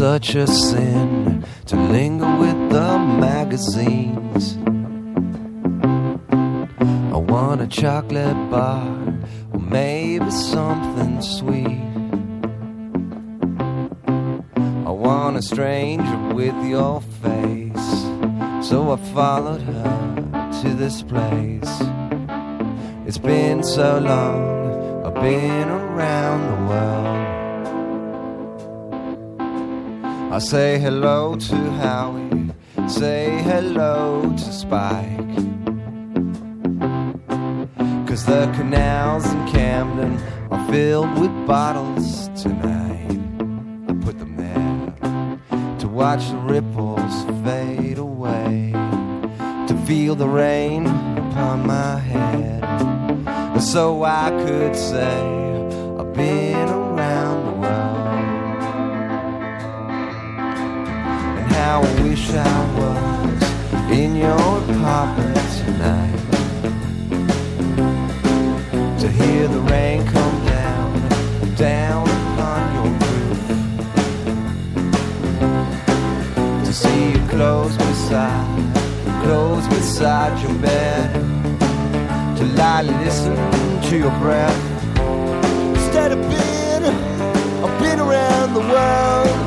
such a sin to linger with the magazines. I want a chocolate bar or maybe something sweet. I want a stranger with your face, so I followed her to this place. It's been so long, I've been around the world. Say hello to Howie, say hello to Spike. Cause the canals in Camden are filled with bottles tonight. I put them there to watch the ripples fade away, to feel the rain upon my head. And so I could say, I've been I wish I was in your apartment tonight to hear the rain come down, down upon your roof. To see you close beside, close beside your bed. To lie, listen to your breath. Instead of being, I've been around the world.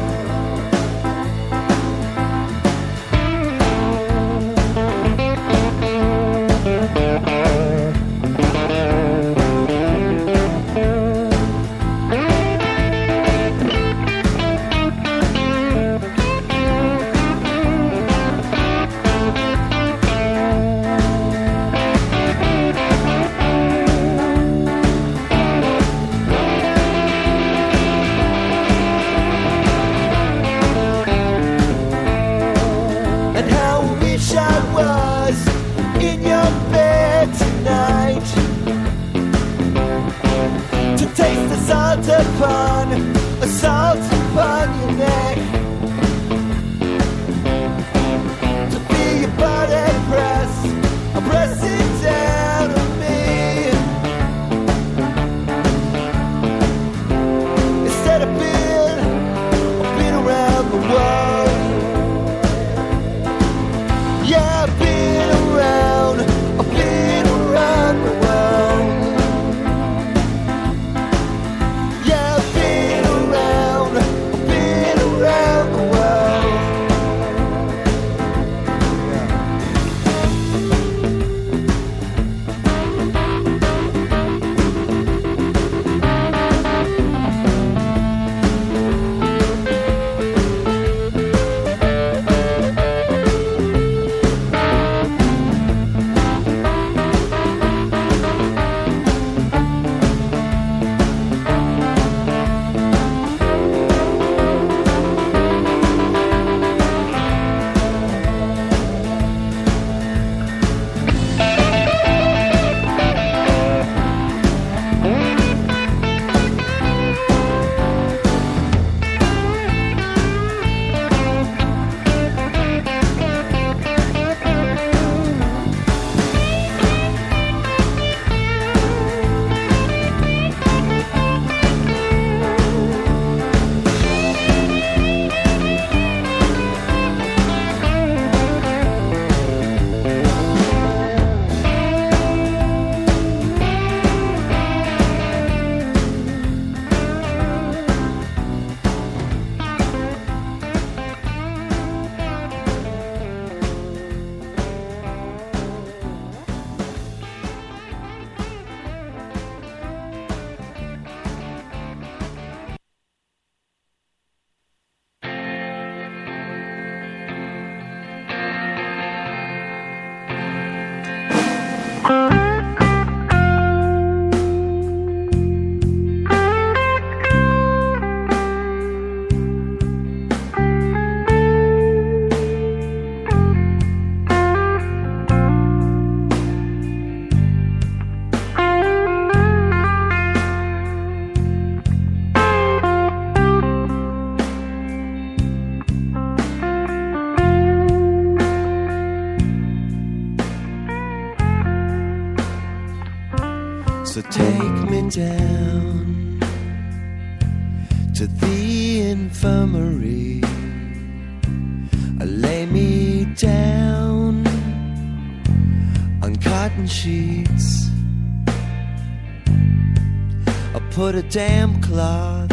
Damp cloth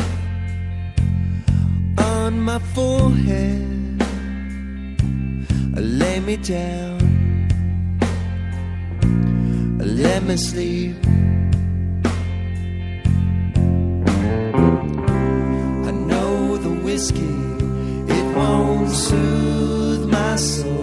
on my forehead. Lay me down. Let me sleep. I know the whiskey, it won't soothe my soul.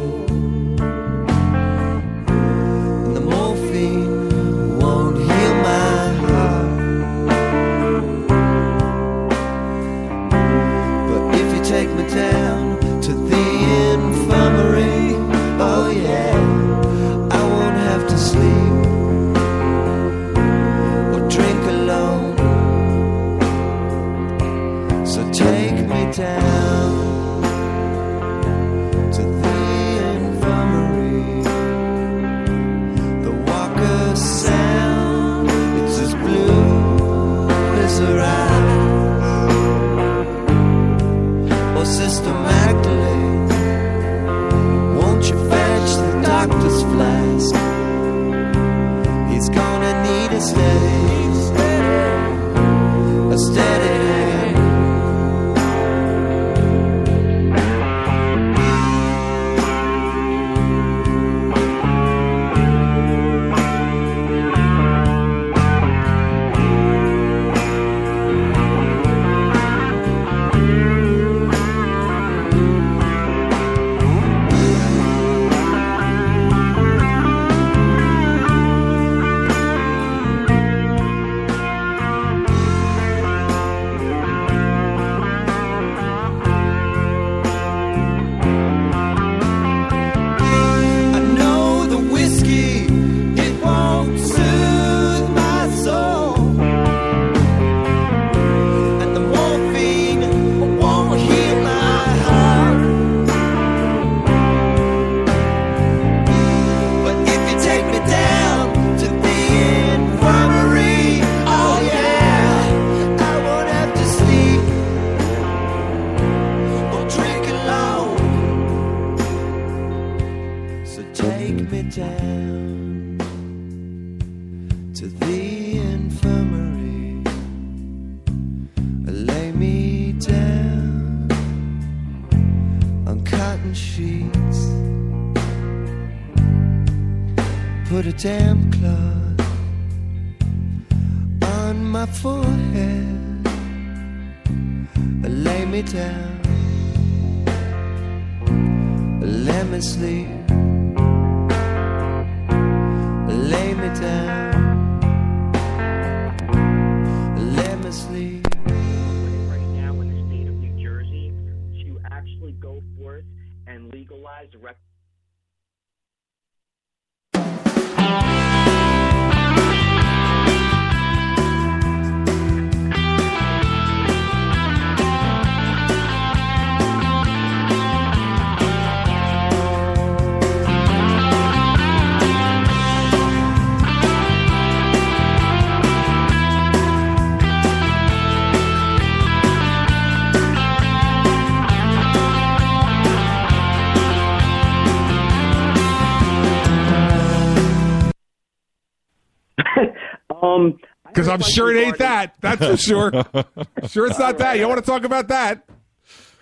Um, I Because have a I'm sure it ain't regarding- that. That's for sure. sure it's not that. You don't want to talk about that.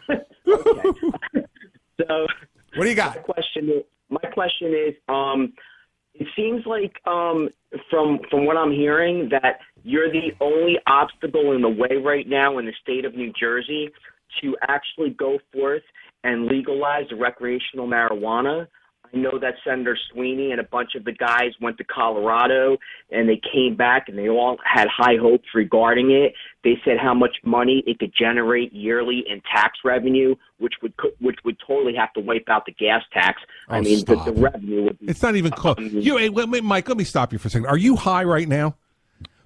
So What do you got? my got? question is, my question is, um, it seems like um, from from what I'm hearing that you're the only obstacle in the way right now in the state of New Jersey to actually go forth and legalize recreational marijuana. I know that Senator Sweeney and a bunch of the guys went to Colorado and they came back and they all had high hopes regarding it. They said how much money it could generate yearly in tax revenue, which would which would totally have to wipe out the gas tax. I Oh, mean, the, the revenue would be It's not even close. Um, You, hey, wait, wait, Mike, let me stop you for a second. Are you high right now?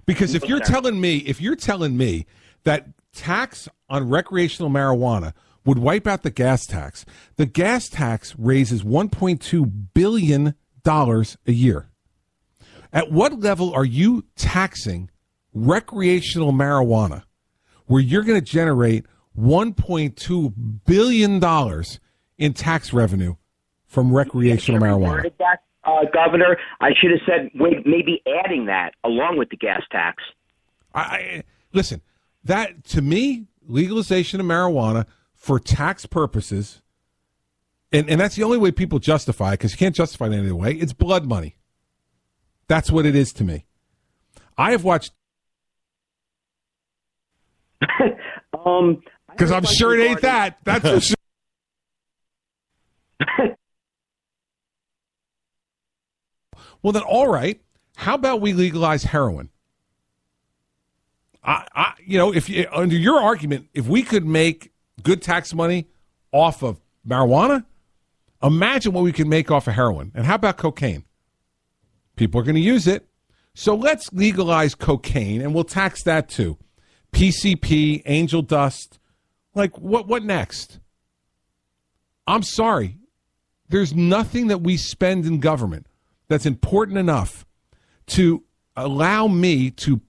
Because if you're telling me, if you're telling me that tax on recreational marijuana would wipe out the gas tax, the gas tax raises 1.2 billion dollars a year. At what level are you taxing recreational marijuana? where you're going to generate 1.2 billion dollars in tax revenue from recreational marijuana. That, uh, Governor, I should have said wait, maybe adding that along with the gas tax. I, I listen. That to me, legalization of marijuana for tax purposes, and, and that's the only way people justify it because you can't justify it any other way. It's blood money. That's what it is to me. I have watched Um, because I'm sure it ain't that. That's for sure. well, then, all right. How about we legalize heroin? I, I, you know, if you, under your argument, if we could make good tax money off of marijuana, imagine what we can make off of heroin. And how about cocaine? People are going to use it. So let's legalize cocaine and we'll tax that too. PCP, angel dust. Like what what next? I'm sorry. There's nothing that we spend in government that's important enough to allow me to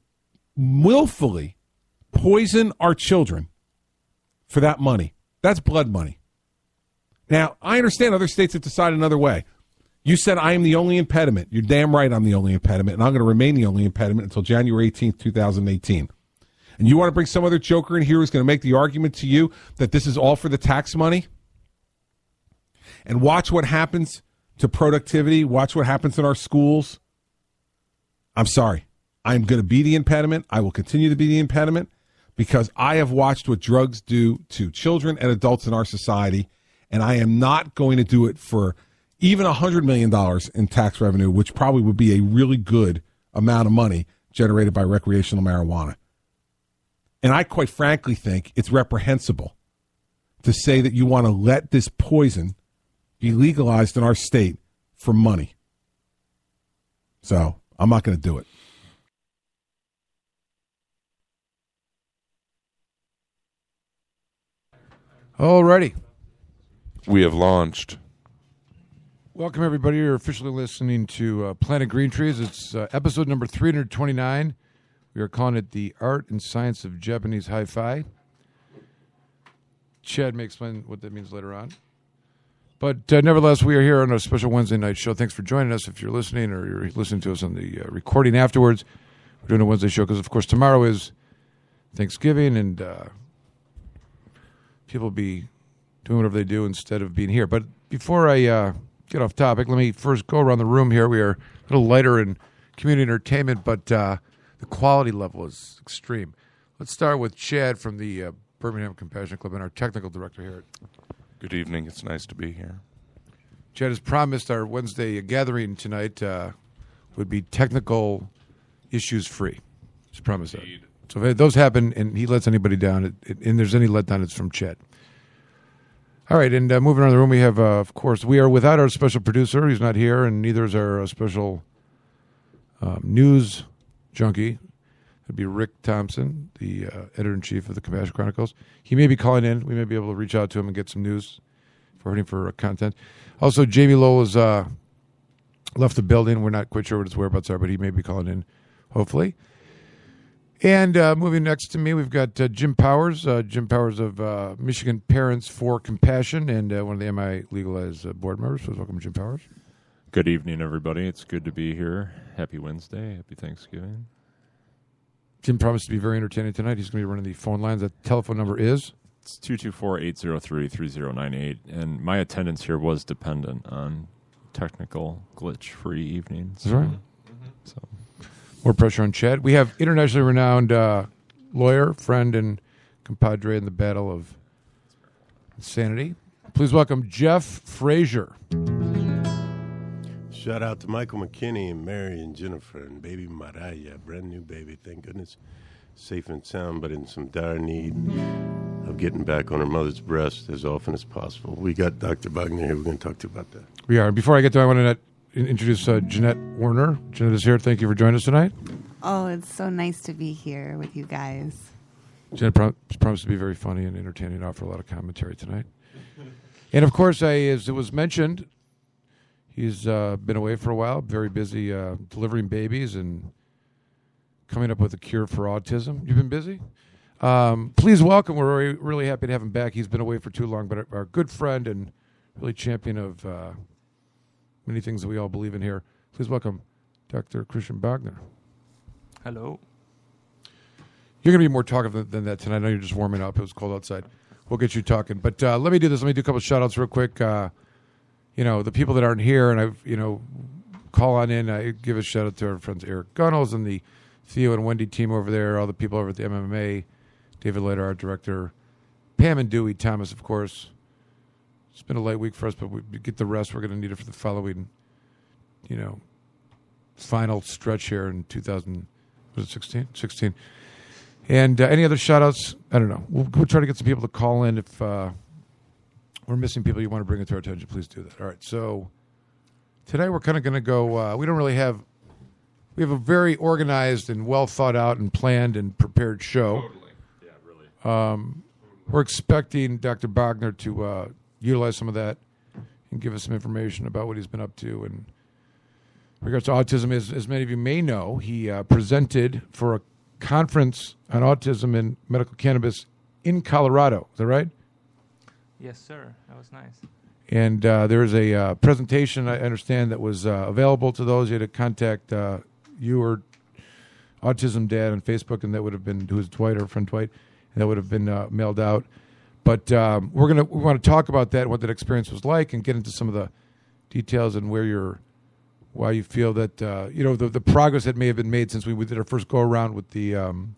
willfully poison our children for that money. That's blood money. Now, I understand other states have decided another way. You said I am the only impediment. You're damn right I'm the only impediment, and I'm going to remain the only impediment until January 18th, 2018. And you want to bring some other joker in here who's going to make the argument to you that this is all for the tax money? And watch what happens to productivity. Watch what happens in our schools. I'm sorry. I'm going to be the impediment. I will continue to be the impediment because I have watched what drugs do to children and adults in our society, and I am not going to do it for even $100 million in tax revenue, which probably would be a really good amount of money generated by recreational marijuana. And I quite frankly think it's reprehensible to say that you want to let this poison be legalized in our state for money. So I'm not going to do it. Alrighty. We have launched. Welcome, everybody. You're officially listening to uh, Planet Green Trees. It's uh, episode number 329. We are calling it The Art and Science of Japanese Hi Fi. Chad may explain what that means later on. But uh, nevertheless, we are here on a special Wednesday night show. Thanks for joining us if you're listening or you're listening to us on the uh, recording afterwards. We're doing a Wednesday show because, of course, tomorrow is Thanksgiving and uh, people be doing whatever they do instead of being here. But before I uh, get off topic, let me first go around the room here. We are a little lighter in community entertainment, but uh, the quality level is extreme. Let's start with Chad from the uh, Birmingham Compassion Club and our technical director here. Good evening. It's nice to be here. Chad has promised our Wednesday gathering tonight uh, would be technical issues free. He's promised that. So if those happen and he lets anybody down, it, it, and there's any letdown, it's from Chet. All right, and uh, moving around the room, we have, uh, of course, we are without our special producer. He's not here, and neither is our uh, special um, news junkie. It'd be Rick Thompson, the uh, editor in chief of the Compassion Chronicles. He may be calling in. We may be able to reach out to him and get some news for him for uh, content. Also, Jamie Lowell has uh, left the building. We're not quite sure what his whereabouts are, but he may be calling in, hopefully. And uh, moving next to me, we've got uh, Jim Powers. Uh, Jim Powers of uh, Michigan Parents for Compassion and uh, one of the MI Legalize uh, board members. So welcome, Jim Powers. Good evening, everybody. It's good to be here. Happy Wednesday. Happy Thanksgiving. Jim promised to be very entertaining tonight. He's going to be running the phone lines. The telephone number is It's 224 803 3098. And my attendance here was dependent on technical glitch free evenings. That's right. So, more pressure on Chad. We have internationally renowned uh, lawyer, friend, and compadre in the battle of insanity. Please welcome Jeff Frazier. Shout out to Michael McKinney and Mary and Jennifer and baby Maraya, brand new baby, thank goodness. Safe and sound, but in some dire need of getting back on her mother's breast as often as possible. We got Dr. Wagner here. We're going to talk to you about that. We are. Before I get to, I want to introduce uh, Jeanette Warner. Jeanette is here. Thank you for joining us tonight. Oh, it's so nice to be here with you guys. Jeanette prom- promised to be very funny and entertaining and offer a lot of commentary tonight. and of course, I, as it was mentioned, he's uh, been away for a while, very busy uh, delivering babies and coming up with a cure for autism. You've been busy? Um, please welcome. We're really, really happy to have him back. He's been away for too long, but our, our good friend and really champion of uh, many things that we all believe in here. Please welcome Dr. Christian Bogner. Hello. You're going to be more talkative than, than that tonight. I know you're just warming up. It was cold outside. We'll get you talking. But uh, let me do this. Let me do a couple of shout outs real quick. Uh, you know, the people that aren't here, and I've, you know, call on in. I give a shout out to our friends Eric Gunnels and the Theo and Wendy team over there, all the people over at the MMA, David Leiter, our director, Pam and Dewey Thomas, of course. It's been a light week for us, but we get the rest we're going to need it for the following, you know, final stretch here in 2000. Was it 16? 16. And uh, any other shout outs? I don't know. We'll, we'll try to get some people to call in. If uh, we're missing people you want to bring it to our attention, please do that. All right. So today we're kind of going to go. Uh, we don't really have. We have a very organized and well thought out and planned and prepared show. Totally. Yeah, really. Um, we're expecting Dr. Bogner to uh, utilize some of that and give us some information about what he's been up to. And in regards to autism, as, as many of you may know, he uh, presented for a conference on autism and medical cannabis in Colorado. Is that right? Yes, sir. That was nice. And uh, there's a uh, presentation I understand that was uh, available to those. You had to contact uh, you or Autism Dad on Facebook, and that would have been who's Dwight, our friend Dwight, and that would have been uh, mailed out. But um, we're gonna we want to talk about that, what that experience was like, and get into some of the details and where you're why you feel that uh, you know the the progress that may have been made since we did our first go around with the um,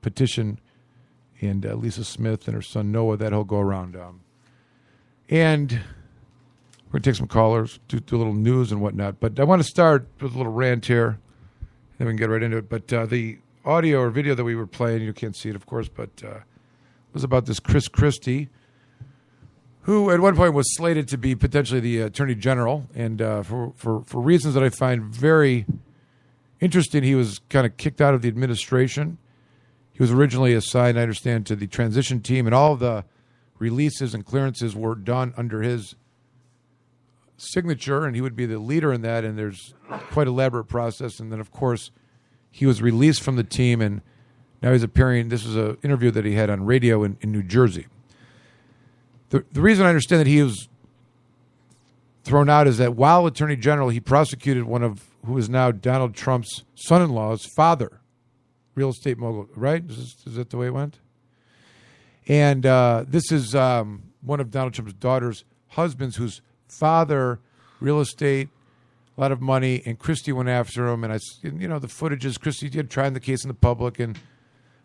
petition and uh, Lisa Smith and her son Noah that whole go around. Um, and we're gonna take some callers, do, do a little news and whatnot. But I want to start with a little rant here, then we can get right into it. But uh, the audio or video that we were playing, you can't see it, of course, but uh, was about this Chris Christie who at one point was slated to be potentially the attorney general, and uh, for, for for reasons that I find very interesting, he was kind of kicked out of the administration. He was originally assigned, I understand, to the transition team, and all the releases and clearances were done under his signature, and he would be the leader in that. And there's quite elaborate process, and then of course he was released from the team, and now he's appearing. This was an interview that he had on radio in, in New Jersey the, the reason I understand that he was thrown out is that while Attorney General, he prosecuted one of who is now Donald Trump's son-in-law's father, real estate mogul. Right? Is, this, is that the way it went? And uh, this is um, one of Donald Trump's daughter's husbands, whose father, real estate, a lot of money, and Christie went after him. And I, you know, the footage is Christie did trying the case in the public and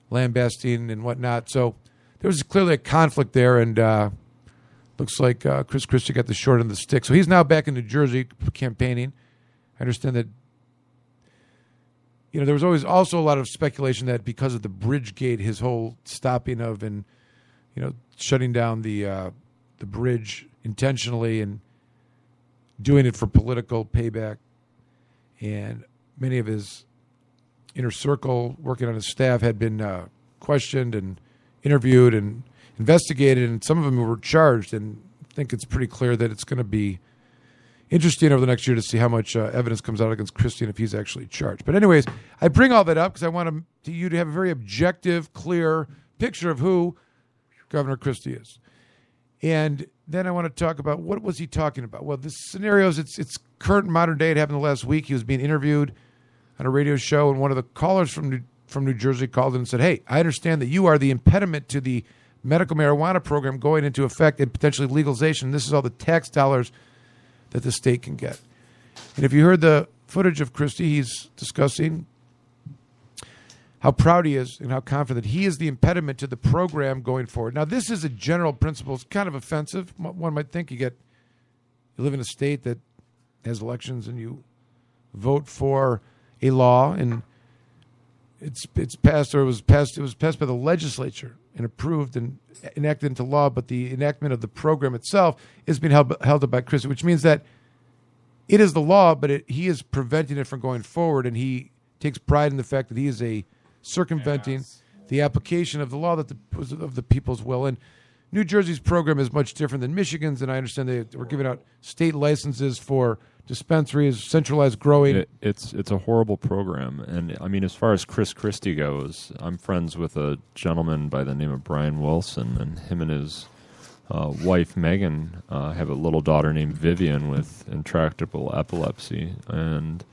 lambasting and whatnot. So there was clearly a conflict there, and. Uh, Looks like uh, Chris Christie got the short end of the stick. So he's now back in New Jersey campaigning. I understand that, you know, there was always also a lot of speculation that because of the bridge gate, his whole stopping of and, you know, shutting down the, uh, the bridge intentionally and doing it for political payback. And many of his inner circle working on his staff had been uh, questioned and interviewed and investigated, and some of them were charged. And I think it's pretty clear that it's going to be interesting over the next year to see how much uh, evidence comes out against Christian if he's actually charged. But anyways, I bring all that up because I want to, you to have a very objective, clear picture of who Governor Christie is. And then I want to talk about what was he talking about? Well, the scenarios it's it's current modern day. It happened the last week. He was being interviewed on a radio show, and one of the callers from New, from New Jersey called in and said, "Hey, I understand that you are the impediment to the medical marijuana program going into effect and potentially legalization. This is all the tax dollars that the state can get. And if you heard the footage of Christie, he's discussing how proud he is and how confident he is the impediment to the program going forward. Now, this is a general principle. It's kind of offensive. One might think you get you live in a state that has elections and you vote for a law and it's it's passed or it was passed it was passed by the legislature and approved and enacted into law, but the enactment of the program itself is being held, held up by Chris, which means that it is the law, but it, he is preventing it from going forward, and he takes pride in the fact that he is a circumventing yes. the application of the law that the of the people's will. And New Jersey's program is much different than Michigan's, and I understand they were giving out state licenses for dispensaries, centralized growing. It, it's it's a horrible program, and I mean, as far as Chris Christie goes, I'm friends with a gentleman by the name of Brian Wilson, and him and his uh, wife Megan uh, have a little daughter named Vivian with intractable epilepsy, and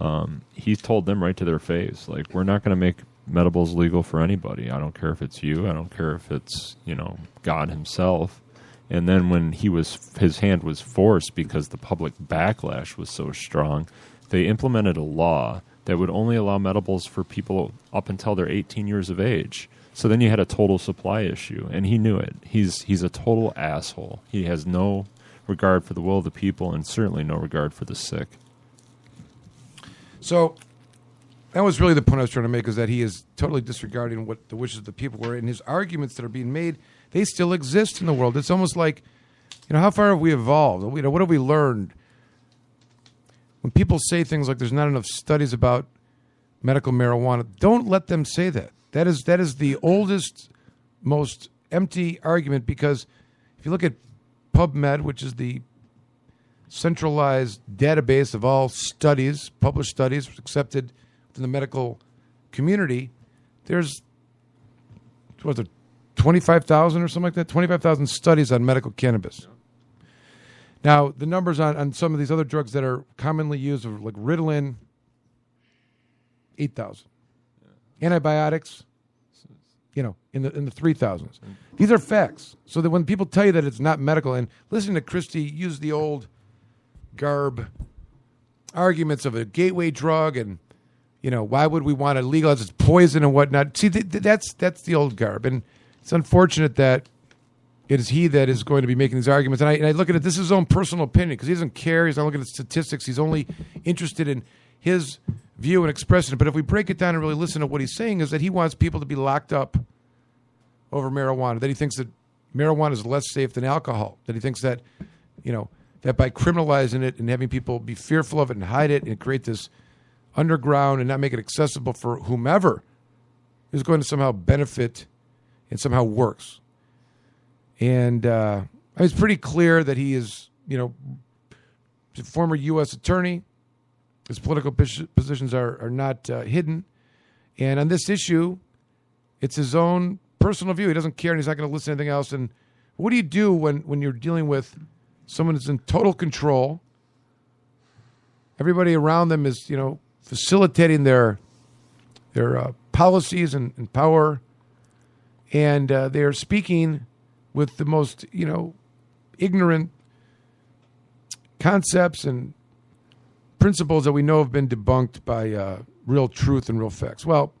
um, he's told them right to their face, like, we're not going to make medibles legal for anybody. I don't care if it's you. I don't care if it's you know God Himself. And then when he was his hand was forced because the public backlash was so strong, they implemented a law that would only allow medibles for people up until they're 18 years of age. So then you had a total supply issue, and he knew it. He's he's a total asshole. He has no regard for the will of the people, and certainly no regard for the sick. So that was really the point I was trying to make is that he is totally disregarding what the wishes of the people were, and his arguments that are being made they still exist in the world. It's almost like, you know, how far have we evolved? You know, what have we learned? When people say things like "there's not enough studies about medical marijuana," don't let them say that. That is that is the oldest, most empty argument because if you look at PubMed, which is the centralized database of all studies, published studies accepted within the medical community, there's what the twenty five thousand or something like that, twenty five thousand studies on medical cannabis. Now the numbers on, on some of these other drugs that are commonly used are like Ritalin, eight thousand. Antibiotics, you know, in the in the three thousands. These are facts. So that when people tell you that it's not medical, and listening to Christie use the old garb arguments of a gateway drug and you know why would we want to legalize it's poison and whatnot see th- th- that's that's the old garb and it's unfortunate that it is he that is going to be making these arguments. And i, and I look at it this is his own personal opinion because he doesn't care. He's not looking at statistics. He's only interested in his view and expressing it but if we break it down and really listen to what he's saying is that he wants people to be locked up over marijuana that he thinks that marijuana is less safe than alcohol that he thinks that you know that by criminalizing it and having people be fearful of it and hide it and create this underground and not make it accessible for whomever is going to somehow benefit and somehow works. And uh, it's pretty clear that he is, you know, a former U.S. attorney. His political positions are, are not uh, hidden. And on this issue, it's his own personal view. He doesn't care and he's not going to listen to anything else. And what do you do when, when you're dealing with someone that's in total control. Everybody around them is, you know, facilitating their their uh, policies and, and, power, and uh, they are speaking with the most, you know, ignorant concepts and principles that we know have been debunked by uh, real truth and real facts. Well,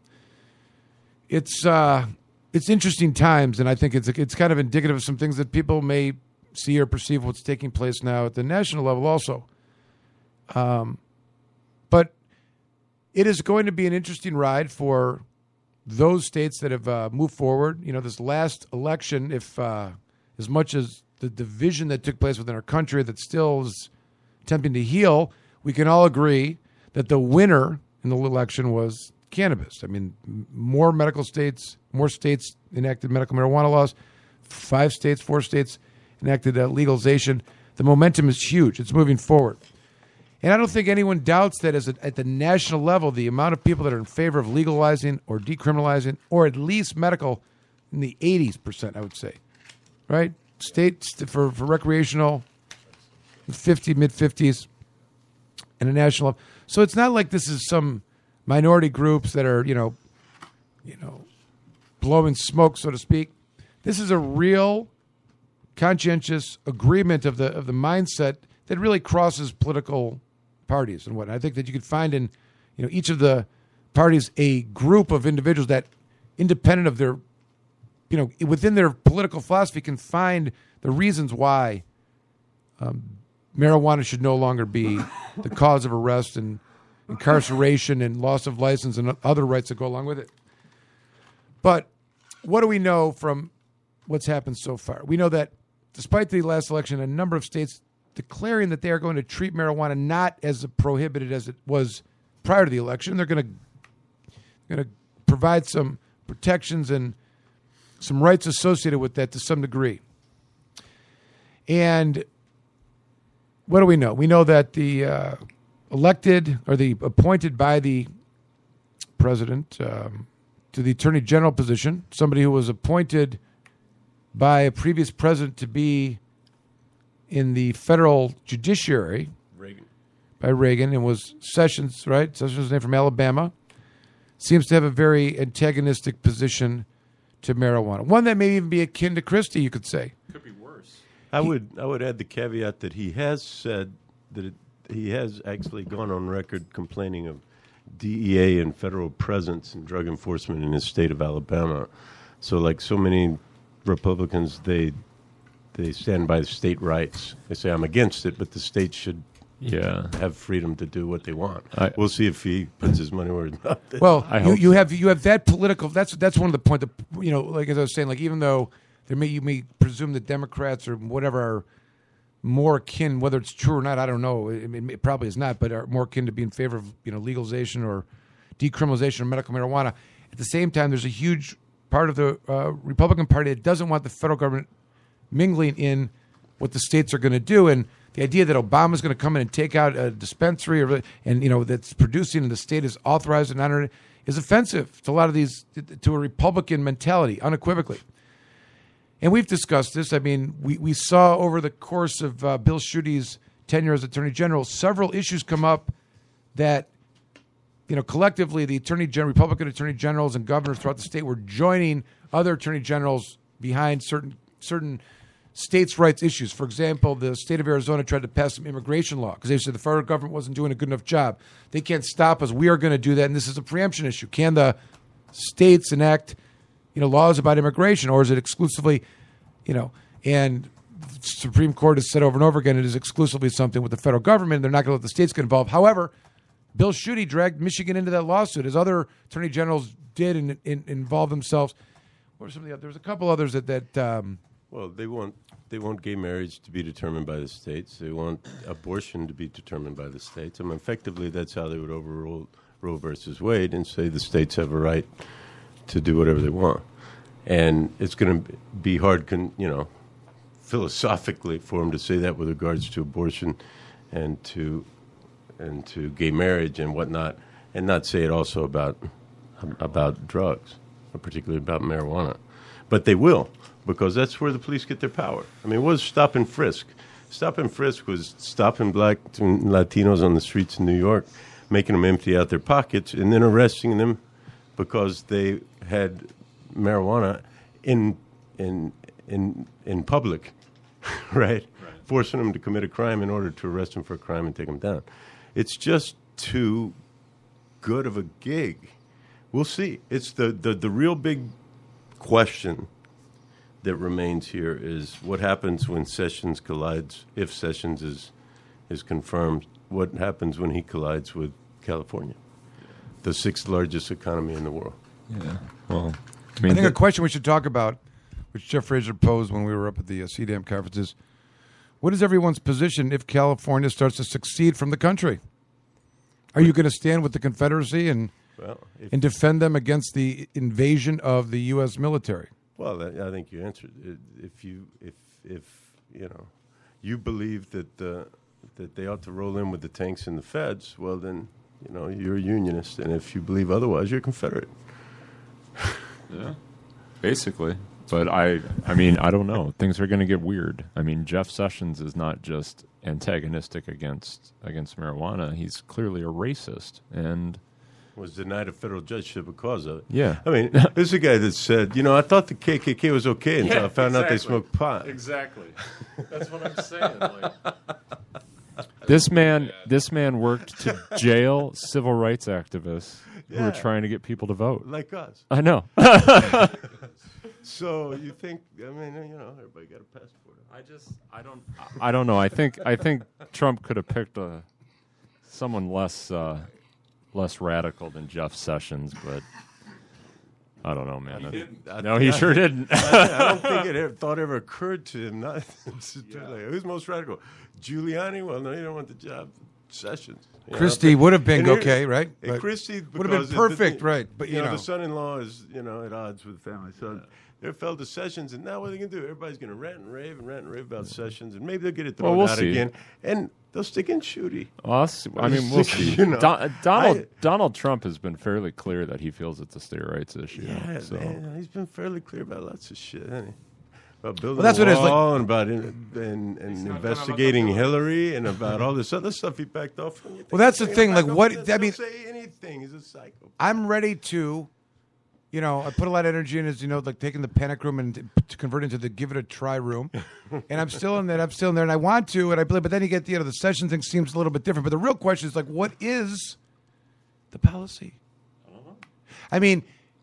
it's uh, it's interesting times, and I think it's it's kind of indicative of some things that people may see or perceive what's taking place now at the national level also. Um, but it is going to be an interesting ride for those states that have uh, moved forward. You know, this last election, if uh, as much as the division that took place within our country that still is attempting to heal, we can all agree that the winner in the election was cannabis. I mean, more medical states, more states enacted medical marijuana laws, five states, four states enacted uh, legalization. The momentum is huge. It's moving forward. And I don't think anyone doubts that as a, at the national level, the amount of people that are in favor of legalizing or decriminalizing or at least medical in the 80s percent, I would say, right? States for, for recreational, 50, mid 50s, and a national level. So it's not like this is some minority groups that are, you know, you know, blowing smoke, so to speak. This is a real conscientious agreement of the of the mindset that really crosses political parties and what I think that you could find in you know each of the parties a group of individuals that independent of their you know within their political philosophy can find the reasons why um, marijuana should no longer be the cause of arrest and incarceration and loss of license and other rights that go along with it. But what do we know from what's happened so far? We know that despite the last election, a number of states declaring that they are going to treat marijuana not as prohibited as it was prior to the election. They're going to going to provide some protections and some rights associated with that to some degree. And what do we know? We know that the uh, elected or the appointed by the president um, to the attorney general position, somebody who was appointed by a previous president to be in the federal judiciary Reagan. by Reagan and was Sessions, right? Sessions was named from Alabama. Seems to have a very antagonistic position to marijuana. One that may even be akin to Christie, you could say. Could be worse. I would I would add the caveat that he has said that it, he has actually gone on record complaining of DEA and federal presence and drug enforcement in his state of Alabama. So, like so many Republicans, they they stand by the state rights. They say I'm against it, but the state should Yeah. have freedom to do what they want. I- we'll see if he puts his money where his mouth is. Well, I you, hope you have you have that political. That's that's one of the point. That, you know, like as I was saying, like even though there may you may presume that Democrats or whatever are more akin, whether it's true or not, I don't know. It, it, it probably is not, but are more akin to be in favor of you know legalization or decriminalization of medical marijuana. At the same time, there's a huge part of the uh, Republican Party that doesn't want the federal government mingling in what the states are going to do and the idea that Obama's going to come in and take out a dispensary or and you know that's producing and the state is authorized and honored is offensive to a lot of these to a Republican mentality unequivocally. And we've discussed this. I mean, we, we saw over the course of uh, Bill Schuette's tenure as Attorney General several issues come up that you know, collectively, the attorney general, Republican attorney generals and governors throughout the state were joining other attorney generals behind certain certain states' rights issues. For example, the state of Arizona tried to pass some immigration law because they said the federal government wasn't doing a good enough job. They can't stop us. We are going to do that, and this is a preemption issue. Can the states enact, you know, laws about immigration, or is it exclusively, you know, and the Supreme Court has said over and over again it is exclusively something with the federal government. They're not going to let the states get involved. However, Bill Schuette dragged Michigan into that lawsuit, as other attorney generals did and, and involve themselves. What are some of the other? There was a couple others that that um, Well, they want they want gay marriage to be determined by the states. They want abortion to be determined by the states. I mean, effectively, that's how they would overrule Roe versus Wade and say the states have a right to do whatever they want. And it's going to be hard, con, you know, philosophically for them to say that with regards to abortion and to and to gay marriage and whatnot, and not say it also about about drugs, particularly about marijuana. But they will, because that's where the police get their power. I mean, what was stop and frisk? Stop and frisk was stopping black and Latinos on the streets in New York, making them empty out their pockets, and then arresting them because they had marijuana in in in in public, right? Forcing them to commit a crime in order to arrest them for a crime and take them down. It's just too good of a gig. We'll see. It's the, the, the real big question that remains here is what happens when Sessions collides, if Sessions is, is confirmed, what happens when he collides with California, the sixth largest economy in the world? Yeah. Well, I I mean, think a question we should talk about, which Jeff Frazier posed when we were up at the uh, CDAM conference, is what is everyone's position if California starts to succeed from the country? Are you going to stand with the Confederacy and Well, if, and defend them against the invasion of the U.S. military? well, I I think you answered. it. If you if if you know you believe that uh, that they ought to roll in with the tanks and the feds, well then you know you're a unionist, and if you believe otherwise, you're a Confederate. yeah, basically. But I, I mean, I don't know. Things are going to get weird. I mean, Jeff Sessions is not just antagonistic against against marijuana. He's clearly a racist, and was denied a federal judgeship because of it. Yeah. I mean, this is a guy that said, you know, I thought the KKK was okay until Yeah, I found out they smoked pot. Exactly. That's what I'm saying. this man, this man worked to jail civil rights activists who were trying to get people to vote. Like us. I know. So you think, I mean, you know, everybody got a passport. I just, I don't, I don't know. I think, I think Trump could have picked a someone less, uh, less radical than Jeff Sessions, but I don't know, man. I- no, he I- sure didn't. I, I don't think it ever, thought ever occurred to him. Not to do like, who's most radical, Giuliani? Well, no, you don't want the job. Sessions. Christie would have been okay, right? But Christie would have been because it- perfect, right? But you, you know, know, the son-in-law is you know at odds with the family, so they fell to Sessions, and now what are they going to do? Everybody's going to rant and rave and rant and rave about Sessions, and maybe they'll get it Well, thrown we'll out see. again. And they'll stick and Shooty. Well, that's- I mean, we'll see. You know, Don- Donald I- Donald Trump has been fairly clear that he feels it's a state rights issue. Yeah, so. man, he's been fairly clear about lots of shit, hasn't he? About building Well, that's a what it is, like- wall and about in, and, and investigating Hillary and about all this other stuff he backed off from. Well, that's the thing, like, what- off? I mean- say anything. He's a psycho. I'm ready to, you know, I put a lot of energy in, as you know, like taking the panic room and to convert into the give it a try room. and I'm still in that. I'm still in there, and I want to, and I believe. But then you get, the, you know, the session thing seems a little bit different. But the real question is like, what is the policy? Uh-huh. I mean,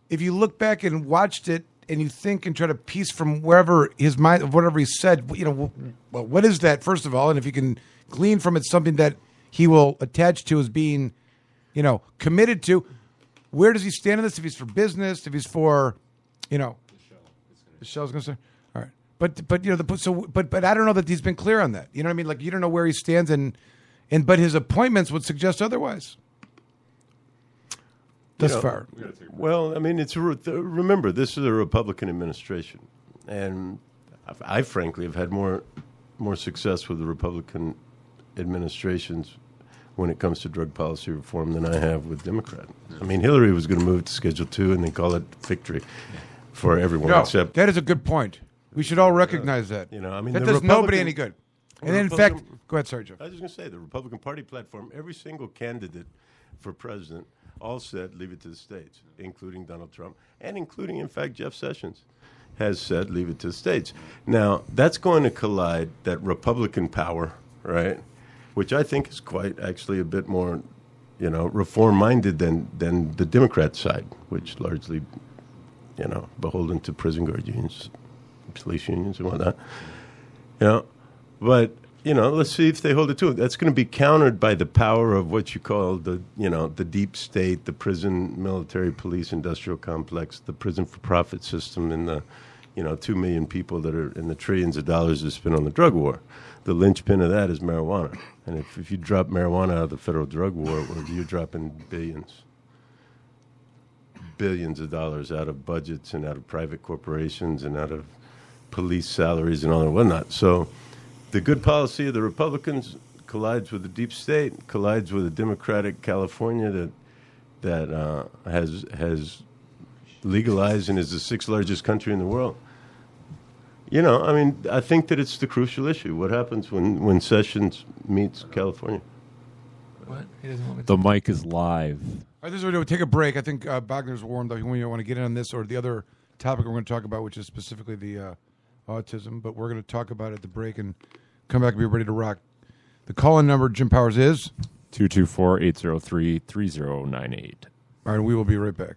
if you look back and watched it, and you think and try to piece from wherever his mind, whatever he said, you know, well, what is that first of all? And if you can glean from it something that he will attach to as being, you know, committed to, where does he stand on this? If he's for business, if he's for, you know, the shell's going to say, all right, but but you know the so but but I don't know that he's been clear on that. You know what I mean? Like you don't know where he stands, and and but his appointments would suggest otherwise. Thus You know, far, Well, I mean, it's a, remember this is a Republican administration, and I, I frankly have had more more success with the Republican administrations when it comes to drug policy reform than I have with Democrat. I mean, Hillary was going to move to Schedule Two, and they call it victory for everyone no, except that is a good point. We should all recognize that. You know, I mean, that does nobody any good. And in fact, go ahead, sorry, Joe. I was just going to say the Republican Party platform. Every single candidate for president all said leave it to the states, including Donald Trump and including, in fact, Jeff Sessions has said leave it to the states. Now that's going to collide that Republican power, right? Which I think is quite actually a bit more, you know, reform minded than than the Democrat side, which largely, you know, beholden to prison guard unions, police unions, and whatnot. You know, but you know, let's see if they hold it to it. That's going to be countered by the power of what you call the, you know, the deep state, the prison, military, police, industrial complex, the prison for profit system, and the, you know, two million people that are in the trillions of dollars that spent on the drug war. The linchpin of that is marijuana, and if, if you drop marijuana out of the federal drug war, you're dropping billions billions of dollars out of budgets and out of private corporations and out of police salaries and all that whatnot. So the good policy of the Republicans collides with the deep state, collides with a democratic California that that uh, has has legalized and is the sixth largest country in the world. You know, I mean, I think that it's the crucial issue. What happens when, when Sessions meets California? What? He doesn't want me to. The mic is live. All right, this is what we'll take a break. I think uh, Wagner's warned that we want to get in on this or the other topic we're going to talk about, which is specifically the uh, autism. But we're going to talk about it at the break and come back and be ready to rock. The call-in number, Jim Powers, is 224 803 3098. All right, we will be right back.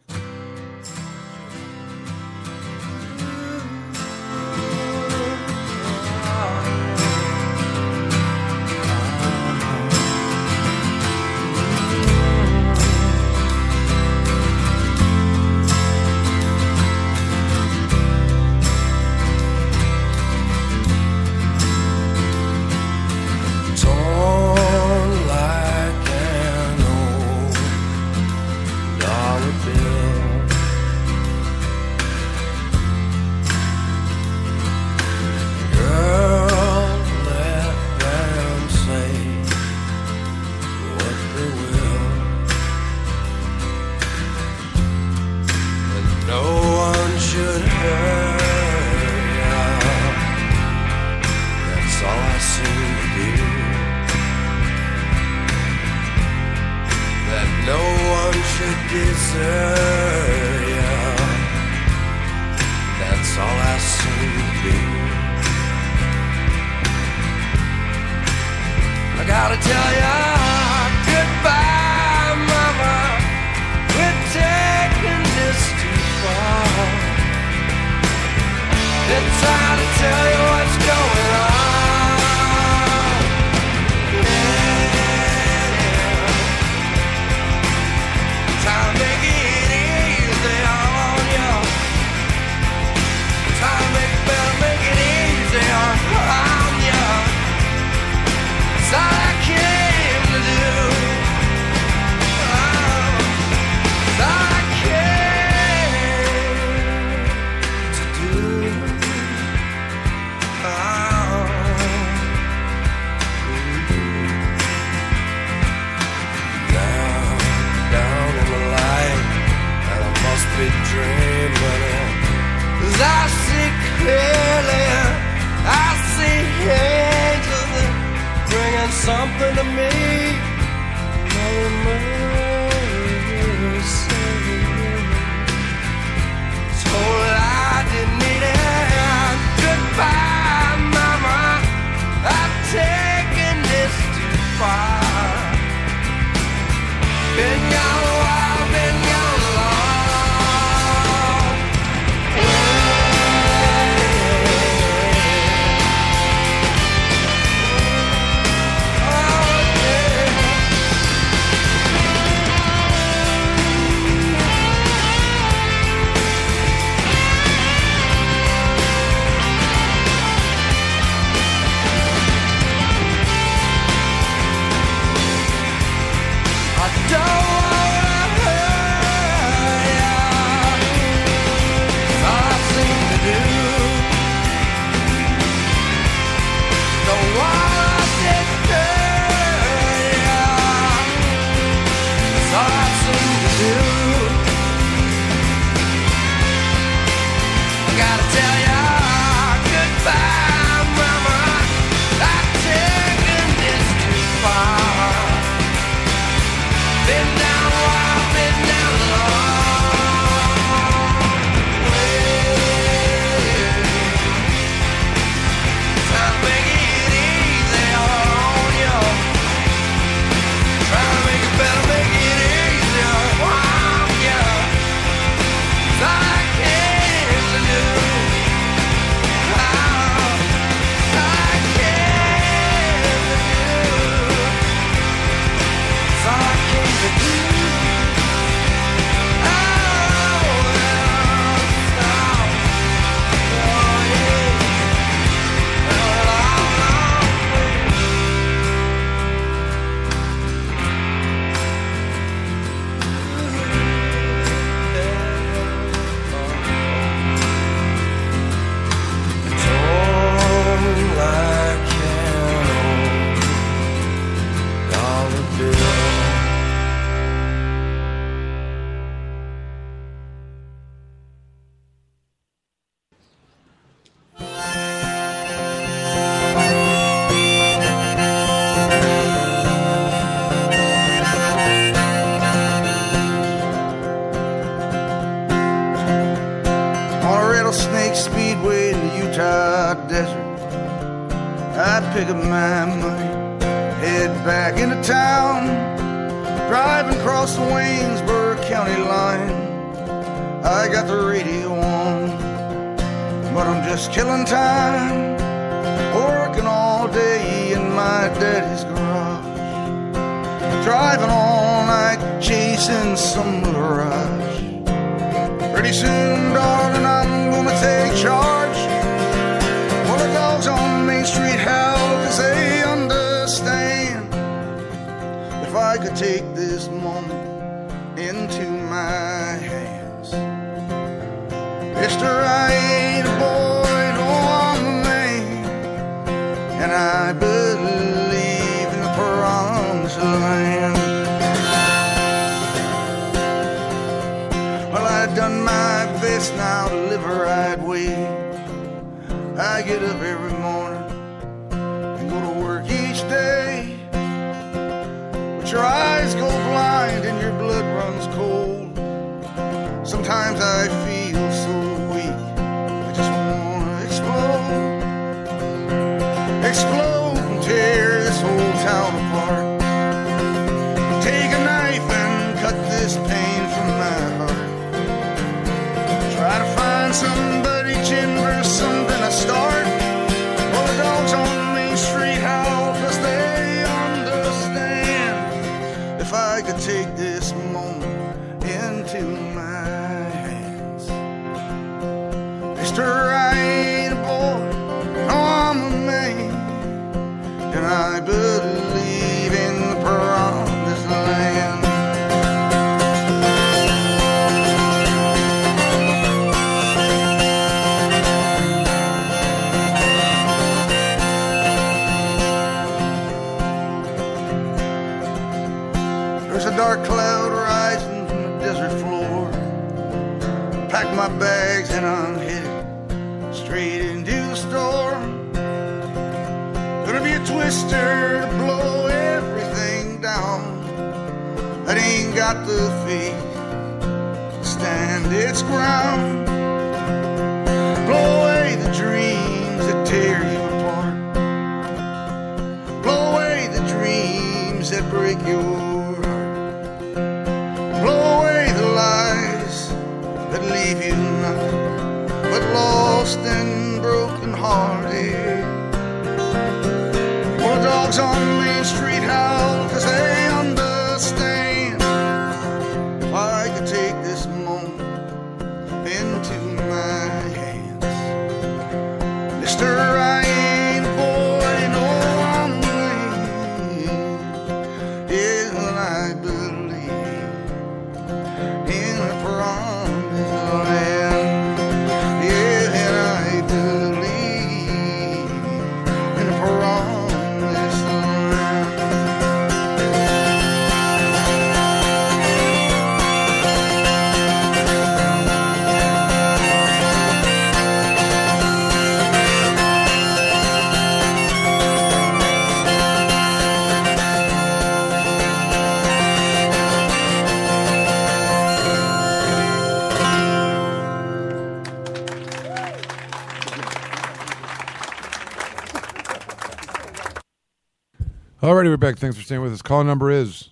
Alrighty. Thanks for staying with us. Call number is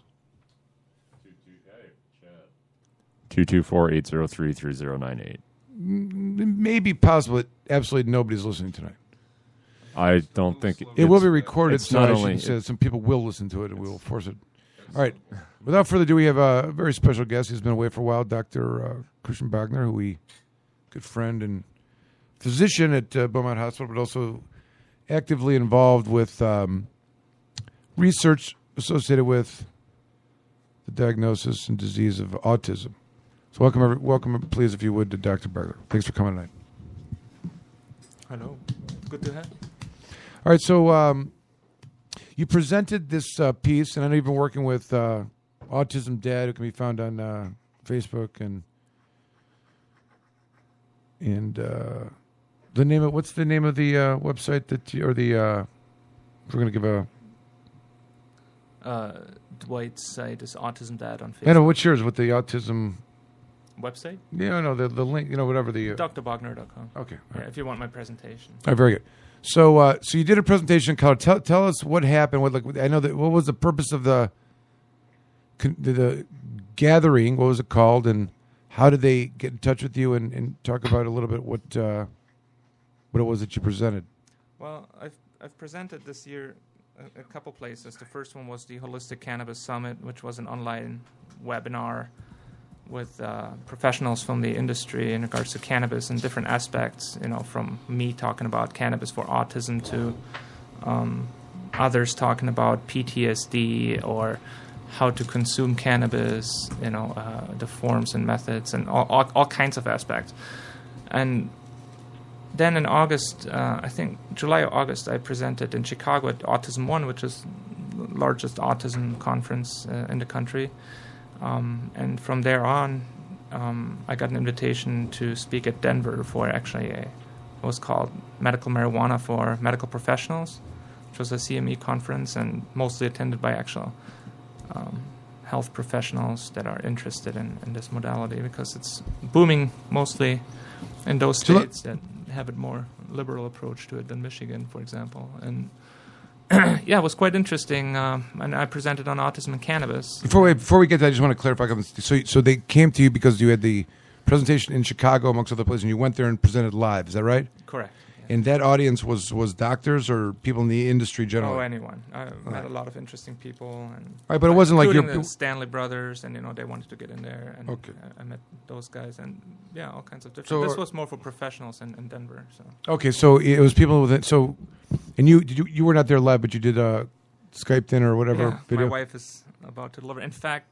224-803-3098. maybe possible that absolutely nobody's listening tonight. I don't think It will be recorded, It's so not only should say some people will listen to it, and we will force it. All right. Without further ado, we have a very special guest. He's been away for a while, Dr. Uh, Christian Bogner, who we, good friend and physician at uh, Beaumont Hospital, but also actively involved with um, research associated with the diagnosis and disease of autism. So, welcome, every, welcome, please, if you would, to Dr. Bogner. Thanks for coming tonight. Hello. Good to have. You. All right, so um, you presented this uh, piece, and I know you've been working with uh, Autism Dad, who can be found on uh, Facebook and and uh, the name of what's the name of the uh, website that you, or the uh, we're going to give a Uh, Dwight's site is Autism Dad on Facebook. I know what's yours with the autism Website? Yeah, no, the the link, you know, whatever the uh, drbogner.com. Okay, Yeah, if you want my presentation. All right, very good. So, uh, so you did a presentation in college. Tell, tell us what happened. What, like, I know that. What was the purpose of the, the, the gathering? What was it called? And how did they get in touch with you and, and talk about a little bit what, uh, what it was that you presented? Well, I've I've presented this year a, a couple places. The first one was the Holistic Cannabis Summit, which was an online webinar with uh, professionals from the industry in regards to cannabis and different aspects. You know, from me talking about cannabis for autism to um, others talking about PTSD or how to consume cannabis. You know, uh, the forms and methods and all, all all kinds of aspects. And then in August, uh, I think July or August, I presented in Chicago at Autism One, which is the largest autism conference uh, in the country. Um, and from there on, um, I got an invitation to speak at Denver for actually a what was called medical marijuana for medical professionals, which was a CME conference and mostly attended by actual um, health professionals that are interested in, in this modality because it's booming mostly in those So states that have a more liberal approach to it than Michigan, for example. And yeah, it was quite interesting. Um, and I presented on autism and cannabis. Before we before we get to that, I just want to clarify. So, so they came to you because you had the presentation in Chicago, amongst other places, and you went there and presented live. Is that right? Correct. And that audience was was doctors or people in the industry generally. Oh, anyone. I met a lot of interesting people, and Right, but it wasn't like your Stanley Brothers, and you know they wanted to get in there, and Okay. I, I met those guys, and yeah, all kinds of different. So this was more for professionals in, in Denver. So Okay, so it was people with it. So, and you did you you were not there live, but you did uh, Skyped in or whatever yeah, video. my wife is about to deliver. In fact,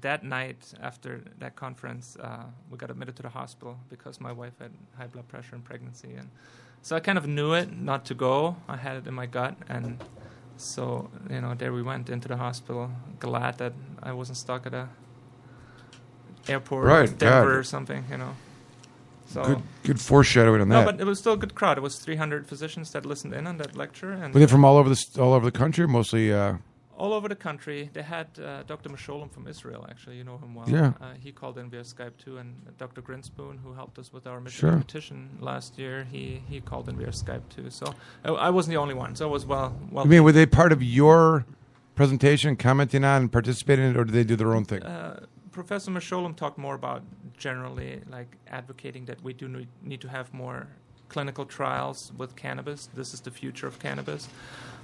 that night after that conference, uh, we got admitted to the hospital because my wife had high blood pressure and pregnancy, and so I kind of knew it not to go. I had it in my gut, and so you know, there we went into the hospital. Glad that I wasn't stuck at a airport, Right, Denver God. or something. You know. So Good, good foreshadowing on no, that. No, but it was still a good crowd. It was 300 physicians that listened in on that lecture, and Were they from all over the all over the country? Mostly. Uh, all over the country. They had uh, Dr. Mechoulam from Israel. Actually, you know him well. Yeah. Uh, he called in via Skype too, and Dr. Grinspoon, who helped us with our mission Sure. petition last year, he he called in via Skype too. So I, I wasn't the only one. So it was well well. I mean, were they part of your presentation, commenting on and participating in it, or did they do their own thing? Uh, Professor Mechoulam talked more about generally like advocating that we do need to have more clinical trials with cannabis. This is the future of cannabis.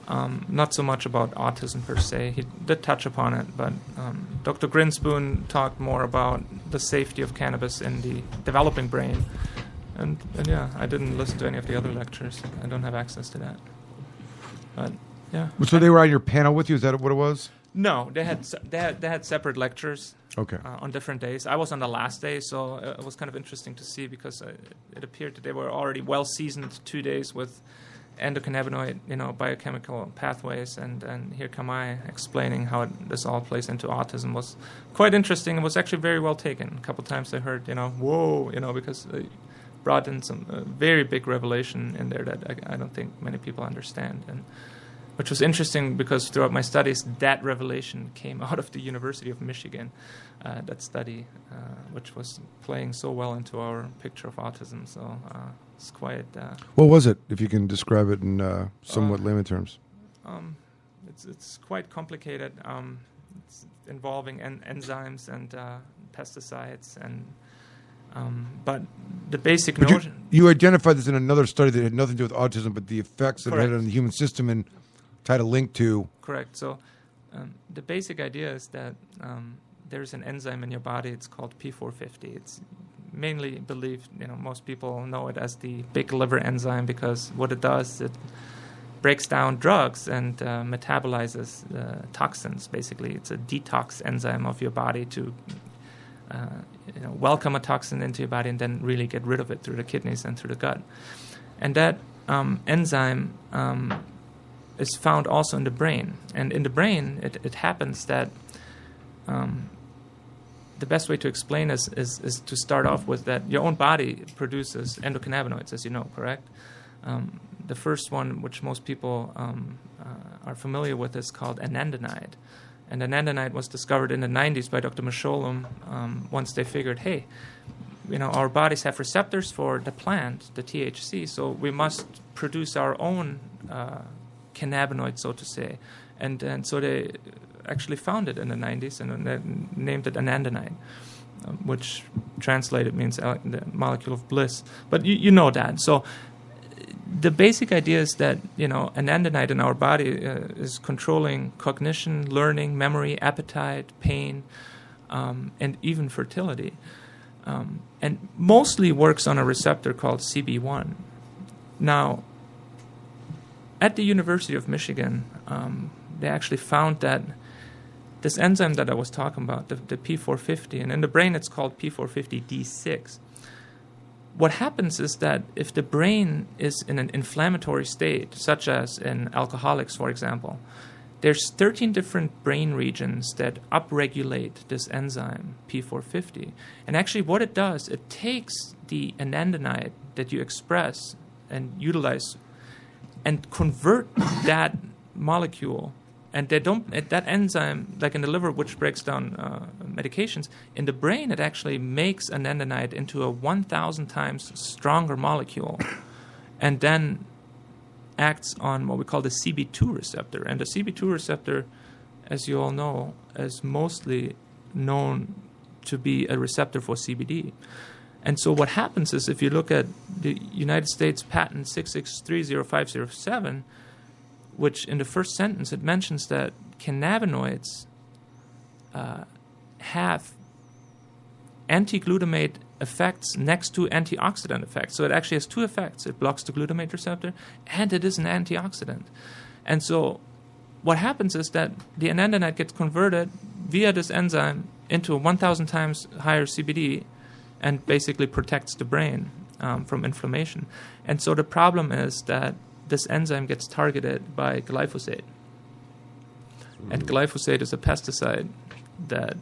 Um, not so much about autism per se. He did touch upon it, but um, Dr. Grinspoon talked more about the safety of cannabis in the developing brain. And, and yeah, I didn't listen to any of the other lectures. I don't have access to that. But yeah. So they were on your panel with you. Is that what it was? No, they had se- they had, they had separate lectures. Okay. Uh, on different days. I was on the last day, so uh, it was kind of interesting to see because uh, it appeared that they were already well seasoned two days with endocannabinoid, you know, biochemical pathways, and and here come I explaining how it, this all plays into autism was quite interesting. It was actually very well taken. A couple times I heard, you know, whoa, you know, because. Uh, brought in some uh, very big revelation in there that I, I don't think many people understand and which was interesting because throughout my studies, that revelation came out of the University of Michigan, uh, that study, uh, which was playing so well into our picture of autism. So uh, it's quite. Uh, What was it, if you can describe it in uh, somewhat Uh, layman terms? um, it's it's quite complicated. Um, it's involving en- enzymes and uh, pesticides and. Um, but the basic But you, notion. you identified this in another study that had nothing to do with autism, but the effects that it had on the human system and tied a link to. Correct. So um, the basic idea is that um, there's an enzyme in your body. It's called P450. It's mainly believe you know, most people know it as the big liver enzyme because what it does, it breaks down drugs and uh, metabolizes uh, toxins. Basically, it's a detox enzyme of your body to uh, you know, welcome a toxin into your body and then really get rid of it through the kidneys and through the gut. And that um, enzyme um, is found also in the brain. And in the brain, it, it happens that um, the best way to explain this is, is to start off with that your own body produces endocannabinoids, as you know, correct? Um, the first one, which most people um, uh, are familiar with, is called anandamide. And anandamide was discovered in the 90s by Dr. Mechoulam um, once they figured, hey, you know, our bodies have receptors for the plant, the THC, so we must produce our own uh, cannabinoid, so to say. And, and so they actually found it in the 90s and named it anandamide, um, which translated means the molecule of bliss. But you, you know that. So the basic idea is that you know anandamide in our body uh, is controlling cognition, learning, memory, appetite, pain, um, and even fertility, um, and mostly works on a receptor called CB1. Now, at the University of Michigan, um, they actually found that this enzyme that I was talking about, the, the P450, and in the brain it's called P450D6 what happens is that if the brain is in an inflammatory state, such as in alcoholics, for example, there's 13 different brain regions that upregulate this enzyme P450. And actually, what it does, it takes the anandamide that you express and utilize and convert that molecule and they don't that enzyme like in the liver which breaks down uh, medications in the brain it actually makes anandamide into a 1000 times stronger molecule and then acts on what we call the CB2 receptor. And the CB2 receptor as you all know is mostly known to be a receptor for CBD and so what happens is if you look at the United States patent 6630507 which in the first sentence it mentions that cannabinoids uh, have anti-glutamate effects next to antioxidant effects. So it actually has two effects. It blocks the glutamate receptor and it is an antioxidant. And so what happens is that the anandamide gets converted via this enzyme into a 1,000 times higher CBD and basically protects the brain um, from inflammation. And so the problem is that this enzyme gets targeted by glyphosate. And mm-hmm. glyphosate is a pesticide that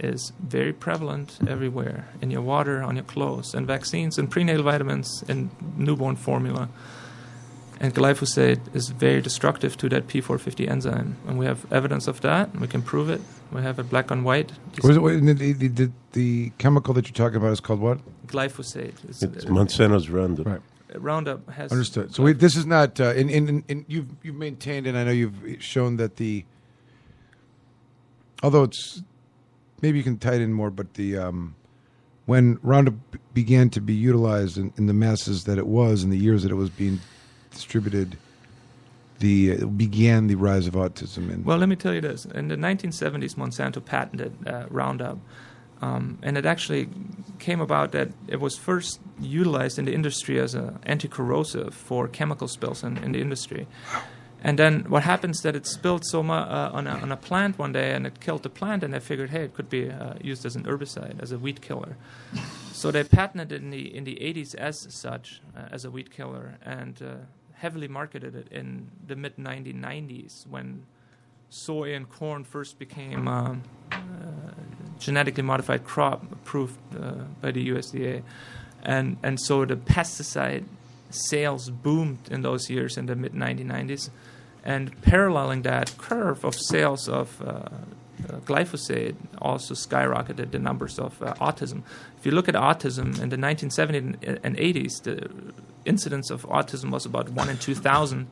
is very prevalent everywhere in your water, on your clothes, and vaccines and prenatal vitamins and newborn formula. And glyphosate is very destructive to that P450 enzyme, and we have evidence of that. We can prove it. We have it black on white. Was it, wait, the, the, the, the chemical that you're talking about is called what? Glyphosate. It's Monsanto's Roundup. Right. Roundup has Understood. So we, this is not. Uh, and, and, and you've you've maintained, and I know you've shown that the. Although it's, maybe you can tie it in more, but the um, when Roundup began to be utilized in, in the masses that it was in the years that it was being distributed, the uh, began the rise of autism. And Well, let me tell you this. In the 1970s, Monsanto patented uh, Roundup. Um, and it actually came about that it was first utilized in the industry as an anti-corrosive for chemical spills in, in the industry. And then what happens that it spilled so much uh, on, a, on a plant one day and it killed the plant, and they figured, hey, it could be uh, used as an herbicide, as a weed killer. So they patented it in the in the 80s as such, uh, as a weed killer, and uh, heavily marketed it in the mid 1990s when soy and corn first became um, uh, genetically modified crop approved uh, by the USDA, and and so the pesticide sales boomed in those years in the mid 1990s, and paralleling that curve of sales of uh, uh, glyphosate also skyrocketed the numbers of uh, autism. If you look at autism in the 1970s and 80s, the incidence of autism was about one in 2,000,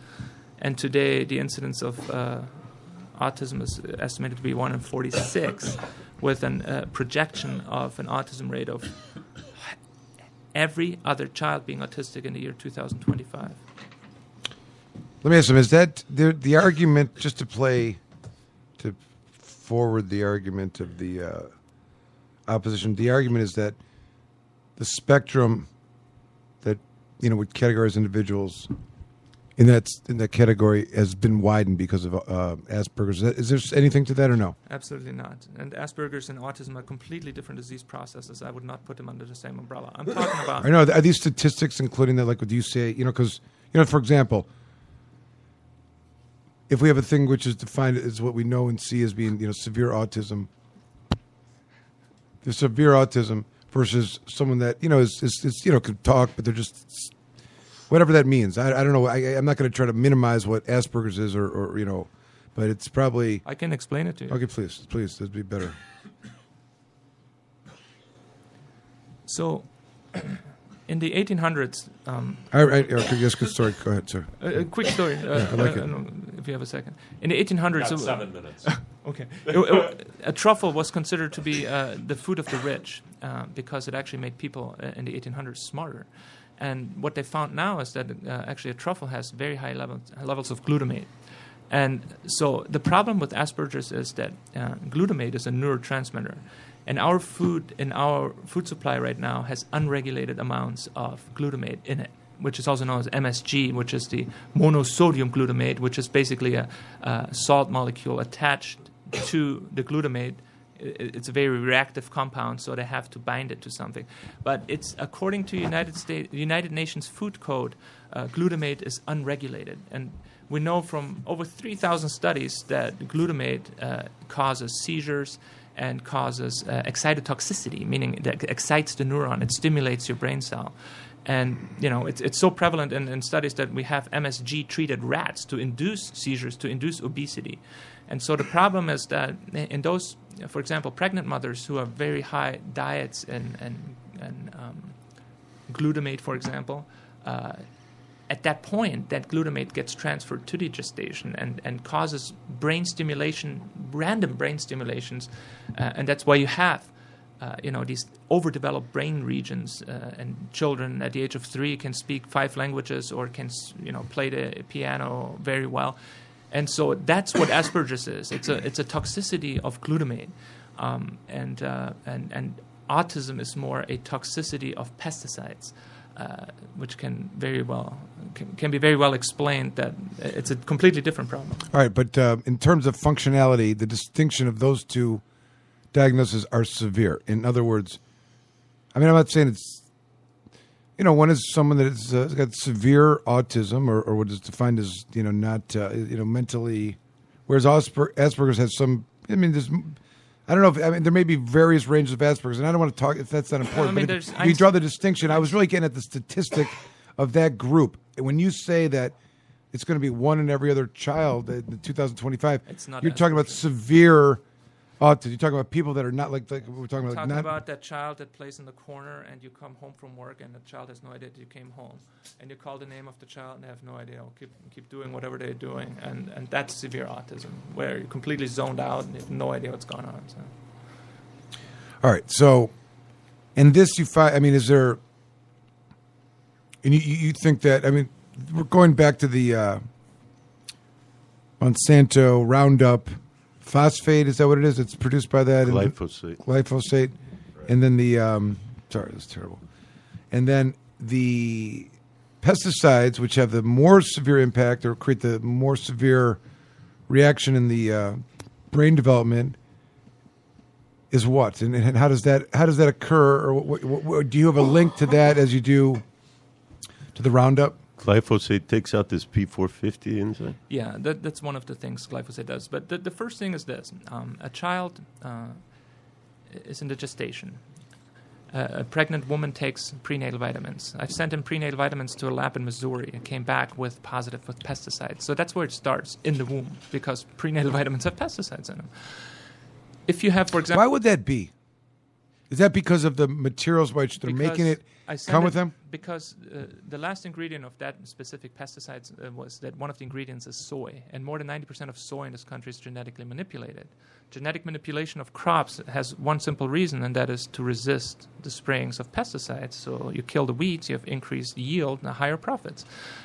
and today the incidence of uh, autism is estimated to be one in 46, with a uh, projection of an autism rate of every other child being autistic in the year 2025. Let me ask him: Is that the the argument just to play to forward the argument of the uh, opposition? The argument is that the spectrum that you know would categorize individuals in that in that category has been widened because of uh, Asperger's. Is, there anything to that or no? Absolutely not. And Asperger's and autism are completely different disease processes. I would not put them under the same umbrella. I'm talking about. I know. Are these statistics including that? Like, would you say you know? Because you know, for example, if we have a thing which is defined as what we know and see as being you know severe autism, the severe autism versus someone that you know is, is, is you know can talk but they're just whatever that means. I, I don't know. I, I'm not going to try to minimize what Asperger's is or, or you know, but it's probably. I can explain it to you. Okay, please, please, that'd be better. So, in the 1800s, um, All right, okay, yes, good story. Go ahead, sir. A, a quick story. Uh, Yeah, I like uh, it. no, If you have a second. In the 1800s, Got it- seven minutes. okay. It- it- a truffle was considered to be uh, the food of the rich uh, because it actually made people uh, in the 1800s smarter. And what they found now is that uh, actually a truffle has very high levels levels of glutamate. And so the problem with Asperger's is that uh, glutamate is a neurotransmitter. And our food in our food supply right now has unregulated amounts of glutamate in it, which is also known as MSG, which is the monosodium glutamate, which is basically a, a salt molecule attached to the glutamate. It's a very reactive compound, so they have to bind it to something. But it's according to United States, United Nations Food Code, uh, glutamate is unregulated, and we know from over 3,000 studies that glutamate uh, causes seizures and causes uh, excitotoxicity, meaning that it excites the neuron, it stimulates your brain cell. And you know it's, it's so prevalent in, in studies that we have MSG treated rats to induce seizures, to induce obesity. And so the problem is that in those, for example, pregnant mothers who have very high diets and, and, and um, glutamate, for example, uh, at that point, that glutamate gets transferred to the gestation and, and causes brain stimulation, random brain stimulations, uh, and that's why you have, uh, you know, these overdeveloped brain regions. Uh, and children at the age of three can speak five languages or can, you know, play the piano very well, and so that's what Asperger's is. It's a it's a toxicity of glutamate, um, and uh, and and autism is more a toxicity of pesticides. Uh, which can very well can, can be very well explained that it's a completely different problem. All right, but uh, in terms of functionality, the distinction of those two diagnoses are severe. In other words, I mean, I'm not saying it's, you know, one is someone that has uh, got severe autism or, or what is defined as, you know, not, uh, you know, mentally, whereas Asper- Asperger's has some, I mean, there's, I don't know if I mean there may be various ranges of Asperger's, and I don't want to talk if that's not important. mean, but if, if you draw the distinction, I was really getting at the statistic of that group. And when you say that it's going to be one in every other child in 2025, It's not you're talking about severe autism. you talk about people that are not like like we're talking about talking not about that child that plays in the corner and you come home from work and the child has no idea that you came home and you call the name of the child and they have no idea or keep, keep doing whatever they're doing and, and that's severe autism where you're completely zoned out and you have no idea what's going on so. All right. So, in this, you find. I mean, is there? And you, you you think that? I mean, we're going back to the uh, Monsanto Roundup phosphate. Is that what it is? It's produced by that Glyphosate. Glyphosate, and then the. Um, sorry, that's terrible. And then the pesticides, which have the more severe impact or create the more severe reaction in the uh, brain development is what and, and how does that how does that occur or what, what, what, do you have a link to that as you do to the roundup Glyphosate takes out this P450 enzyme. Yeah, that, that's one of the things glyphosate does. But the, the first thing is this um, a child uh, is in the gestation. Uh, a pregnant woman takes prenatal vitamins. I've sent in prenatal vitamins to a lab in Missouri and came back with positive with pesticides. So that's where it starts in the womb because prenatal vitamins have pesticides in them. If you have, for example, why would that be is that because of the materials by which they're making it I come with them Because uh, the last ingredient of that specific pesticide uh, was that one of the ingredients is soy, and more than 90% of soy in this country is genetically manipulated. Genetic manipulation of crops has one simple reason, and that is to resist the sprayings of pesticides. So you kill the weeds, you have increased yield and higher profits.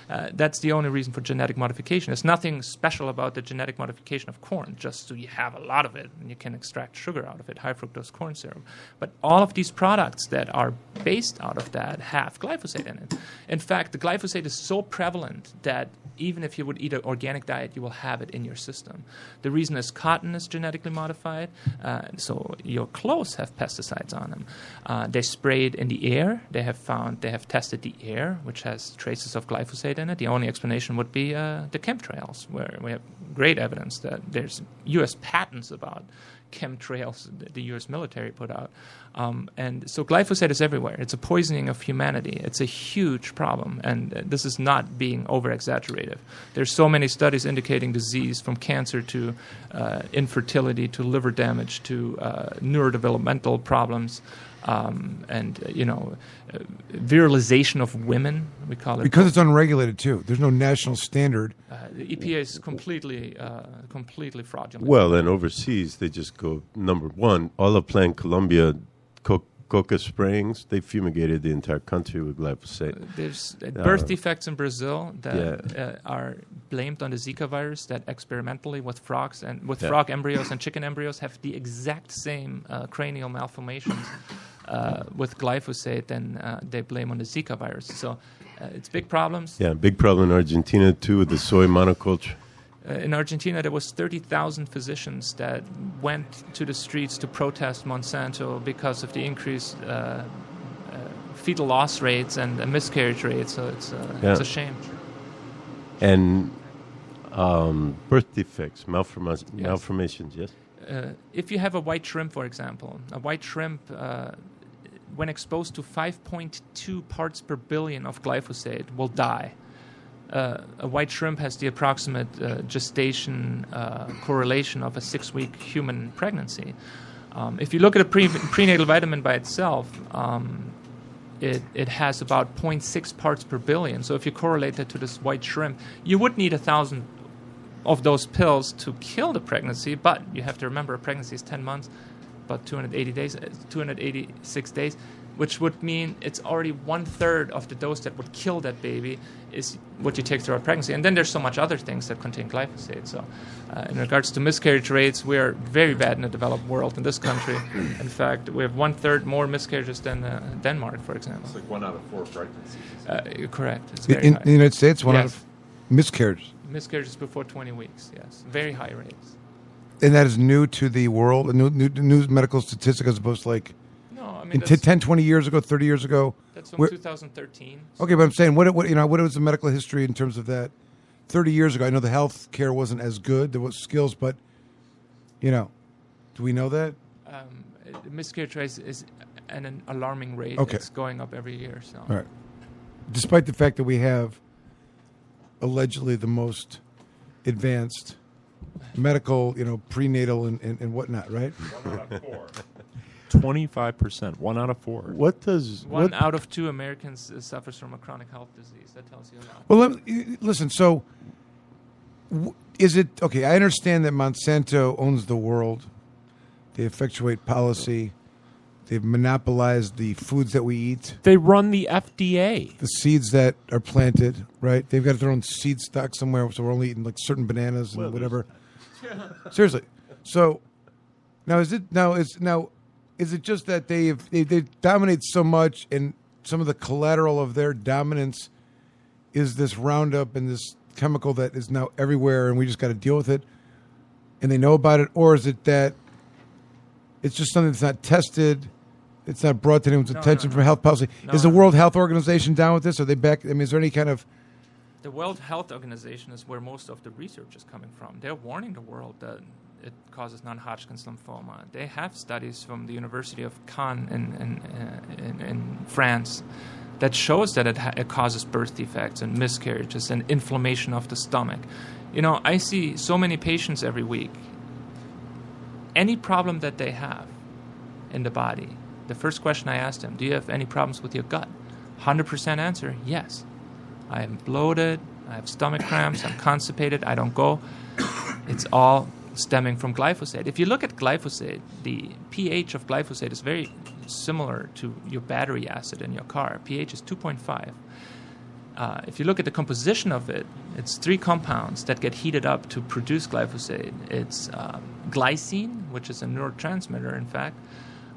Uh, that's the only reason for genetic modification. There's nothing special about the genetic modification of corn, just so you have a lot of it and you can extract sugar out of it, high fructose corn syrup. But all of these products that are based out of that have glyphosate in it. In fact, the glyphosate is so prevalent that even if you would eat an organic diet, you will have it in your system. The reason is cotton is genetically modified, uh, so your clothes have pesticides on them. Uh, they spray it in the air. They have found they have tested the air, which has traces of glyphosate in it. The only explanation would be uh, the chemtrails, where we have great evidence that there's U.S. patents about chemtrails that the U.S. military put out. Um, and so glyphosate is everywhere. It's a poisoning of humanity. It's a huge problem, and uh, this is not being over exaggerated. There's so many studies indicating disease from cancer to uh, infertility to liver damage to uh, neurodevelopmental problems. Um, and uh, you know, uh, virilization of women, we call it because it's unregulated too there's no national standard uh, the EPA is completely, uh, completely fraudulent. Well, and overseas, they just go number one. All of Plan Colombia, co- coca sprayings, they fumigated the entire country with glyphosate. There's uh, Uh, birth defects in Brazil that yeah. uh, are blamed on the Zika virus that experimentally with frogs and with Yeah. frog embryos and chicken embryos have the exact same uh, cranial malformations uh, with glyphosate and uh, they blame on the Zika virus. So uh, it's big problems. Yeah, big problem in Argentina too with the soy monoculture. Uh, in Argentina, there was 30,000 physicians that went to the streets to protest Monsanto because of the increased uh, uh, fetal loss rates and uh, miscarriage rates. So it's, uh, it's a shame. And um, birth defects, malforma- Yes. malformations, yes? Uh, if you have a white shrimp, for example, a white shrimp, uh, when exposed to 5.2 parts per billion of glyphosate, will die. Uh, a white shrimp has the approximate uh, gestation uh, correlation of a six week human pregnancy. Um, if you look at a pre- prenatal vitamin by itself, um, it, it has about 0.6 parts per billion. So if you correlate that to this white shrimp, you would need a thousand of those pills to kill the pregnancy, but you have to remember a pregnancy is 10 months, about 280 days, uh, 286 days, which would mean it's already one third of the dose that would kill that baby is what you take throughout pregnancy. And then there's so much other things that contain glyphosate. So, uh, in regards to miscarriage rates, we are very bad in the developed world in this country. in fact, we have one third more miscarriages than uh, Denmark, for example. It's like one out of four pregnancies. Uh, correct. It's in, very in high. the united states one out of miscarriages miscarriages before 20 weeks. Yes, very high rates. And that is new to the world a new, new, new medical statistic as opposed to like No, I mean in that's- 10 20 years ago 30 years ago That's from where- 2013. Okay, but I'm saying what what you know what was the medical history in terms of that? Thirty years ago, I know the health care wasn't as good. There was skills, but you know, do we know that? Um, miscarriage rate is at an alarming rate. Okay. It's going up every year. So. All right. Despite the fact that we have allegedly the most advanced medical, you know, prenatal and, and, and whatnot, right? Twenty-five percent, one out of four. What does One what, out of two Americans uh, suffers from a chronic health disease. That tells you a lot. Well, let me, listen. So, w- is it okay? I understand that Monsanto owns the world. They effectuate policy. They've monopolized the foods that we eat, They run the FDA. the seeds that are planted. Right? They've got their own seed stock somewhere, so we're only eating like certain bananas and Well, whatever. Seriously. So now is it now is now is it just that they've they, they dominate so much and some of the collateral of their dominance is this roundup and this chemical that is now everywhere and we just got to deal with it and they know about it or is it that it's just something that's not tested it's not brought to anyone's No, attention no, from no. health policy is the world health organization down with this are they back i mean is there any kind of The World Health Organization is where most of the research is coming from. They're warning the world that it causes non-Hodgkin's lymphoma. They have studies from the University of Caen in in, in, in France that shows that it, ha- it causes birth defects and miscarriages and inflammation of the stomach. You know, I see so many patients every week. Any problem that they have in the body, the first question I asked him, "Do you have any problems with your gut?" Hundred percent answer, yes. I am bloated. I have stomach cramps. I'm constipated. I don't go. It's all stemming from glyphosate. If you look at glyphosate, the pH of glyphosate is very similar to your battery acid in your car. pH is 2.5. Uh, if you look at the composition of it, it's three compounds that get heated up to produce glyphosate. It's um, glycine, which is a neurotransmitter, in fact,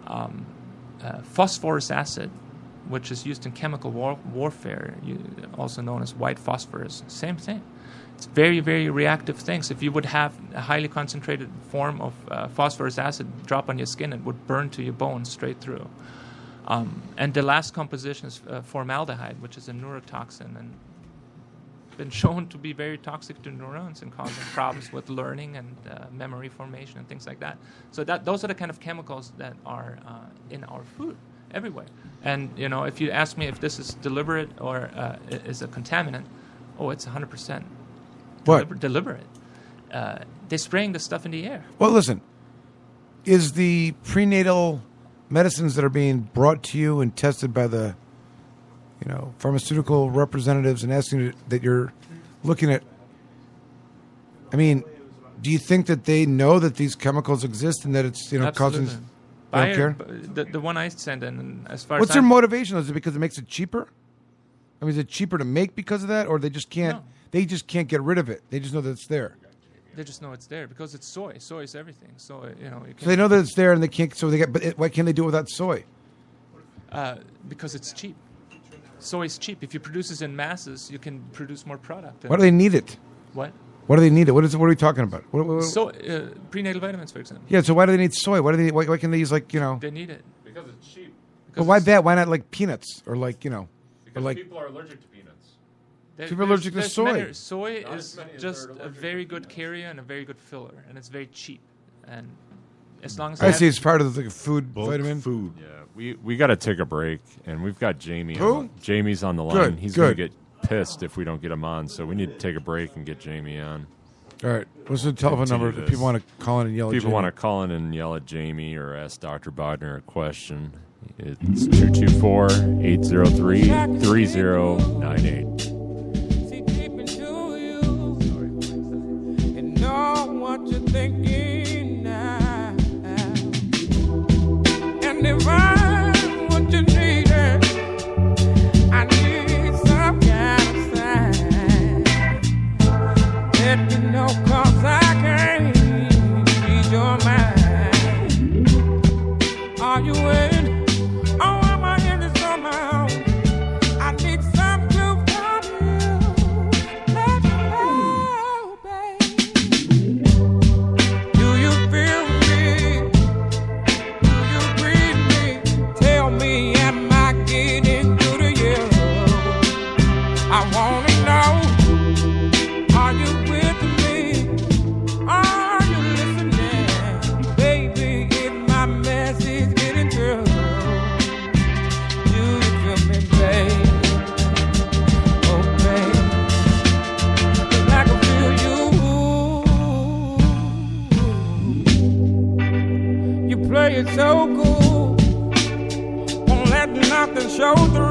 um, uh, phosphorous acid, which is used in chemical war- warfare, you, also known as white phosphorus. Same thing. It's very, very reactive things. If you would have a highly concentrated form of uh, phosphorous acid drop on your skin, it would burn to your bones straight through. Um, and the last composition is uh, formaldehyde, which is a neurotoxin and been shown to be very toxic to neurons and causing problems with learning and uh, memory formation and things like that. So that those are the kind of chemicals that are uh, in our food everywhere. And you know, if you ask me if this is deliberate or uh, is a contaminant, oh, it's 100% What? deliber- deliberate. Uh, they're spraying the stuff in the air. Well, listen, is the prenatal medicines that are being brought to you and tested by the, you know, pharmaceutical representatives and asking that you're looking at? I mean, do you think that they know that these chemicals exist and that it's you know causing? Absolutely. They don't care. The, the one I sent in, as far What's as their I'm- motivation? Is it because it makes it cheaper? I mean, is it cheaper to make because of that, or they just can't? No. They just can't get rid of it. They just know that it's there. They just know it's there because it's soy. Soy is everything. So you know. You So they know that it's there, and they can't. So they get. But it, why can't they do it without soy? Uh, because it's cheap. Soy is cheap. If you produce it in masses, you can produce more product. Why do they need it? What? Why do they need it? What is? What are we talking about? What, what- what- So uh, prenatal vitamins, for example. yeah. So why do they need soy? Why do they? Why, why can they use like you know? They need it. Because it's cheap. But why that? Why not like peanuts or like you know? Because like people are allergic to peanuts. There- People are allergic to soy. many- soy Not is just a very good carrier and a very good filler, and it's very cheap. And as long as I you see have- it's part of the food bulk vitamin. food? Yeah, we we got to take a break, and we've got Jamie. Who? On the, Jamie's on the line. Good, He's good. going to get pissed if we don't get him on. So we need to take a break and get Jamie on. All right. What's the telephone Continue number? If this. people want to call in and yell. People at want to call in and yell at Jamie or ask Dr. Bogner a question. It's 224 803 3098. See And divine so cool. Won't let nothing show through.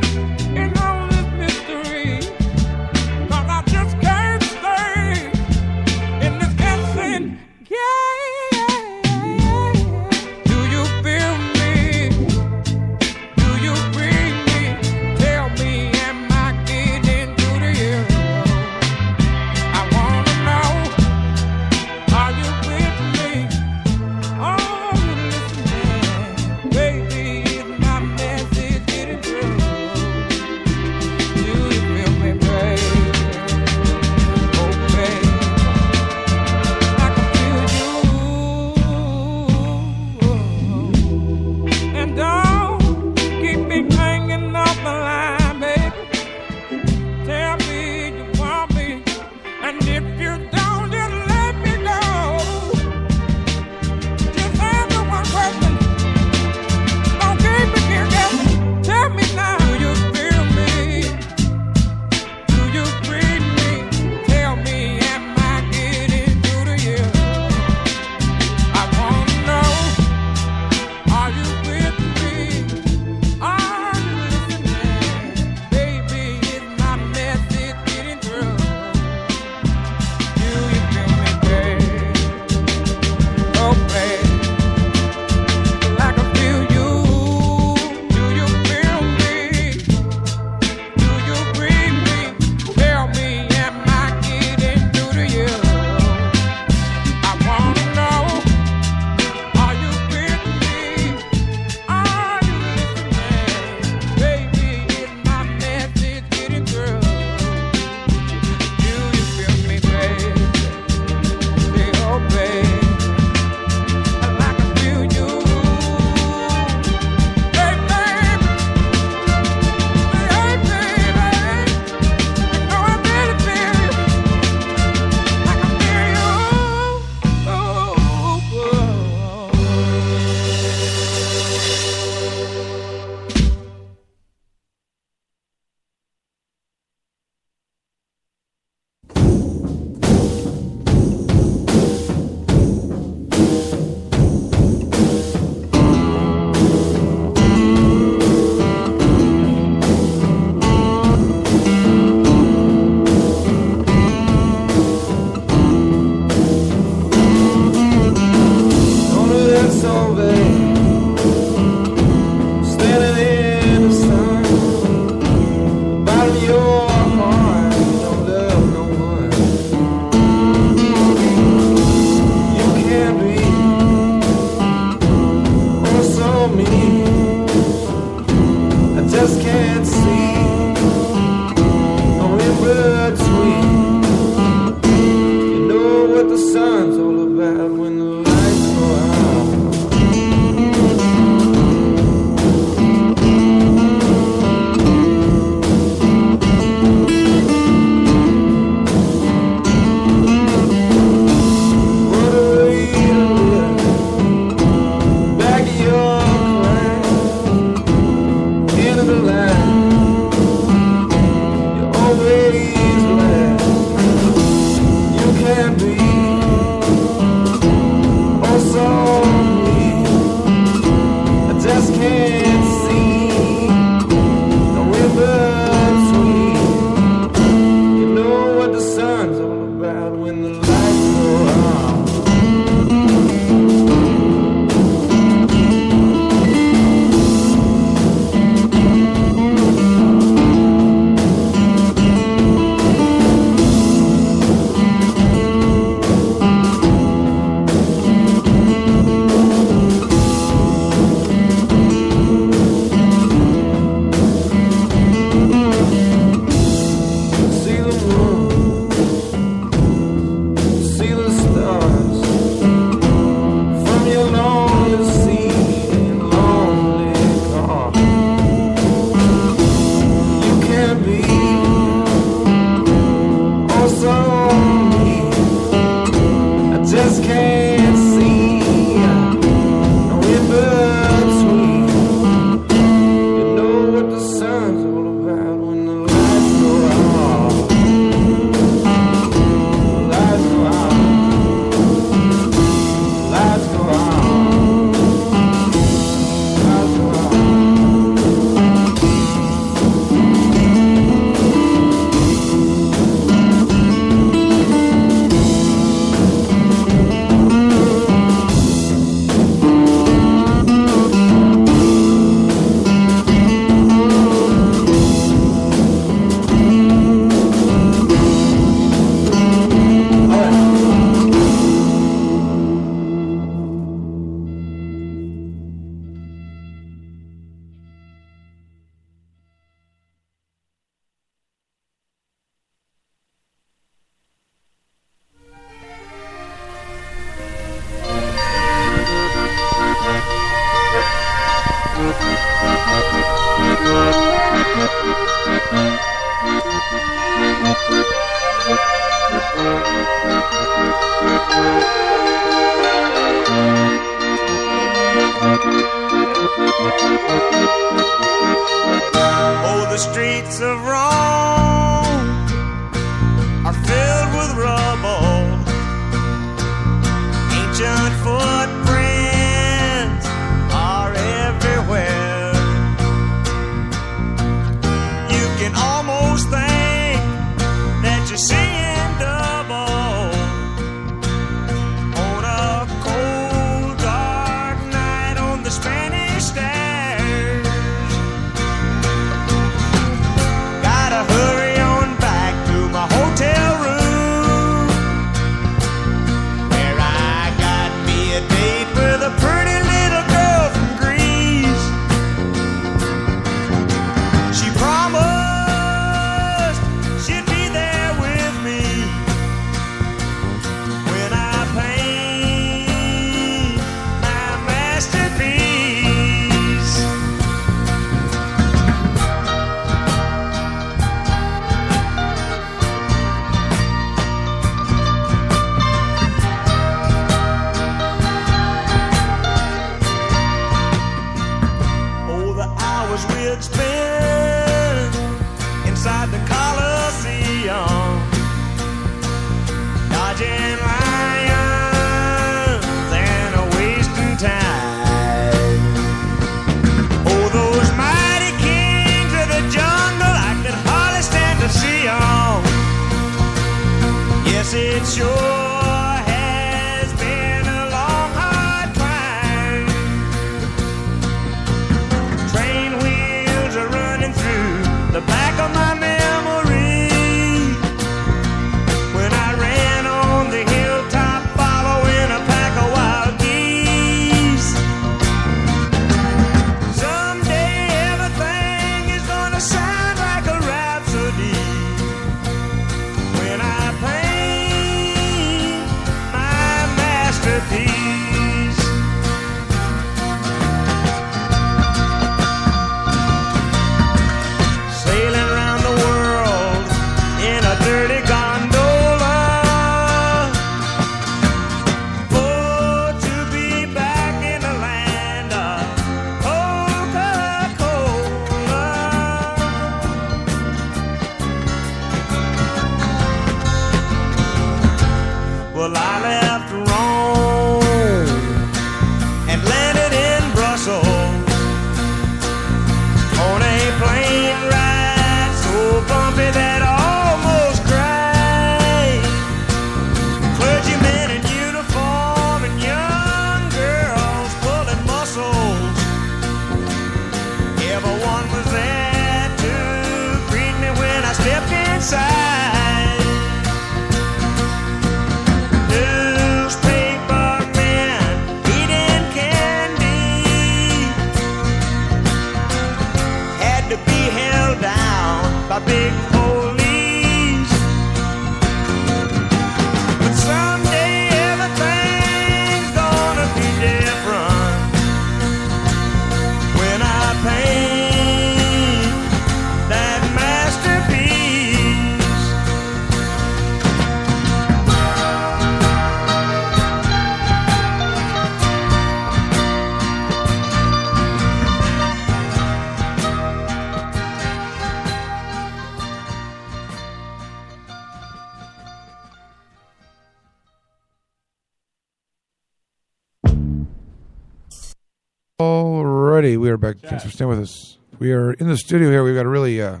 Alrighty, we are back. Thanks for staying with us. We are in the studio here. We've got a really uh,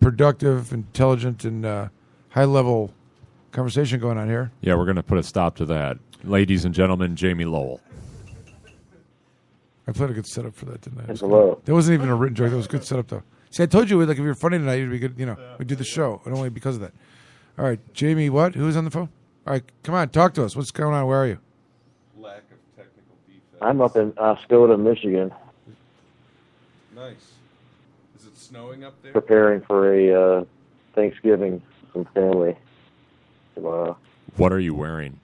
productive, intelligent, and uh, high level conversation going on here. Yeah, we're going to put a stop to that. Ladies and gentlemen, Jamie Lowell. I played a good setup for that, didn't I? It was Hello. good. That wasn't even a written joke. That was a good setup, though. See, I told you, like, if you're funny tonight, you'd be good. You know, we do the show, and only because of that. All right, Jamie, what? Who's on the phone? All right, come on, talk to us. What's going on? Where are you? Lack of technical defense. I'm up in Oscoda, Michigan, Nice. Is it snowing up there? preparing for a uh, Thanksgiving with some family tomorrow. What are you wearing?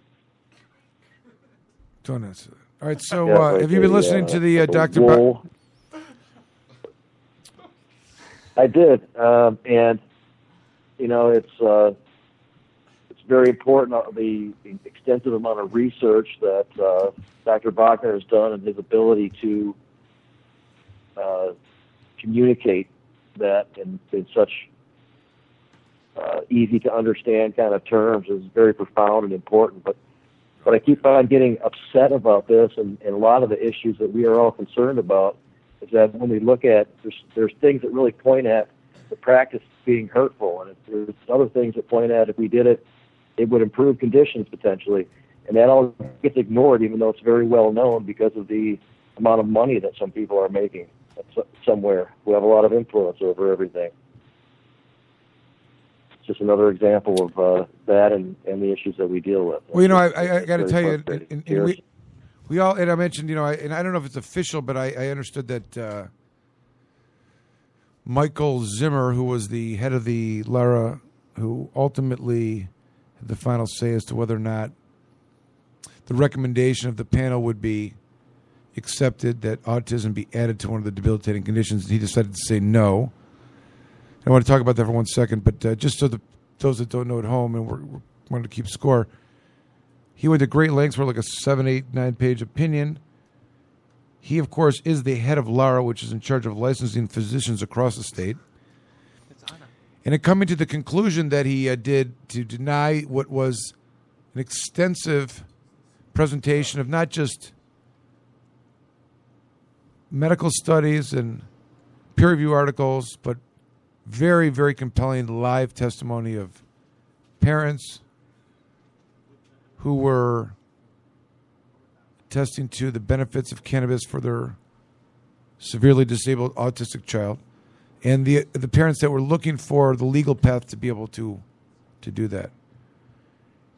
Donuts. All right, so Yeah, uh, like have you been listening uh, to the uh, Dr. wool- I did, um, and you know it's uh, it's very important uh, the, the extensive amount of research that uh, Dr. Bogner has done and his ability to uh, communicate that in, in such uh, easy to understand kind of terms is very profound and important. But but I keep on getting upset about this, and, and a lot of the issues that we are all concerned about is that when we look at there's there's things that really point at the practice being hurtful, and there's other things that point at if we did it, it would improve conditions potentially, and that all gets ignored, even though it's very well known because of the amount of money that some people are making somewhere who have a lot of influence over everything. It's just another example of uh, that and, and the issues that we deal with. Well, you know, I, I, I got to tell you, and, and we, we all, and I mentioned, you know, I, and I don't know if it's official, but I, I understood that uh, Michael Zimmer, who was the head of the LARA, who ultimately had the final say as to whether or not the recommendation of the panel would be accepted that autism be added to one of the debilitating conditions, and he decided to say no. I want to talk about that for one second, but uh, just so the those that don't know at home and we're, we're wanted to keep score, he went to great lengths for like a seven, eight, nine page opinion. He, of course, is the head of LARA, which is in charge of licensing physicians across the state. And it coming to the conclusion that he uh, did to deny what was an extensive presentation of not just medical studies and peer review articles, but very, very compelling live testimony of parents who were testing to the benefits of cannabis for their severely disabled autistic child. And the the parents that were looking for the legal path to be able to to do that.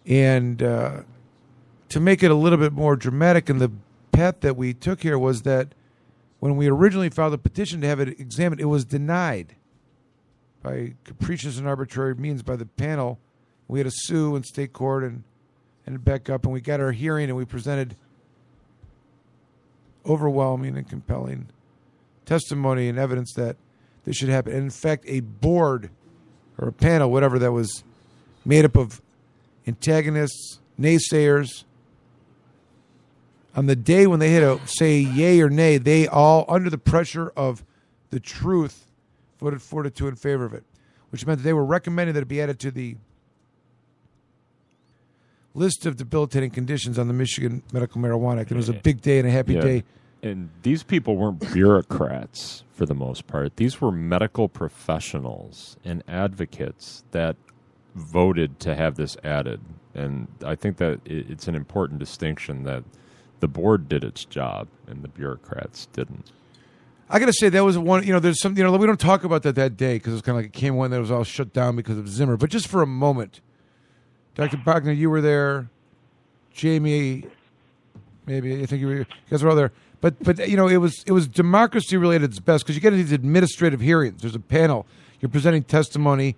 And uh, to make it a little bit more dramatic and the path that we took here was that when we originally filed a petition to have it examined it was denied by capricious and arbitrary means by the panel we had to sue in state court and and back up and we got our hearing and we presented overwhelming and compelling testimony and evidence that this should happen. And in fact, a board or a panel, whatever that was, made up of antagonists, naysayers. On the day when they had to say yay or nay, they all, under the pressure of the truth, voted 4 to 2 in favor of it, which meant that they were recommending that it be added to the list of debilitating conditions on the Michigan Medical Marijuana Act. And it was a big day and a happy Yeah. day. And these people weren't bureaucrats for the most part. These were medical professionals and advocates that voted to have this added. And I think that it's an important distinction that the board did its job and the bureaucrats didn't. I got to say that was one. You know, there's some. You know, we don't talk about that that day because it was kind of like it came one that was all shut down because of Zimmer. But just for a moment, Dr. Bogner, you were there. Jamie, maybe I think you were. You guys were all there. But but you know, it was it was democracy related at its best because you get these administrative hearings. There's a panel. You're presenting testimony.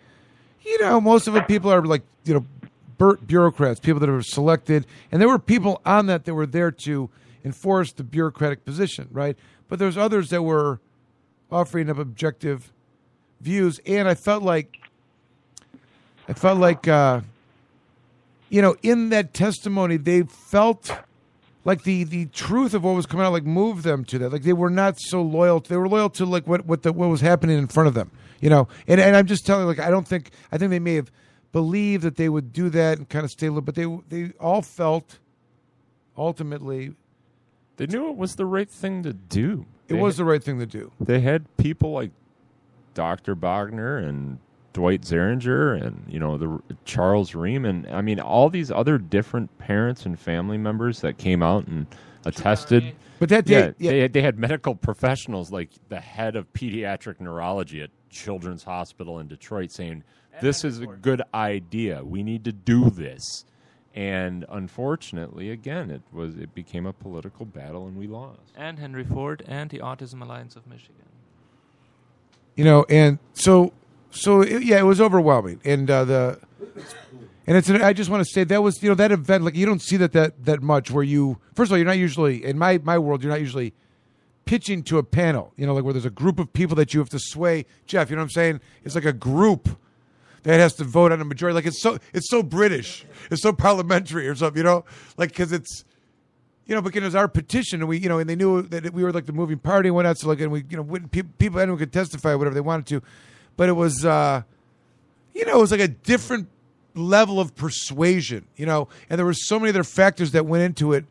You know, most of it people are like you know, bur- bureaucrats, people that are selected, and there were people on that that were there to enforce the bureaucratic position, right? But there's others that were offering up objective views, and I felt like I felt like uh, you know, in that testimony, they felt like the the truth of what was coming out like moved them to that. Like they were not so loyal. They were loyal to like what what the what was happening in front of them. You know, and and I'm just telling like I don't think I think they may have believed that they would do that and kind of stay low, but they they all felt ultimately They knew it was the right thing to do. it They was had- the right thing to do. They had people like Dr. Bogner and Dwight Zeringer and you know the Charles Ream and I mean all these other different parents and family members that came out and attested. But that yeah, day- yeah. they had, they had medical professionals like the head of pediatric neurology at Children's Hospital in Detroit saying this is a good idea. We need to do this. And unfortunately, again, it was it became a political battle and we lost. And Henry Ford and the Autism Alliance of Michigan. you know and so so it, yeah it was overwhelming and uh, the and it's an, i just want to say that was you know that event like you don't see that that that much where you first of all you're not usually in my my world you're not usually pitching to a panel you know like where there's a group of people that you have to sway jeff you know what i'm saying it's like a group that has to vote on a majority. Like it's so it's so british. It's so parliamentary or something you know? Like because it's you know, because it was our petition, and we, you know, and they knew that we were like the moving party and whatnot. So like, and we, you know, people, people, anyone could testify whatever they wanted to, but it was, uh, you know, it was like a different level of persuasion, you know, and there were so many other factors that went into it,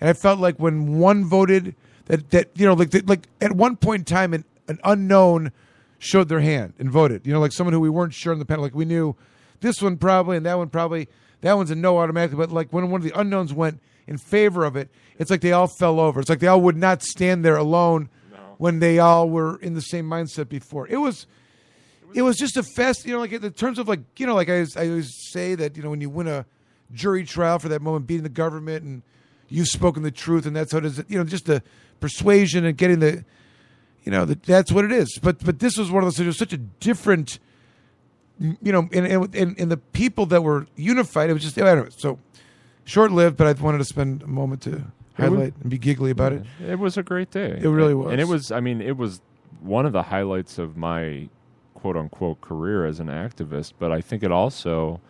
and I felt like when one voted, that that you know, like that, like at one point in time, an, an unknown showed their hand and voted, you know, like someone who we weren't sure in the panel, like we knew this one probably and that one probably, that one's a no automatically, but like when one of the unknowns went in favor of it, it's like they all fell over. It's like they all would not stand there alone when they all were in the same mindset before. It was, it was just a fest, you know, like in terms of like, you know, like I, always- I always say that, you know, when you win a jury trial for that moment, beating the government and you've spoken the truth and that's what it is, you know, just the persuasion and getting the, you know, that that's what it is. But, but this was one of those, it was such a different, you know, and, and, and, and the people that were unified, it was just, I. So short lived, but I wanted to spend a moment to highlight and be giggly about it. It was a great day. It really was. And it was, I mean, it was one of the highlights of my quote unquote career as an activist, but I think it also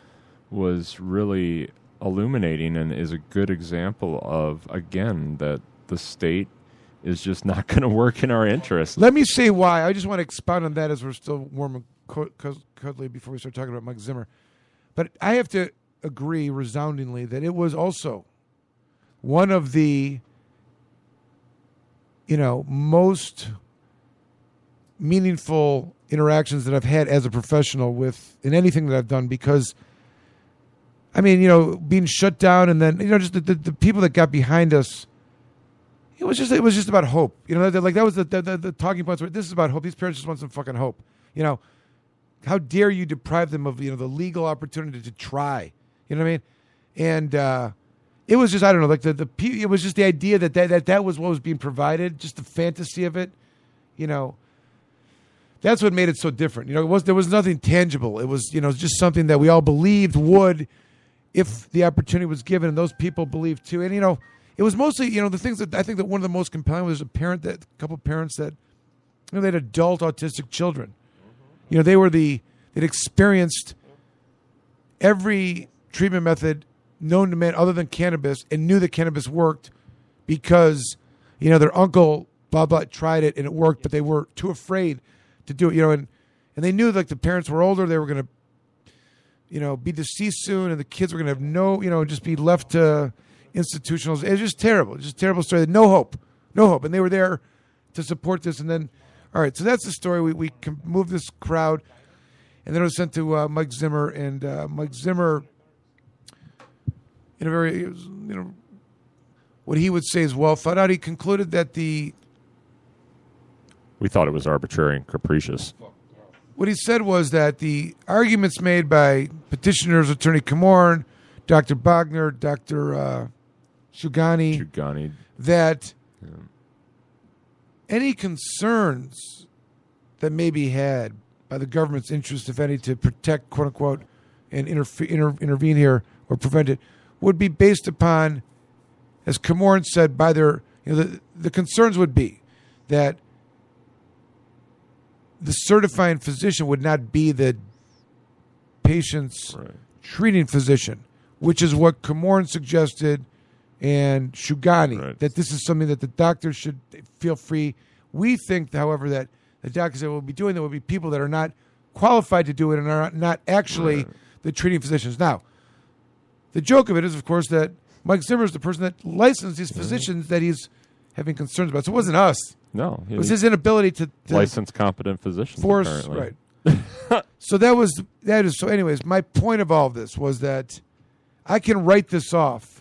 was really illuminating and is a good example of, again, that the state is just not going to work in our interest. Let me say why. I just want to expound on that as we're still warm and cuddly before we start talking about Mike Zimmer. But I have to agree resoundingly that it was also one of the, you know, most meaningful interactions that I've had as a professional with in anything that I've done because. I mean, you know, being shut down, and then you know, just the, the, the people that got behind us it was just it was just about hope. You know, like that was the the, the, the talking points. This is about hope. These parents just want some fucking hope. You know, how dare you deprive them of you know the legal opportunity to try? You know what I mean? And uh, it was just I don't know, like the the it was just the idea that that that, that was what was being provided, just the fantasy of it. You know, that's what made it so different. You know, it was there was nothing tangible. It was you know just something that we all believed would, if the opportunity was given, and those people believed too. And you know, it was mostly you know the things that I think that one of the most compelling was a parent that a couple parents that you know they had adult autistic children. You know, they were the they'd experienced every treatment method known to man other than cannabis and knew that cannabis worked because you know their uncle blah blah tried it and it worked, but they were too afraid to do it. You know, and and they knew like the parents were older, they were going to you know, be deceased soon, and the kids were going to have no, you know, just be left to institutionals. It's just terrible. It's just a terrible story. No hope, no hope, and they were there to support this. And then, all right, so that's the story. We we moved this crowd, and then it was sent to uh, Mike Zimmer, and uh, Mike Zimmer, in a very, was, you know, what he would say is well thought out. He concluded that the We thought it was arbitrary and capricious. what he said was that the arguments made by petitioners, attorney Komorn, Dr. Bogner, Dr. Uh, Chugani, Chugani, that any concerns that may be had by the government's interest, if any, to protect, quote unquote, and interfe- inter- intervene here or prevent it, would be based upon, as Komorn said, by their, you know, the, the concerns would be that the certifying physician would not be the patient's treating physician, which is what Komorn suggested and Chugani, that this is something that the doctors should feel free. We think, however, that the doctors that will be doing that will be people that are not qualified to do it and are not actually the treating physicians. Now, the joke of it is, of course, that Mike Zimmer is the person that licensed these physicians that he's having concerns about. So it wasn't us. No, it was his inability to, to licensed competent physicians. force apparently. right. so that was that is so. Anyways, my point of all of this was that I can write this off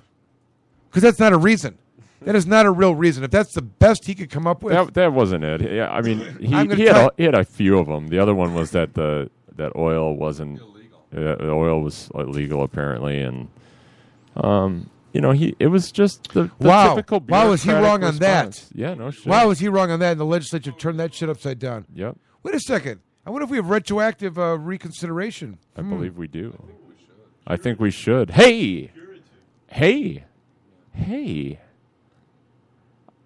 because that's not a reason. That is not a real reason. If that's the best he could come up with, That, that wasn't it. Yeah, I mean, he, he, had a, he had a few of them. The other one was that the that oil wasn't uh, the oil was illegal apparently, and um, you know, he it was just the, the wow, typical. wow, was he bureaucratic wrong on that? Yeah, no shit. Wow, was he wrong on that? And the legislature turned that shit upside down. Yep. Wait a second. I wonder if we have retroactive uh, reconsideration. I Hmm. believe we do. I think we should. Hey, hey, hey.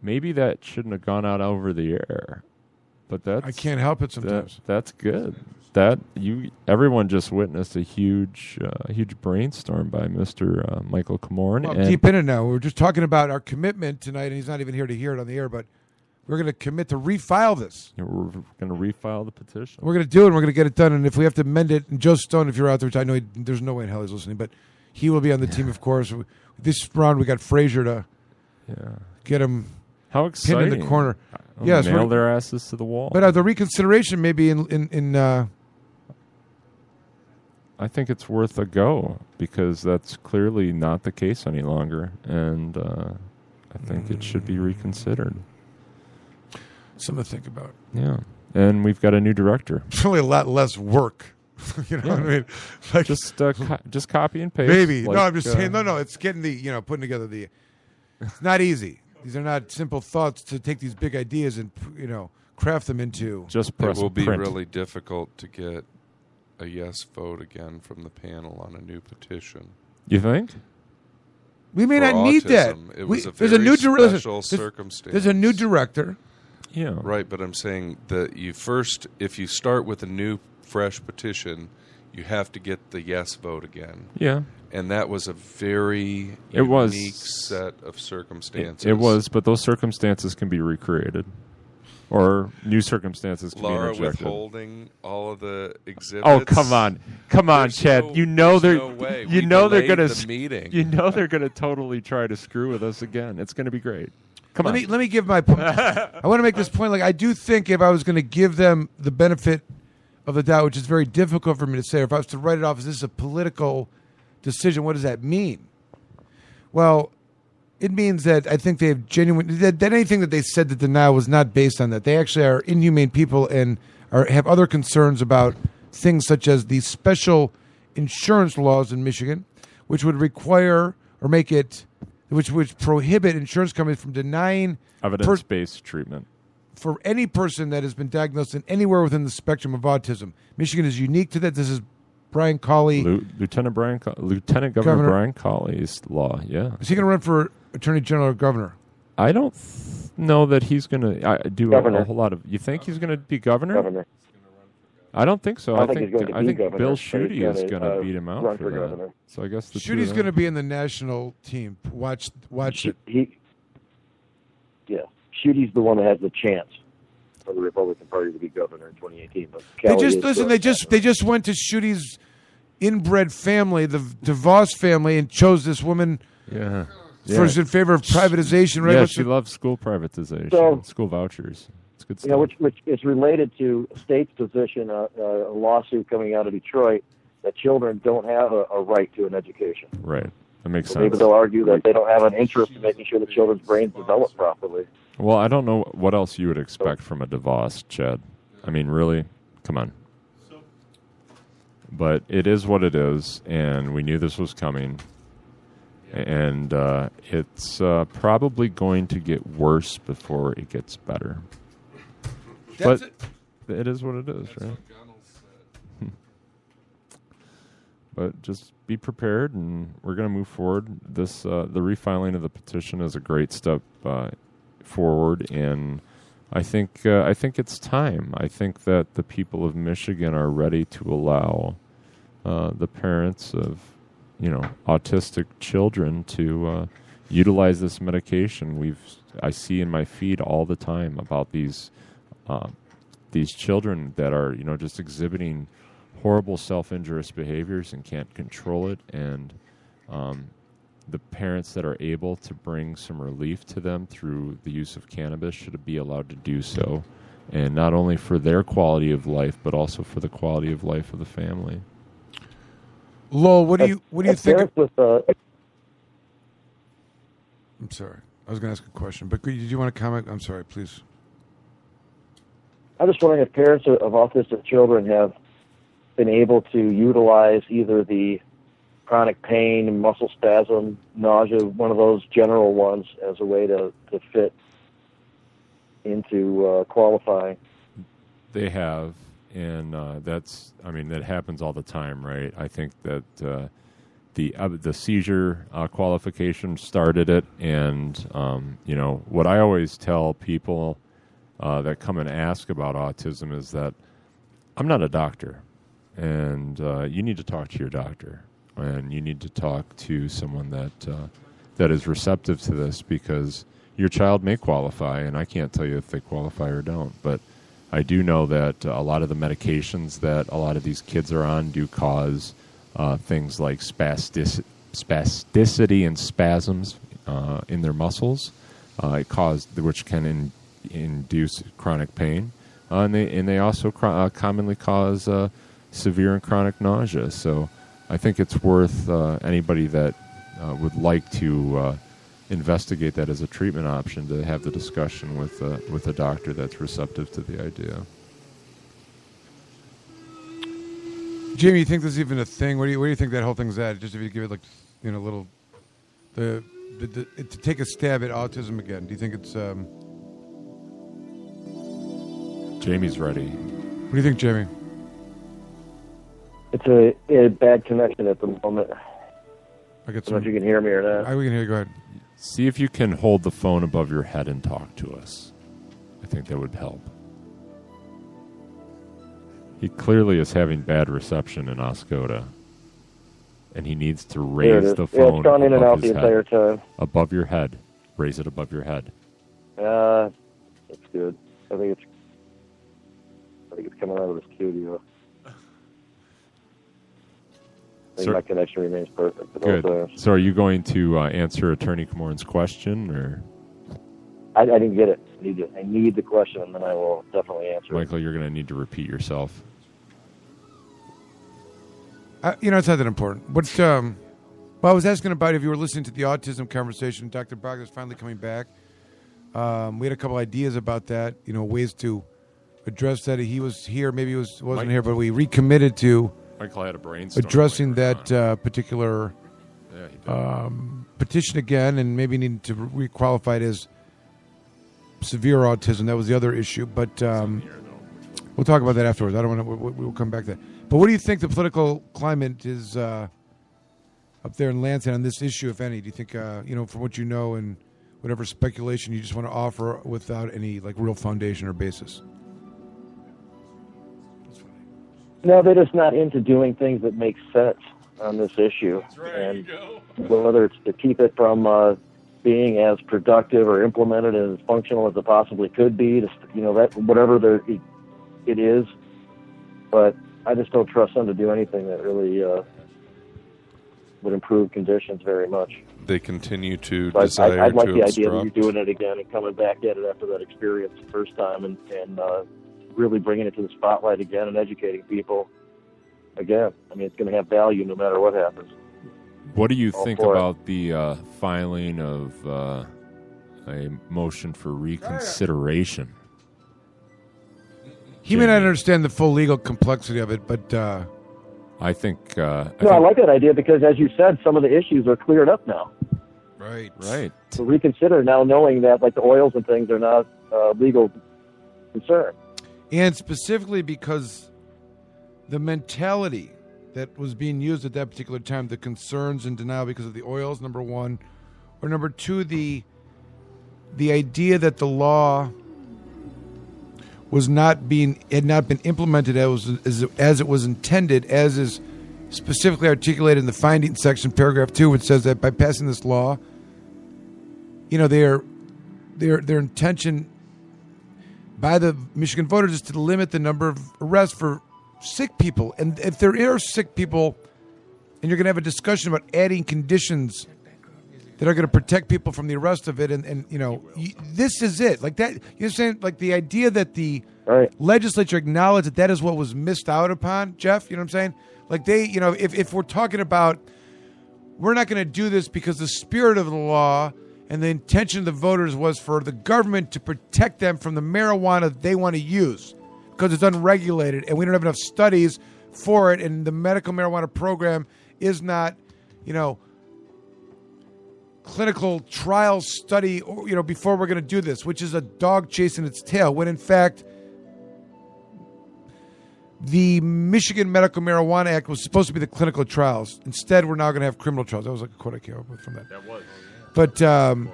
Maybe that shouldn't have gone out over the air, but that's I can't help it that- sometimes. that's good. That you everyone just witnessed a huge, uh, huge brainstorm by Mister uh, Michael Komorn. Well, deep in it now. We're just talking about our commitment tonight, and he's not even here to hear it on the air. But we're going to commit to refile this. we're going to refile the petition. We're going to do it. and We're going to get it done. And if we have to amend it, and Joe Stone, if you're out there, which I know he, there's no way in hell he's listening, but he will be on the team, of course. This round, we got Frazier to Yeah. get him How pinned in the corner. I'll yes, nail their asses to the wall. But uh, the reconsideration maybe in in, in uh, I think it's worth a go because that's clearly not the case any longer, and uh, I think it should be reconsidered. something to think about. Yeah, and we've got a new director. It's really a lot less work. you know what I mean? Like just uh, co- just copy and paste. Maybe like, no, I'm just uh, saying. No, no, it's getting the you know putting together the. It's not easy. These are not simple thoughts to take these big ideas and you know craft them into. Just It will be really difficult to get a yes vote again from the panel on a new petition. You think? We may For not need that. autism, It We- was a there's a new dir- special there's- circumstance. There's a new director. Yeah. Right, but I'm saying that you first, if you start with a new, fresh petition, you have to get the yes vote again. Yeah. And that was a very It was- unique set of circumstances. It, it was, but those circumstances can be recreated, or new circumstances can Laura be interjected. withholding all of the exhibits. Oh come on, come on, There's Chad! no- you know they're no way. you We know they're gonna the meeting. You know they're gonna totally try to screw with us again. It's gonna be great. Come let on. me let me give my point. I want to make this point. Like I do think if I was going to give them the benefit of the doubt, which is very difficult for me to say, or if I was to write it off as this is a political decision, what does that mean? Well, it means that I think they have genuine that, that anything that they said that denial was not based on that. They actually are inhumane people and are have other concerns about things such as the special insurance laws in Michigan, which would require or make it which would prohibit insurance companies from denying Evidence-based treatment. For any person that has been diagnosed in anywhere within the spectrum of autism. Michigan is unique to that. This is Brian Calley. Lu- Lieutenant Brian, Co- Lieutenant Governor, Governor- Brian Calley's law. Yeah, Is he going to run for Attorney General or Governor? I don't th- know that he's going to do a, a whole lot of. You think he's going to be governor? Governor. I don't think so. I I, think think he's going to I think governor, Bill but he's Schuette is gonna, going to uh, beat him out for, for that. governor. So I guess the two Schuette's going to be in the national team. Watch, watch it. He, yeah, Schuette's the one that has the chance for the Republican Party to be governor in 2018. But They just listen. They just they just went to Schuette's inbred family, the DeVos family, and chose this woman. Yeah. First Yeah. in favor of privatization, right? Yeah, What's she the- loves school privatization, So- school vouchers. It's good you know, which, which is related to state's position, uh, uh, a lawsuit coming out of Detroit that children don't have a, a right to an education. right. That makes So sense. maybe they'll argue that they don't have an interest in making sure the children's brains develop properly. Well, I don't know what else you would expect from a DeVos, Chad. I mean, really? Come on. But it is what it is, and we knew this was coming. And uh, it's uh, probably going to get worse before it gets better. That's but it is what it is, right? but just be prepared, and we're going to move forward. This uh, the refiling of the petition is a great step uh, forward, in. I think uh, I think it's time. I think that the people of Michigan are ready to allow uh, the parents of you know autistic children to uh, utilize this medication. We've I see in my feed all the time about these uh, these children that are you know just exhibiting horrible self-injurious behaviors and can't control it and um, the parents that are able to bring some relief to them through the use of cannabis should be allowed to do so and not only for their quality of life but also for the quality of life of the family Lowell, what do you what do you think? parents with, uh, I'm sorry, I was going to ask a question, but did you want to comment? I'm sorry, please. I'm just wondering if parents of of autistic children have been able to utilize either the chronic pain, muscle spasm, nausea, one of those general ones, as a way to, to fit into uh, qualifying. They have, and uh, that's I mean that happens all the time, right? I think that uh, the uh, the seizure uh, qualification started it, and um, you know what I always tell people uh, that come and ask about autism is that I'm not a doctor, and you need to talk to your doctor, and you need to talk to someone that uh, that is receptive to this because your child may qualify, and I can't tell you if they qualify or don't, but I do know that uh, a lot of the medications that a lot of these kids are on do cause uh, things like spastic- spasticity and spasms uh, in their muscles. Uh, it cause which can in, induce chronic pain, uh, and they and they also uh, commonly cause severe and chronic nausea. So I think it's worth uh, anybody that uh, would like to uh, investigate that as a treatment option to have the discussion with uh, with a doctor that's receptive to the idea. Jamie, you think this is even a thing? Where do you where do you think that whole thing's at? Just if you give it like you know a little the, the, the to take a stab at autism again. Do you think it's um Jamie's ready. What do you think, Jamie? It's a, a bad connection at the moment. I get don't know if you can hear me or not. I we can hear. you. Go ahead. See if you can hold the phone above your head and talk to us. I think that would help. He clearly is having bad reception in Oscoda. And he needs to There it raise is. the Yeah, it's phone gone in and above out his the head. entire time. Above your head. Raise it above your head. Uh, that's good. I think it's. I think it's coming out of the studio. I think Sir- my connection remains perfect. at Good. times. So are you going to uh, answer Attorney Komorn's question or I, I didn't get it. I need, to, I need the question, and then I will definitely answer it. Michael, you're going to need to repeat yourself. Uh, you know, it's not that important. But um, well, I was asking about if you were listening to the autism conversation. Dr. Bach is finally coming back. Um, we had a couple ideas about that. You know, ways to address that. He was here, maybe he was wasn't Mike- here, but we recommitted to Michael had a brainstorm addressing that uh, particular Yeah, um, petition again, and maybe needing to re-qualify it as severe autism. That was the other issue, but um, we'll talk about that afterwards. I don't want to. We'll, we'll come back to that. But what do you think the political climate is uh, up there in Lansing on this issue, if any? Do you think, uh, you know, from what you know and whatever speculation you just want to offer without any like real foundation or basis? No, they're just not into doing things that make sense on this issue. and whether it's to keep it from uh, being as productive or implemented and as functional as it possibly could be, to, you know, that whatever the, it, it is. But I just don't trust them to do anything that really uh, would improve conditions very much. They continue to So I, desire I, I'd like to the idea that obstruct. you're doing it again and coming back at it after that experience the first time and, and uh, really bringing it to the spotlight again and educating people again. I mean, it's going to have value no matter what happens. What do you All think for it. about the uh, filing of uh, a motion for reconsideration? He may not understand the full legal complexity of it, but uh, I think. Uh, I No, I like that idea because, as you said, some of the issues are cleared up now. right, right. So reconsider now, knowing that like the oils and things are not uh, legal concern. And specifically because the mentality that was being used at that particular time, the concerns and denial because of the oils, number one, or number two, the the idea that the law was not being had not been implemented as as, as it was intended, as is specifically articulated in the findings section, paragraph two, which says that by passing this law, you know, their their their intention by the Michigan voters is to limit the number of arrests for sick people. And if there are sick people, and you're going to have a discussion about adding conditions that are going to protect people from the arrest of it, and, and you know, y- this is it. Like that, you know saying? Like the idea that the legislature acknowledged that that is what was missed out upon, Jeff, you know what I'm saying? Like they, you know, if, if we're talking about, we're not going to do this because the spirit of the law and the intention of the voters was for the government to protect them from the marijuana they want to use because it's unregulated and we don't have enough studies for it and the medical marijuana program is not you know clinical trial study or you know before we're going to do this which is a dog chasing its tail when in fact the Michigan Medical Marijuana Act was supposed to be the clinical trials. Instead, we're now going to have criminal trials. That was like a quote I came up with from that. That was. But um,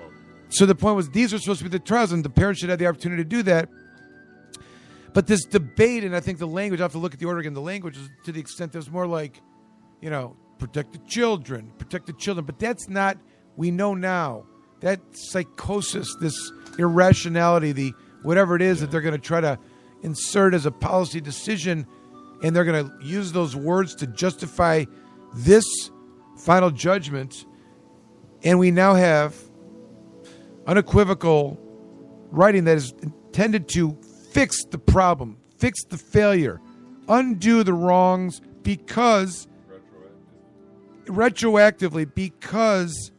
so the point was, these are supposed to be the trials, and the parents should have the opportunity to do that. But this debate, and I think the language, I have to look at the order again. The language is to the extent there's more like, you know, protect the children, protect the children. But that's not. We know now that psychosis, this irrationality, the whatever it is that they're going to try to insert as a policy decision, and they're going to use those words to justify this final judgment. And we now have unequivocal writing that is intended to fix the problem, fix the failure, undo the wrongs because retroactively because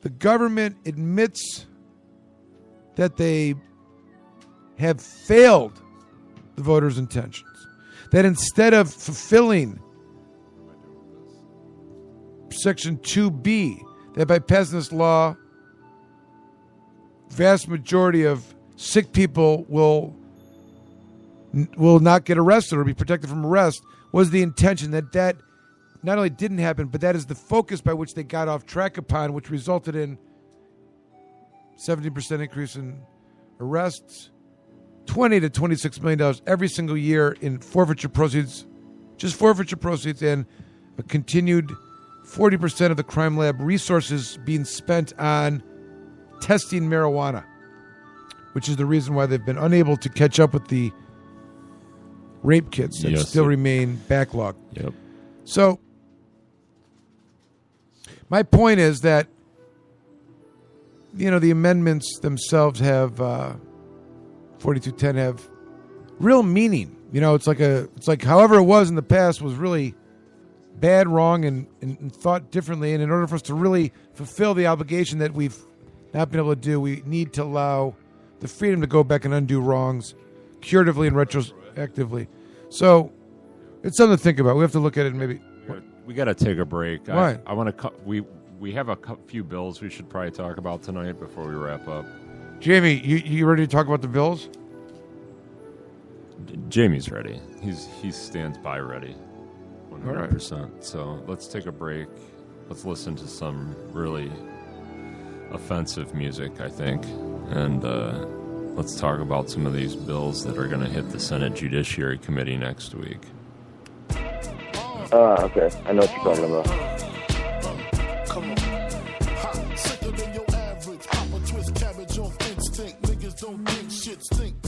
the government admits that they have failed the voters' intentions. That instead of fulfilling Section 2B, that by passing law, vast majority of sick people will will not get arrested or be protected from arrest was the intention that that not only didn't happen but that is the focus by which they got off track upon which resulted in 17% increase in arrests 20 to 26 million dollars every single year in forfeiture proceeds just forfeiture proceeds and a continued 40% of the crime lab resources being spent on testing marijuana which is the reason why they've been unable to catch up with the rape kits that Yes, still remain backlogged. Yep. So my point is that you know the amendments themselves have uh, 4210 have real meaning. You know, it's like a it's like however it was in the past was really bad, wrong, and, and, thought differently. And in order for us to really fulfill the obligation that we've not been able to do, we need to allow the freedom to go back and undo wrongs curatively and retroactively. So it's something to think about. We have to look at it and maybe. We got to take a break. Why? I, I want to. Cu- we we have a cou- few bills we should probably talk about tonight before we wrap up. Jamie, you, you ready to talk about the Bills? Jamie's ready. He's he stands by ready, one All right. hundred percent. So let's take a break. Let's listen to some really offensive music, I think, and uh, let's talk about some of these bills that are going to hit the Senate Judiciary Committee next week. Ah, okay. I know what you're talking about. Sicker than your average. Papa twist cabbage off instinct. Niggas don't think shit stink.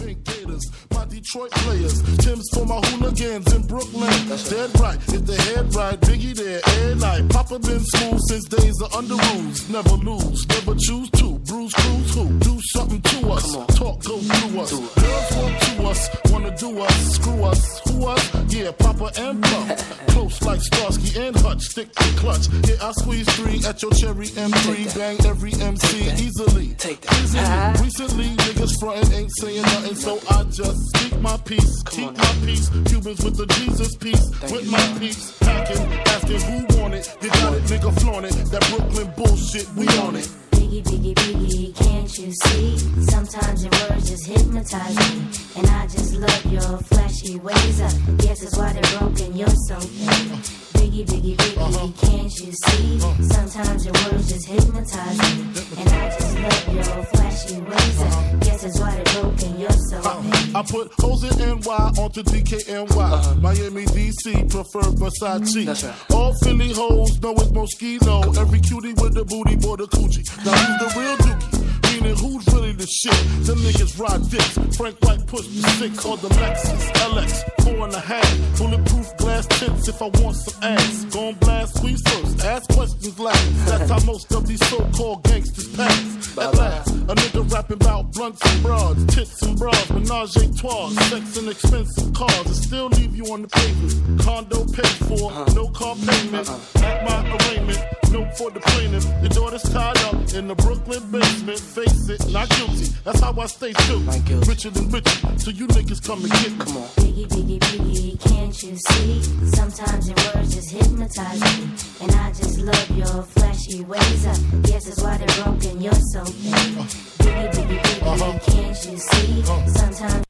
Pink gators. My Detroit players. Tim's for my hooligans in Brooklyn. Dead right, if the head right, Biggie there, and night. Papa been smooth since days of under rules. Never lose, never choose to. Bruise, cruise, who? Do something to us. Talk, go through us. Girls want to us, wanna do us, screw us. Who us? Yeah, Papa and Puff. Close like Starsky and Hutch, stick to clutch. Yeah, I squeeze three at your cherry M3. Bang every MC easily. Take that. Recently, niggas frontin' ain't saying nothing, so I just speak my peace, keep my peace. Cubans with the Jesus peace, with my peace. Packing, asking who want it. They got it, nigga flaunt it. That Brooklyn bullshit, we on it. Biggie, biggie, biggie, can't you see? Sometimes your words just hypnotize me. And I just love your flashy ways. I guess that's why they're broken, you're so fake. Biggie, biggie, biggie, uh-huh. can't you see? Uh-huh. Sometimes your words just hypnotize me. And I just love your flashy ways. I uh-huh. guess that's why they're broken, you're so uh, fake. I put hoes in NY onto DKNY. Miami, DC, prefer Versace. All Philly hoes know it's Moschino. Every cutie with the booty, boy, the coochie. Now who's the real dookie? Meaning who's really the shit? Them niggas ride dicks. Frank White pushed the six on the Lexus LX, four and a half. Bulletproof glass tips if I want some ass. Gon' blast, squeeze first, ask questions last. That's how most of these so-called gangsters pass. At last, a nigga rapping about blunts and broads, tits and bras, menage a trois, sex and expensive cars, and still leave you on the pavement. Condo paid for, uh-huh. no car payment. At my arraignment, no for the plaintiff. Your daughter's tied up in the Brooklyn basement. Face it, not guilty. That's how I stay true. Richer than richer, so you niggas come and get me. Come on. Biggie, biggie, biggie, can't you see? Sometimes your words just hypnotize me. And I just love your flashy ways. I guess that's why they're broken, you're so fake. Uh-huh. Biggie, biggie, biggie, uh-huh. can't you see? Uh-huh. Sometimes.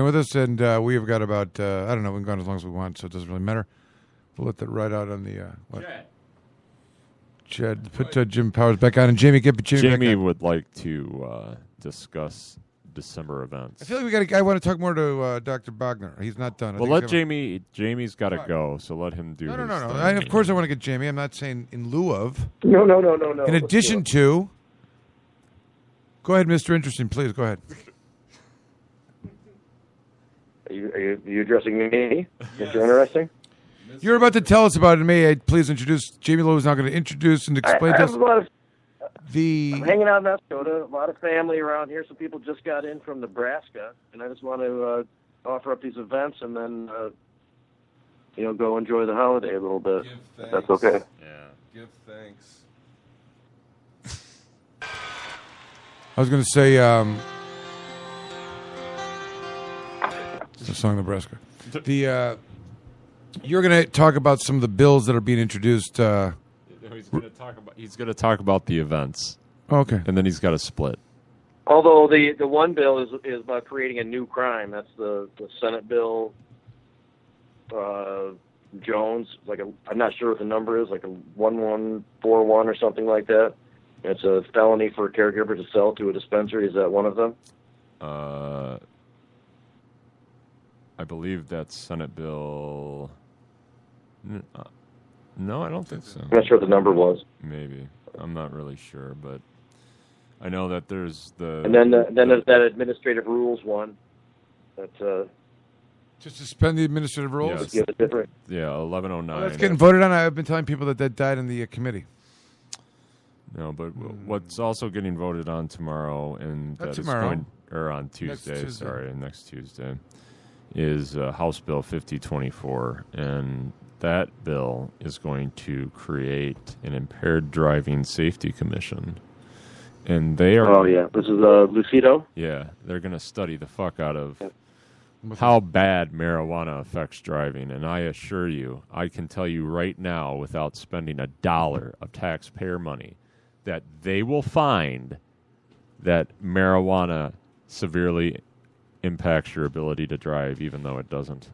Staying with us. And uh, we have got about, uh, I don't know, we've gone as long as we want, so it doesn't really matter. We'll let that ride out on the. Uh, what? Chad, put uh, Jim Powers back on, and Jamie, get Jamie, back Jamie on. would like to uh, discuss December events. I feel like we got. to I want to talk more to uh, Dr. Bogner. He's not done. I Well, think let he's gonna- Jamie. Jamie's got to go, so let him do. No, no, his no, no. thing. I, of course, I want to get Jamie. I'm not saying in lieu of. No, no, no, no, no. In addition to. Go ahead, Mr. Interesting. Please go ahead. Are you, are you, are you addressing me? Mr. Interesting? You're about to tell us about it. May I please introduce Jamie Lowell is now going to introduce and explain I, I to have us a lot of, the. I'm hanging out in Oscoda. A lot of family around here. Some people just got in from Nebraska, and I just want to uh, offer up these events and then, uh, you know, go enjoy the holiday a little bit. If that's okay. Yeah. Give thanks. I was going to say. Um, it's a song, Nebraska. The uh, you're going to talk about some of the bills that are being introduced. Uh, No, he's going to talk about. He's going to talk about the events. Okay. And then he's got a split. Although the the one bill is is about creating a new crime. That's the the Senate bill. Uh, Jones, like a, I'm not sure what the number is, like a one one four one or something like that. It's a felony for a caregiver to sell to a dispensary. Is that one of them? Uh, I believe that's Senate Bill. Uh, No, I don't think so. I'm not sure what the number was. Maybe I'm not really sure, but I know that there's the And then the, then there's that administrative rules one. That uh, to suspend the administrative rules. Yes. give a different. Yeah, eleven oh nine. That's getting voted on. I've been telling people that that died in the uh, committee. No, but w- what's also getting voted on tomorrow and Not that is tomorrow. going or on Tuesday, Tuesday. sorry, next Tuesday, is uh, House Bill 5024, and that bill is going to create an impaired driving safety commission, and they are. Oh yeah, this is uh, Lucido. Yeah, they're going to study the fuck out of how bad marijuana affects driving. And I assure you, I can tell you right now, without spending a dollar of taxpayer money, that they will find that marijuana severely impacts your ability to drive, even though it doesn't.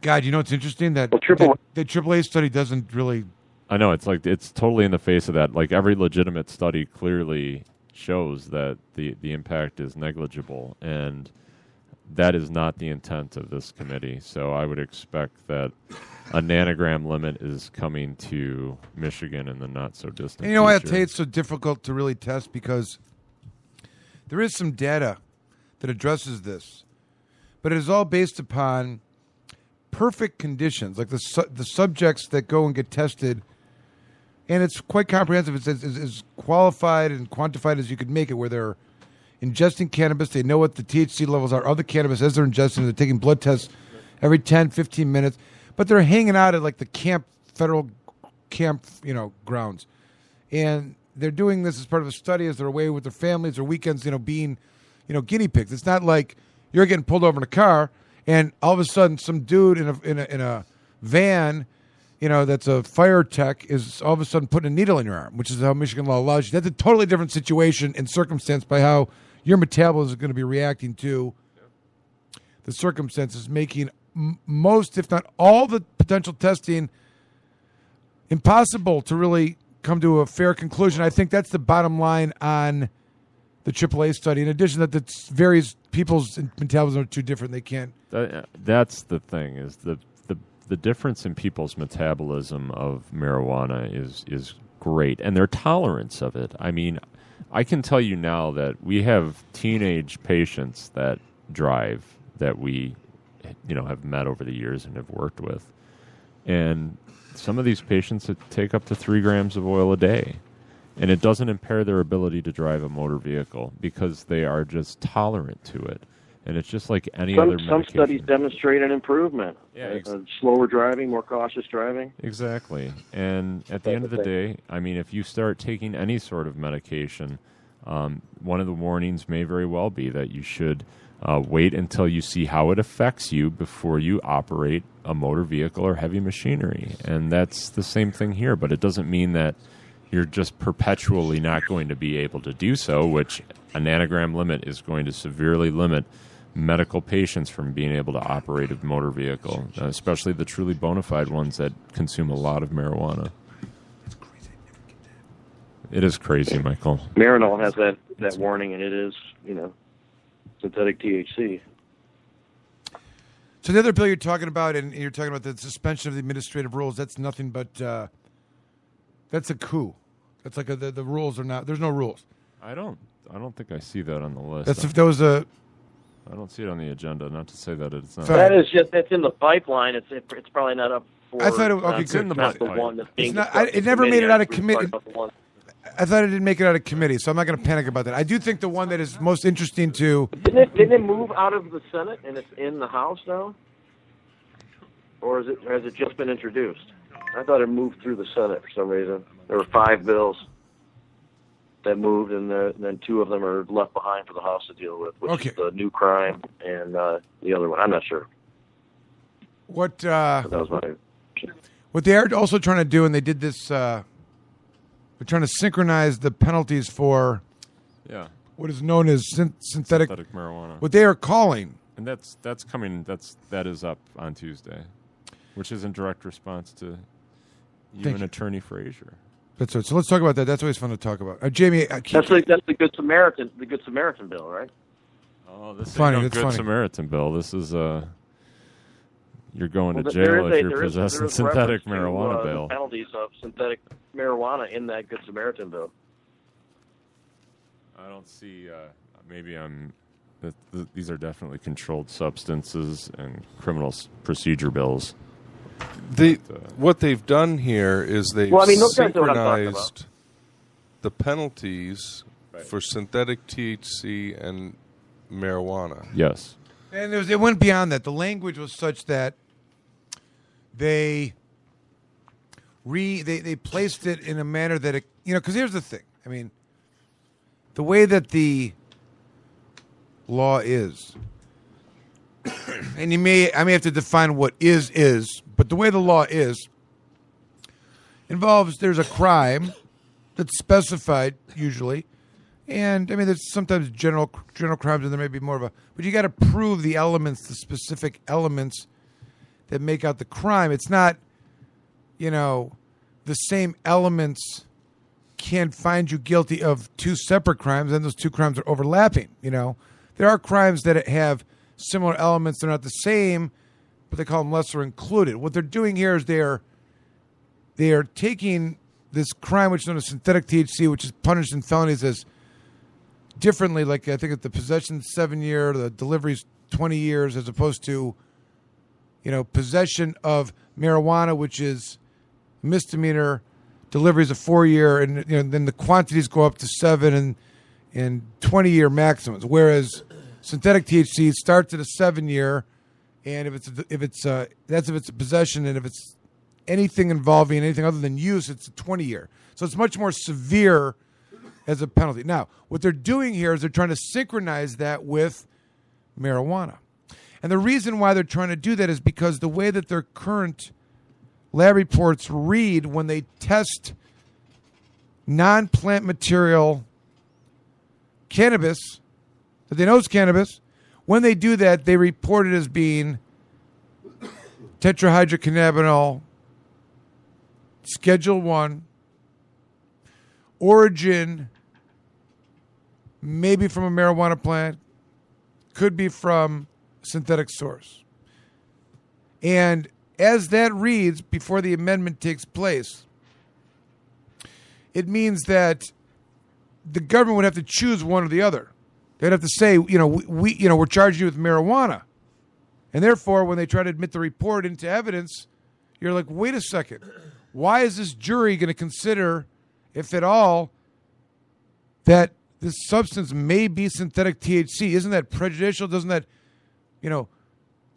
God, you know what's interesting that triple- that, the AAA study doesn't really. I know it's like it's totally in the face of that. Like every legitimate study clearly shows that the the impact is negligible, and that is not the intent of this committee. So I would expect that a nanogram limit is coming to Michigan in the not so distant. And you know why I future. tell you it's so difficult to really test because there is some data that addresses this, but it is all based upon perfect conditions, like the su- the subjects that go and get tested, and it's quite comprehensive. It's as, qualified and quantified as you could make it, where they're ingesting cannabis. They know what the THC levels are of the cannabis as they're ingesting. They're taking blood tests every 10, 15 minutes, but they're hanging out at like the camp, federal camp, you know, grounds, and they're doing this as part of a study as they're away with their families or weekends, you know, being, you know, guinea pigs. It's not like you're getting pulled over in a car and all of a sudden some dude in a in a, in a van, you know, that's a fire tech is all of a sudden putting a needle in your arm, which is how Michigan law allows you. That's a totally different situation and circumstance by how your metabolism is going to be reacting to the circumstances, making m- most, if not all, the potential testing impossible to really come to a fair conclusion. I think that's the bottom line on the AAA study. In addition, that the various people's metabolism are too different; they can't. That, that's the thing is the, the the difference in people's metabolism of marijuana is is great and their tolerance of it. I mean, I can tell you now that we have teenage patients that drive that we you know have met over the years and have worked with. And some of these patients that take up to 3 grams of oil a day and it doesn't impair their ability to drive a motor vehicle because they are just tolerant to it. And it's just like any Some other some studies demonstrate an improvement. Yeah, ex- uh, slower driving, more cautious driving. Exactly. And at the end of the day, I mean, if you start taking any sort of medication, um, one of the warnings may very well be that you should uh, wait until you see how it affects you before you operate a motor vehicle or heavy machinery. And that's the same thing here, but it doesn't mean that you're just perpetually not going to be able to do so, which a nanogram limit is going to severely limit medical patients from being able to operate a motor vehicle, especially the truly bona fide ones that consume a lot of marijuana. It is crazy, Michael. Marinol has that that warning, and it is you know synthetic THC. So the other bill you're talking about, and you're talking about the suspension of the administrative rules. That's nothing but uh, that's a coup. That's like a, the the rules are not. There's no rules. I don't. I don't think I see that on the list. That's if there was a. I don't see it on the agenda. Not to say that it's not. That is just that's in the pipeline. It's it's probably not up for. I thought it- not- okay, good. not the one that's being It's not- I- it never made it out of committee. talking about the one- I thought it didn't make it out of committee, so I'm not going to panic about that. I do think the one that is most interesting to Didn't it, didn't it move out of the Senate and it's in the House now? Or is it or has it just been introduced? I thought it moved through the Senate for some reason. There were five bills that moved, and, the, and then two of them are left behind for the House to deal with, which Okay. is the new crime and uh, the other one. I'm not sure. what uh, That was my. what they are also trying to do, and they did this. Uh, they're trying to synchronize the penalties for Yeah. what is known as syn- synthetic, Synthetic marijuana. What they are calling And that's that's coming. That's that is up on Tuesday, which is in direct response to you Thank and you. Attorney Frazier. That's right. So let's talk about that. That's always fun to talk about. Uh, Jamie, uh, keep, That's the that's the Good Samaritan the Good Samaritan bill, right? Oh, this Funny, ain't no good funny. Samaritan bill. This is uh, you're going Well, to jail if a- you're possessing there is synthetic reference to, marijuana uh, bill. penalties of synthetic marijuana in that Good Samaritan bill. I don't see. Uh, maybe I'm. Th- th- these are definitely controlled substances and criminal s- procedure bills. They, uh, what they've done here is they've Well, I mean, those guys know what I'm talking about. synchronized the penalties for synthetic THC and marijuana. Yes. And it, was, it went beyond that. The language was such that they re they, they placed it in a manner that it you know because here's the thing. I mean, the way that the law is, and you may I may have to define what is is, but the way the law is involves there's a crime that's specified usually and I mean, there's sometimes general general crimes, and there may be more of a. But you got to prove the elements, the specific elements that make out the crime. It's not, you know, the same elements can find you guilty of two separate crimes, and those two crimes are overlapping. You know, there are crimes that have similar elements; they're not the same, but they call them lesser included. What they're doing here is they're they are taking this crime, which is known as synthetic THC, which is punished in felonies as differently. Like I think the possession seven year, the delivery's twenty years, as opposed to, you know, possession of marijuana, which is misdemeanor, delivery is a four year, and you know, then the quantities go up to seven and and twenty year maximums. Whereas synthetic THC starts at a seven year, and if it's if it's uh, that's if it's a possession, and if it's anything involving anything other than use, it's a twenty year. So it's much more severe as a penalty. Now, what they're doing here is they're trying to synchronize that with marijuana. And the reason why they're trying to do that is because the way that their current lab reports read when they test non plant material cannabis that they know is cannabis, when they do that, they report it as being tetrahydrocannabinol, Schedule 1, origin maybe from a marijuana plant, could be from synthetic source. And as that reads before the amendment takes place, it means that the government would have to choose one or the other. They'd have to say, you know, we, we you know, we're charging you with marijuana. And therefore, when they try to admit the report into evidence, you're like, wait a second. Why is this jury going to consider, if at all, that this substance may be synthetic THC? Isn't that prejudicial? Doesn't that, you know,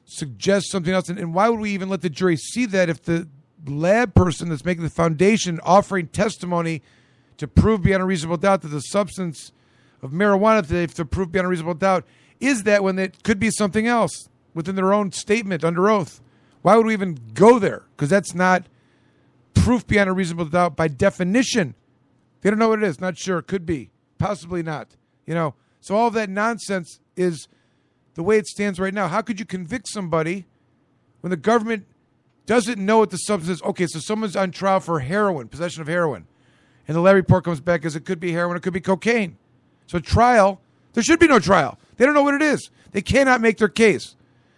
suggest something else? And, and why would we even let the jury see that if the lab person that's making the foundation offering testimony to prove beyond a reasonable doubt that the substance of marijuana that they have to prove beyond a reasonable doubt is that when it could be something else within their own statement under oath? Why would we even go there? Because that's not proof beyond a reasonable doubt by definition. They don't know what it is. Not sure. Could be. Possibly not. You know. So all of that nonsense is the way it stands right now. How could you convict somebody when the government doesn't know what the substance is? Okay, so someone's on trial for heroin, possession of heroin, and the lab report comes back as it could be heroin, it could be cocaine. So trial, there should be no trial. They don't know what it is. They cannot make their case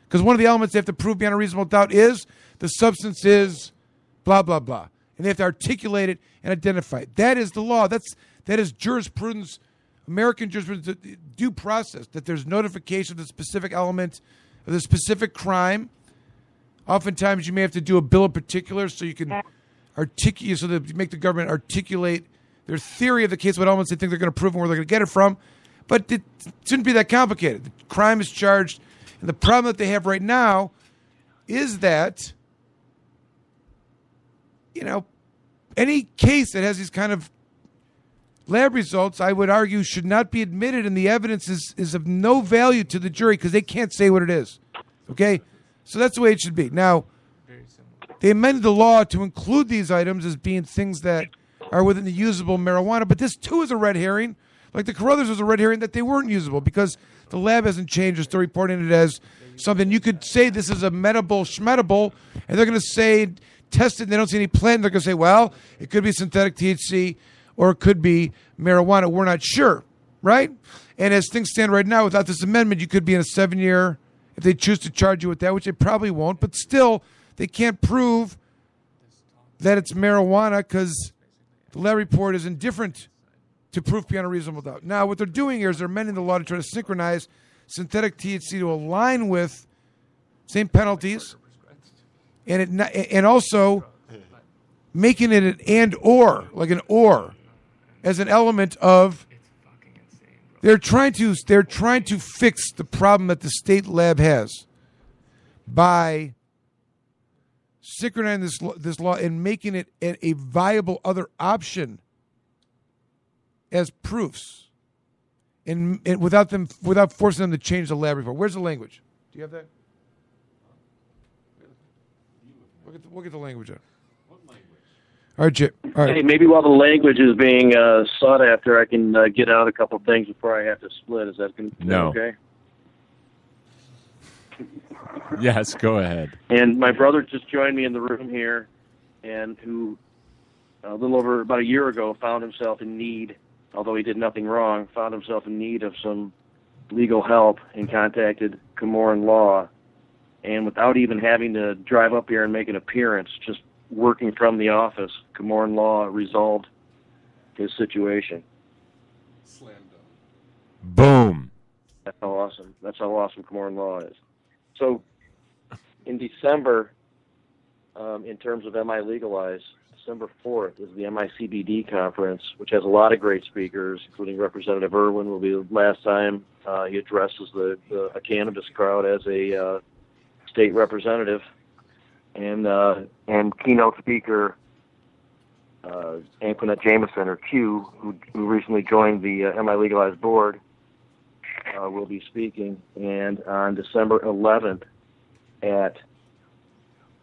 because one of the elements they have to prove beyond a reasonable doubt is the substance is blah blah blah, and they have to articulate it and identify it. That is the law. That's that is jurisprudence, American jurisprudence, due process. That there's notification of the specific element of the specific crime. Oftentimes, you may have to do a bill of particulars so you can articulate, so that you make the government articulate their theory of the case, what elements they think they're going to prove and where they're going to get it from. But it shouldn't be that complicated. The crime is charged, and the problem that they have right now is that you know any case that has these kind of lab results, I would argue, should not be admitted, and the evidence is, is of no value to the jury because they can't say what it is. Okay? So that's the way it should be. Now, they amended the law to include these items as being things that are within the usable marijuana, but this too is a red herring. Like the Carruthers was a red herring that they weren't usable because the lab hasn't changed. They're still reporting it as something. You could say this is a medible schmedible, and they're going to say tested. They don't see any plant. They're going to say, well, it could be synthetic THC or it could be marijuana. We're not sure, right? And as things stand right now, without this amendment, you could be in a seven year, if they choose to charge you with that, which they probably won't, but still, they can't prove that it's marijuana because the lab report is indifferent to proof beyond a reasonable doubt. Now, what they're doing here is they're amending the law to try to synchronize synthetic THC to align with same penalties, and it and also making it an and or like an or as an element of they're trying to they're trying to fix the problem that the state lab has by synchronizing this this law and making it a, a viable other option as proofs and, and without them without forcing them to change the lab report. Where's the language? Do you have that? Look at the, look at the language on. it. All right, Jay. All right. Hey, maybe while the language is being uh, sought after, I can uh, get out a couple things before I have to split. Is that con- No. okay? Yes, go ahead. And my brother just joined me in the room here, and who a little over about a year ago found himself in need, although he did nothing wrong, found himself in need of some legal help and contacted Komorn Law. And without even having to drive up here and make an appearance, just working from the office, Komorn Law resolved his situation. Boom. That's how awesome. That's how awesome Komorn Law is. So, in December, um, in terms of MI Legalize, December 4th is the MICBD conference, which has a lot of great speakers, including Representative Irwin. Will be the last time uh, he addresses the, the a cannabis crowd as a uh, state representative, and uh, and keynote speaker uh, Antoinette Jameson, or Q, who, who recently joined the uh, MI Legalized board, uh, will be speaking. And on December 11th at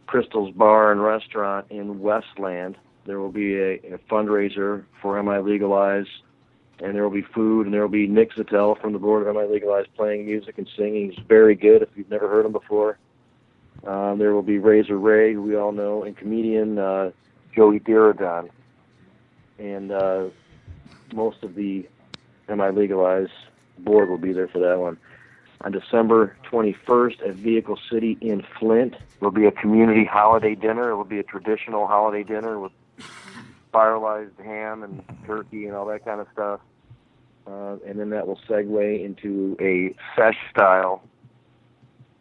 Crystal's Bar and Restaurant in Westland, there will be a, a fundraiser for MI Legalize, and there will be food, and there will be Nick Zattel from the board of MI Legalize playing music and singing. He's very good if you've never heard him before. Um, there will be Razor Ray, who we all know, and comedian uh, Joey Diradon. And uh, most of the MI Legalize board will be there for that one. On December 21st at Vehicle City in Flint, will be a community holiday dinner. It will be a traditional holiday dinner with spiralized ham and turkey and all that kind of stuff. Uh, and then that will segue into a sesh style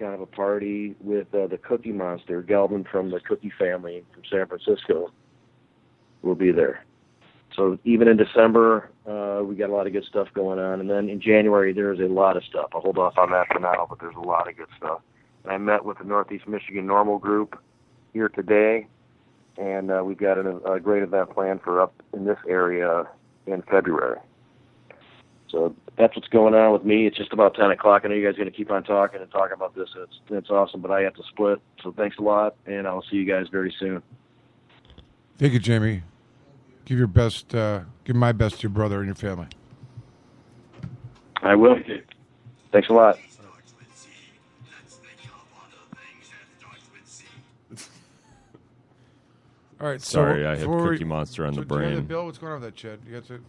kind of a party with uh, the Cookie Monster, Galvin from the Cookie family from San Francisco, will be there. So even in December, uh, we got a lot of good stuff going on, and then in January there's a lot of stuff. I'll hold off on that for now, but there's a lot of good stuff. And I met with the Northeast Michigan NORML Group here today, and uh, we've got an, a great event planned for up in this area in February. So that's what's going on with me. It's just about 10 o'clock. I know you guys are going to keep on talking and talking about this. It's, it's awesome, but I have to split. So thanks a lot, and I'll see you guys very soon. Thank you, Jamie give your best, uh, give my best to your brother and your family. I will. Thanks a lot. All right. Sorry, I had Cookie Monster on so the brain. The bill, what's going on with that, Chad? You got to...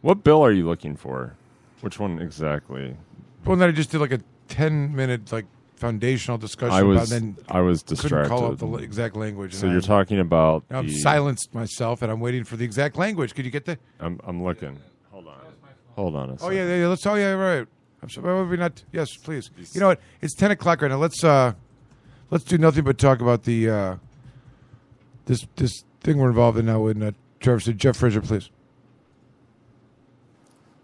What bill are you looking for? Which one exactly? The one that I just did like a ten minute like foundational discussion I was about. Then I was couldn't distracted. call up the exact language. So you're I- talking about I'm the- silenced myself, and I'm waiting for the exact language. Could you get the? I'm I'm looking. Hold on. Hold on a Oh second. yeah, yeah, yeah, let's. Oh yeah, right. I'm sorry. Why would we not? Yes, please. You know what? It's ten o'clock right now. Let's uh, let's do nothing but talk about the uh, this this thing we're involved in now. In uh, Trevor, so Jeff Frazier, please.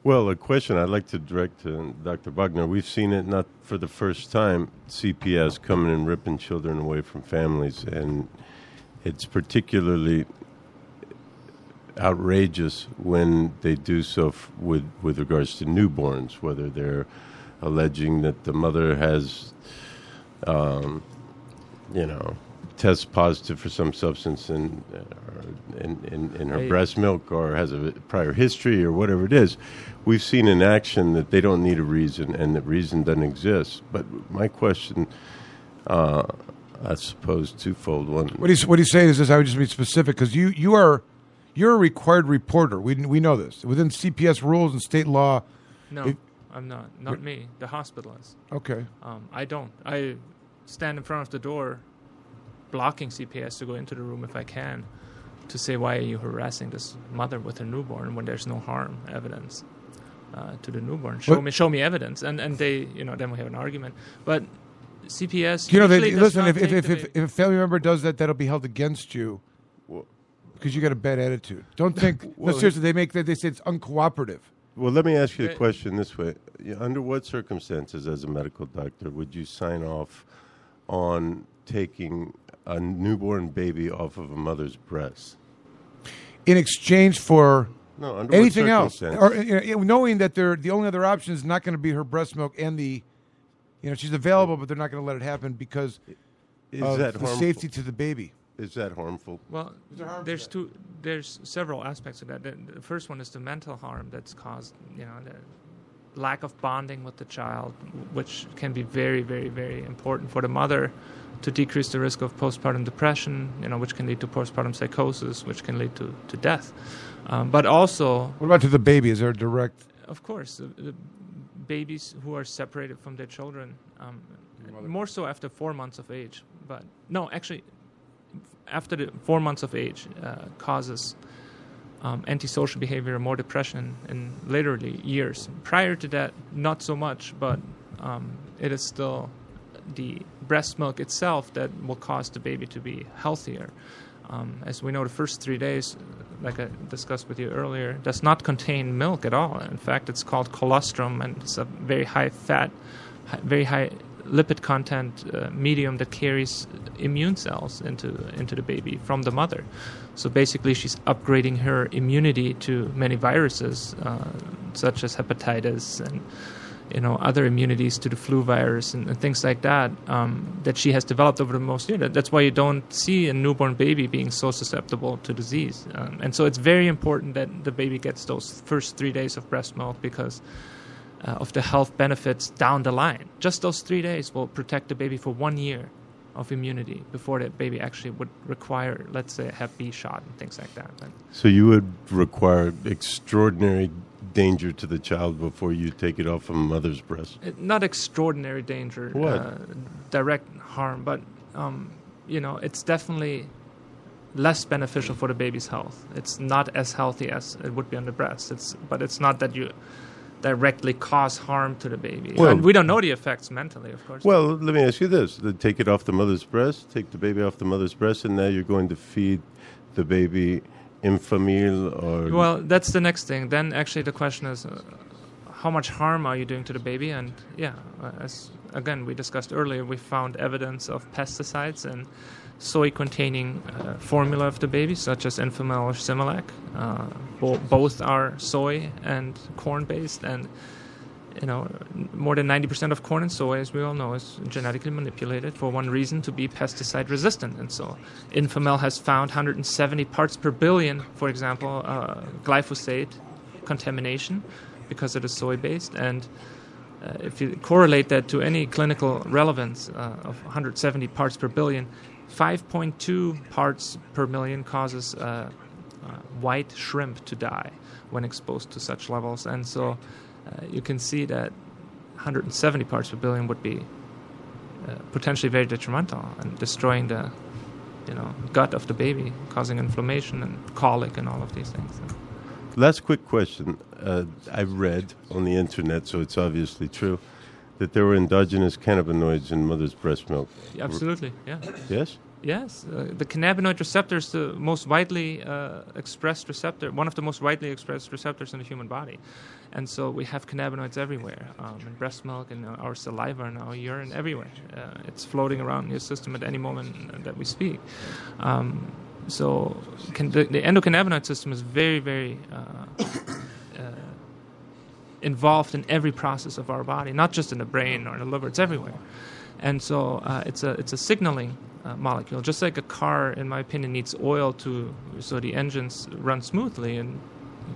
Well, a question I'd like to direct to Dr. Bogner. We've seen it not for the first time, CPS coming and ripping children away from families, and it's particularly outrageous when they do so f- with with regards to newborns, whether they're alleging that the mother has, um, you know, tests positive for some substance in, uh, in, in, in her Hey. breast milk or has a prior history or whatever it is. We've seen in action that they don't need a reason and that reason doesn't exist. But my question, uh, I suppose, twofold. One, What he's what he's saying is this. I would just be specific because you you are you're a required reporter. We we know this within CPS rules and state law. No, if- I'm not. Not me. The hospital is. Okay. Um, I don't. I stand in front of the door, blocking CPS to go into the room if I can, to say why are you harassing this mother with her newborn when there's no harm evidence uh, to the newborn? Show What- me, show me evidence, and and they, you know, then we have an argument. But CPS, You know, they, does listen. not If if, if, if if a family member does that, that'll be held against you because you got a bad attitude. Don't think. no, Well, seriously, they make that they say it's uncooperative. Well, let me ask you a Uh, question this way: Under what circumstances, as a medical doctor, would you sign off on taking a newborn baby off of a mother's breast? in exchange for No, under anything else, or you know, knowing that they're the only other option is not going to be her breast milk and the, you know, she's available, but they're not going to let it happen because Is of that the harmful? safety to the baby. Is that harmful? Well, there's two. There's several aspects of that. The, the first one is the mental harm that's caused. You know, the lack of bonding with the child, which can be very, very, very important for the mother to decrease the risk of postpartum depression. You know, which can lead to postpartum psychosis, which can lead to to death. Um, but also, What about to the baby? Is there a direct? of course, the, the babies who are separated from their children, um, more so after four months of age. But no, actually, after the four months of age, uh, causes um, antisocial behavior, more depression in laterly years. Prior to that, not so much, but um, it is still the breast milk itself that will cause the baby to be healthier. Um, as we know, the first three days, like I discussed with you earlier, does not contain milk at all. In fact, it's called colostrum, and it's a very high fat, very high lipid content uh, medium that carries immune cells into into the baby from the mother. So basically, she's upgrading her immunity to many viruses, uh, such as hepatitis and you know other immunities to the flu virus and, and things like that um, that she has developed over the most year. That, that's why you don't see a newborn baby being so susceptible to disease. Um, and so it's very important that the baby gets those first three days of breast milk because uh, of the health benefits down the line. Just those three days will protect the baby for one year of immunity before the baby actually would require, let's say, a Hep B shot and things like that. So you would require extraordinary danger to the child before you take it off from a mother's breast. Uh, not extraordinary danger? Uh, direct harm, but um, you know, it's definitely less beneficial for the baby's health. It's not as healthy as it would be on the breast. It's but it's not that you directly cause harm to the baby. Well- and we don't know the effects mentally, of course. Well, let me ask you this: take it off the mother's breast, take the baby off the mother's breast, and now you're going to feed the baby Enfamil or Well, that's the next thing. Then actually the question is, uh, how much harm are you doing to the baby? And yeah, uh, as again we discussed earlier, we found evidence of pesticides and soy-containing uh, formula of the baby, such as Enfamil or Similac. Uh, bo- both are soy and corn-based, and you know, more than 90% of corn and soy, as we all know, is genetically manipulated for one reason to be pesticide resistant. And so, Enfamil has found 170 parts per billion, for example, uh, glyphosate contamination because it is soy based. And uh, if you correlate that to any clinical relevance uh, of 170 parts per billion, 5.2 parts per million causes uh, uh, white shrimp to die when exposed to such levels. And so uh, you can see that 170 parts per billion would be uh, potentially very detrimental and destroying the you know gut of the baby, causing inflammation and colic and all of these things. Last quick question. Uh, I read on the internet, so it's obviously true, that there were endogenous cannabinoids in mother's breast milk. Absolutely, yeah. Yes? Yes, uh, the cannabinoid receptor is the most widely uh, expressed receptor, one of the most widely expressed receptors in the human body. And so we have cannabinoids everywhere um, in breast milk, in our saliva, in our urine, everywhere. Uh, it's floating around in your system at any moment that we speak. Um, so can, the, the endocannabinoid system is very, very uh, uh, involved in every process of our body, not just in the brain or in the liver, it's everywhere. And so uh, it's a it's a signaling uh, molecule, just like a car, in my opinion, needs oil to so the engines run smoothly and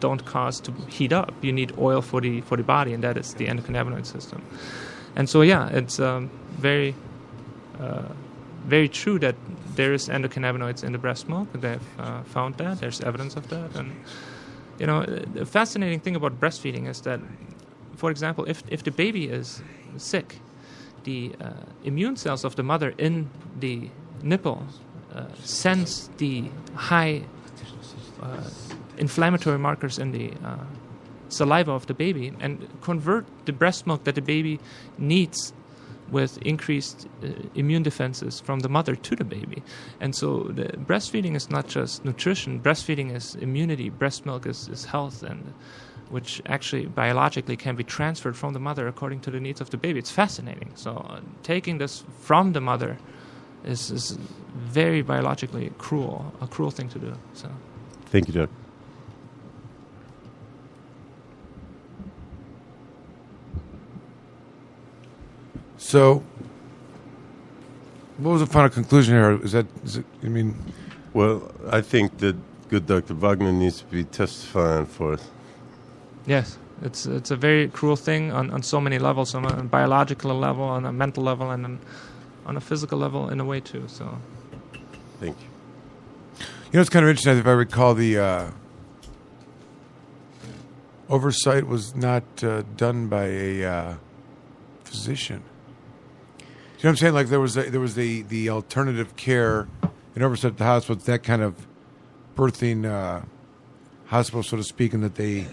don't cause to heat up. You need oil for the for the body, and that is the endocannabinoid system. And so yeah, it's um, very uh, very true that there is endocannabinoids in the breast milk. They've uh, found that. There's evidence of that, and you know, the fascinating thing about breastfeeding is that, for example, if if the baby is sick, the uh, immune cells of the mother in the nipple uh, sense the high uh, inflammatory markers in the uh, saliva of the baby and convert the breast milk that the baby needs with increased uh, immune defenses from the mother to the baby. And so the breastfeeding is not just nutrition, breastfeeding is immunity, breast milk is, is health and which actually biologically can be transferred from the mother according to the needs of the baby. It's fascinating. So uh, taking this from the mother is, is very biologically cruel, a cruel thing to do. So Thank you, Doc. So, what was the final conclusion here? Is that, is it, I mean, Well, I think that good Dr. Bogner needs to be testifying for us. yes, it's it's a very cruel thing on, on so many levels, on a biological level, on a mental level, and on, on a physical level in a way too. So Thank you. You know, it's kind of interesting. If I recall, the uh, oversight was not uh, done by a uh, physician. You know what I'm saying? Like there was a, there was the the alternative care and oversight at the hospital. That kind of birthing uh, hospital, so to speak, and that they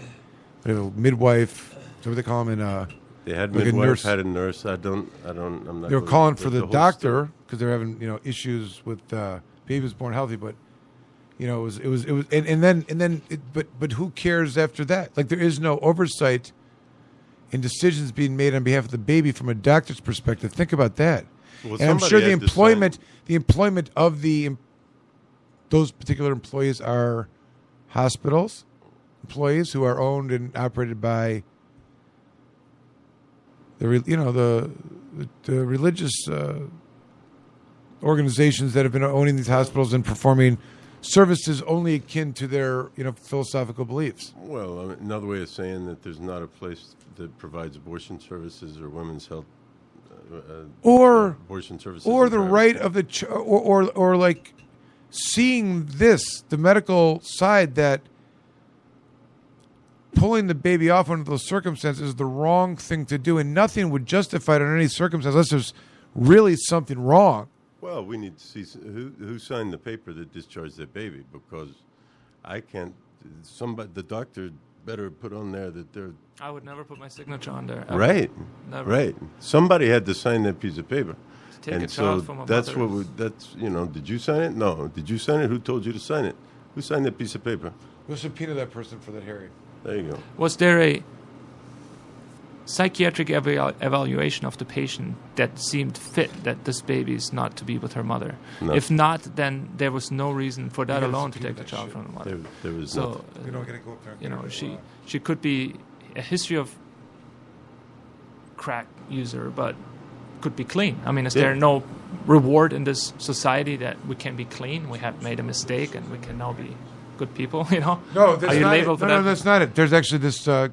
they have a midwife. Is that what they call them? In uh, They had like a midwife, nurse. had a nurse. I don't, I don't, I'm not. they were calling for the, whole doctor because they're having you know issues with uh, babies born healthy, but you know it was it was it was and, and then and then it, but but who cares after that? Like there is no oversight in decisions being made on behalf of the baby from a doctor's perspective. Think about that. Well, and I'm sure the employment the employment of the those particular employees are hospitals employees who are owned and operated by the you know the the, the religious uh, organizations that have been owning these hospitals and performing services only akin to their you know philosophical beliefs. Well, another way of saying that there's not a place that provides abortion services or women's health. Uh, uh, or abortion services, or the right of the ch- or, or or like seeing this the medical side that pulling the baby off under those circumstances is the wrong thing to do and nothing would justify it under any circumstance unless there's really something wrong Well, we need to see who who signed the paper that discharged their baby because I can't. Somebody, the doctor, better put on there that they're I would never put my signature on there. ever. right, Never. right. Somebody had to sign that piece of paper, take and a so child from a that's mother what we. That's you know. Did you sign it? No. Did you sign it? Who told you to sign it? Who signed that piece of paper? we'll subpoena that person for that hearing There you go. Was there a psychiatric evalu- evaluation of the patient that seemed fit that this baby is not to be with her mother? No. If not, then there was no reason for that alone to take the child shit. from the mother. There- there was so, nothing. We don't get to go up there you know, it. she she could be a history of crack user, but could be clean. I mean, is Yeah. there no reward in this society that we can be clean? We have made a mistake, and we can now be good people. You know? no that's Are you not labeled it. for no, that? no that's not it there's actually this uh,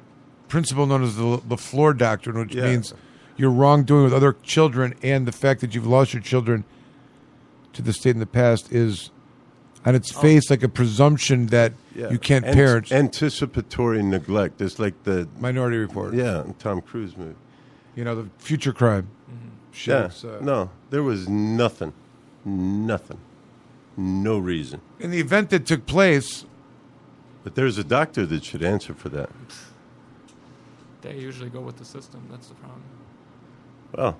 principle known as the the floor doctrine, which Yeah. means your wrongdoing with other children and the fact that you've lost your children to the state in the past is on its face like a presumption that Yeah. you can't Ant- parent. Anticipatory neglect. It's like the Minority Report. Yeah, Tom Cruise movie. You know, the future crime. Shit, Yeah. uh, no, there was nothing. Nothing. No reason. In the event that took place, But there's a doctor that should answer for that. They usually go with the system. That's the problem. Well,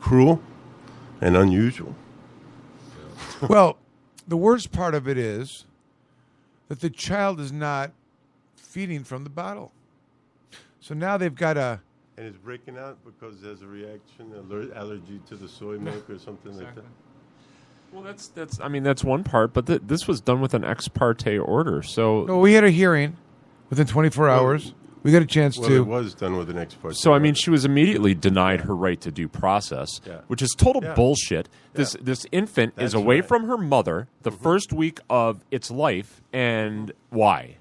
cruel and unusual. well, the worst part of it is that the child is not feeding from the bottle. So now they've got a And it's breaking out because there's a reaction, aller- allergy to the soy milk or something like that. Well, that's that's. I mean, that's one part, but th- this was done with an ex parte order. So No, we had a hearing within 24 Well, hours. We got a chance Well, to. it was done with an expert. So I mean, she was immediately denied her right to due process, Yeah. which is total Yeah. bullshit. This this infant is away right. Mm-hmm. from her mother the first week of its life, and why?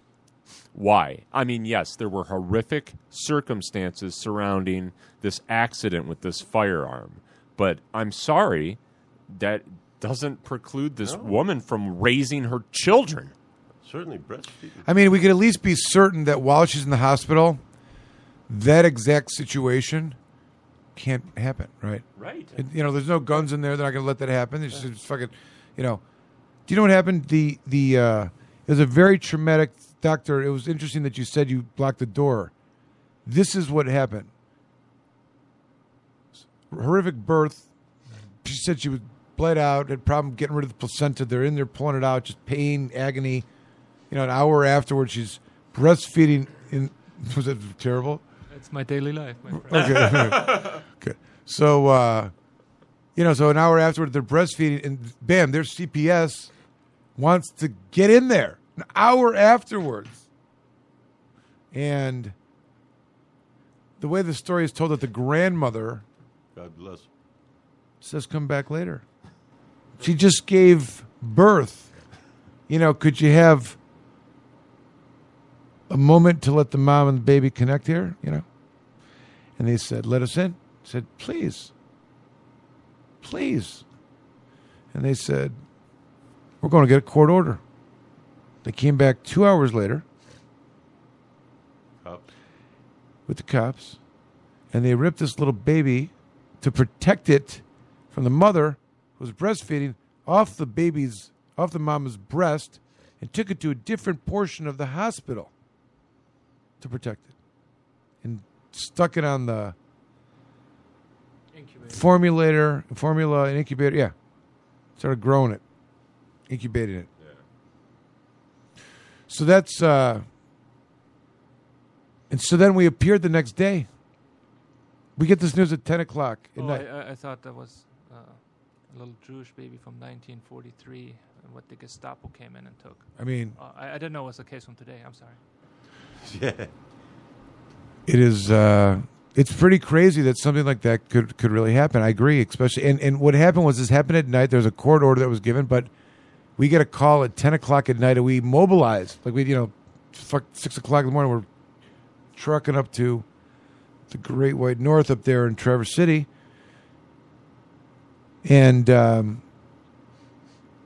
Why? I mean, yes, there were horrific circumstances surrounding this accident with this firearm, but I'm sorry that doesn't preclude this No. woman from raising her children. Certainly breastfeeding. I mean, we could at least be certain that while she's in the hospital, that exact situation can't happen, right? Right. It- you know, there's no guns in there. They're not going to let that happen. It's just fucking, you know. Do you know what happened? The the uh, it was a very traumatic doctor. It was interesting that you said you blocked the door. This is what happened. Horrific birth. She said she was bled out, had problem getting rid of the placenta. They're in there pulling it out, just pain, agony. You know, an hour afterwards, she's breastfeeding. In was it terrible? It's my daily life. My. Okay. okay. So, uh, you know, so an hour afterward, they're breastfeeding, and bam, their CPS wants to get in there. An hour afterwards. And the way the story is told that the grandmother God bless. says, come back later. She just gave birth. You know, could you have a moment to let the mom and the baby connect here? You know? And they said, let us in. I said, please. Please. And they said, we're going to get a court order. They came back two hours later with the cops, and they ripped this little baby to protect it from the mother who was breastfeeding off the baby's off the mama's breast and took it to a different portion of the hospital to protect it and stuck it on the incubator. formulator formula and incubator yeah started growing it incubating it Yeah. so that's uh and so then we appeared the next day. We get this news at 10 o'clock at Oh, night. I, I- thought that was uh, a little Jewish baby from 1943, and what the Gestapo came in and took. I mean- uh, I, I didn't know it was the case from today. I'm sorry. Yeah. It is uh it's pretty crazy that something like that could could really happen. I agree, especially and, and what happened was this happened at night. There's a court order that was given, but we get a call at 10 o'clock at night and we mobilized. Like we, you know, fuck six o'clock in the morning, we're trucking up to the Great White North up there in Traverse City. And um,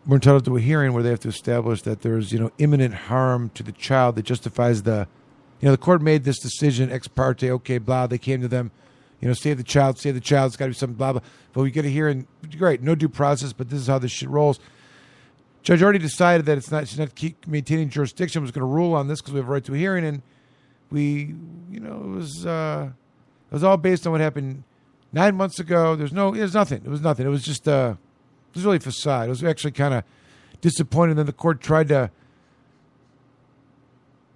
we're entitled to a hearing where they have to establish that there's, you know, imminent harm to the child that justifies the, you know, the court made this decision ex parte, okay, blah. They came to them, you know, save the child, save the child. It's got to be something, blah, blah. But we get a hearing, great, no due process, but this is how this shit rolls. Judge already decided that it's not, she's not keep maintaining jurisdiction, was going to rule on this because we have a right to a hearing. And we, you know, it was, uh, it was all based on what happened nine months ago. There's no, there's nothing. It was nothing. It was just, uh, it was really facade. It was actually kind of disappointing. Then the court tried to,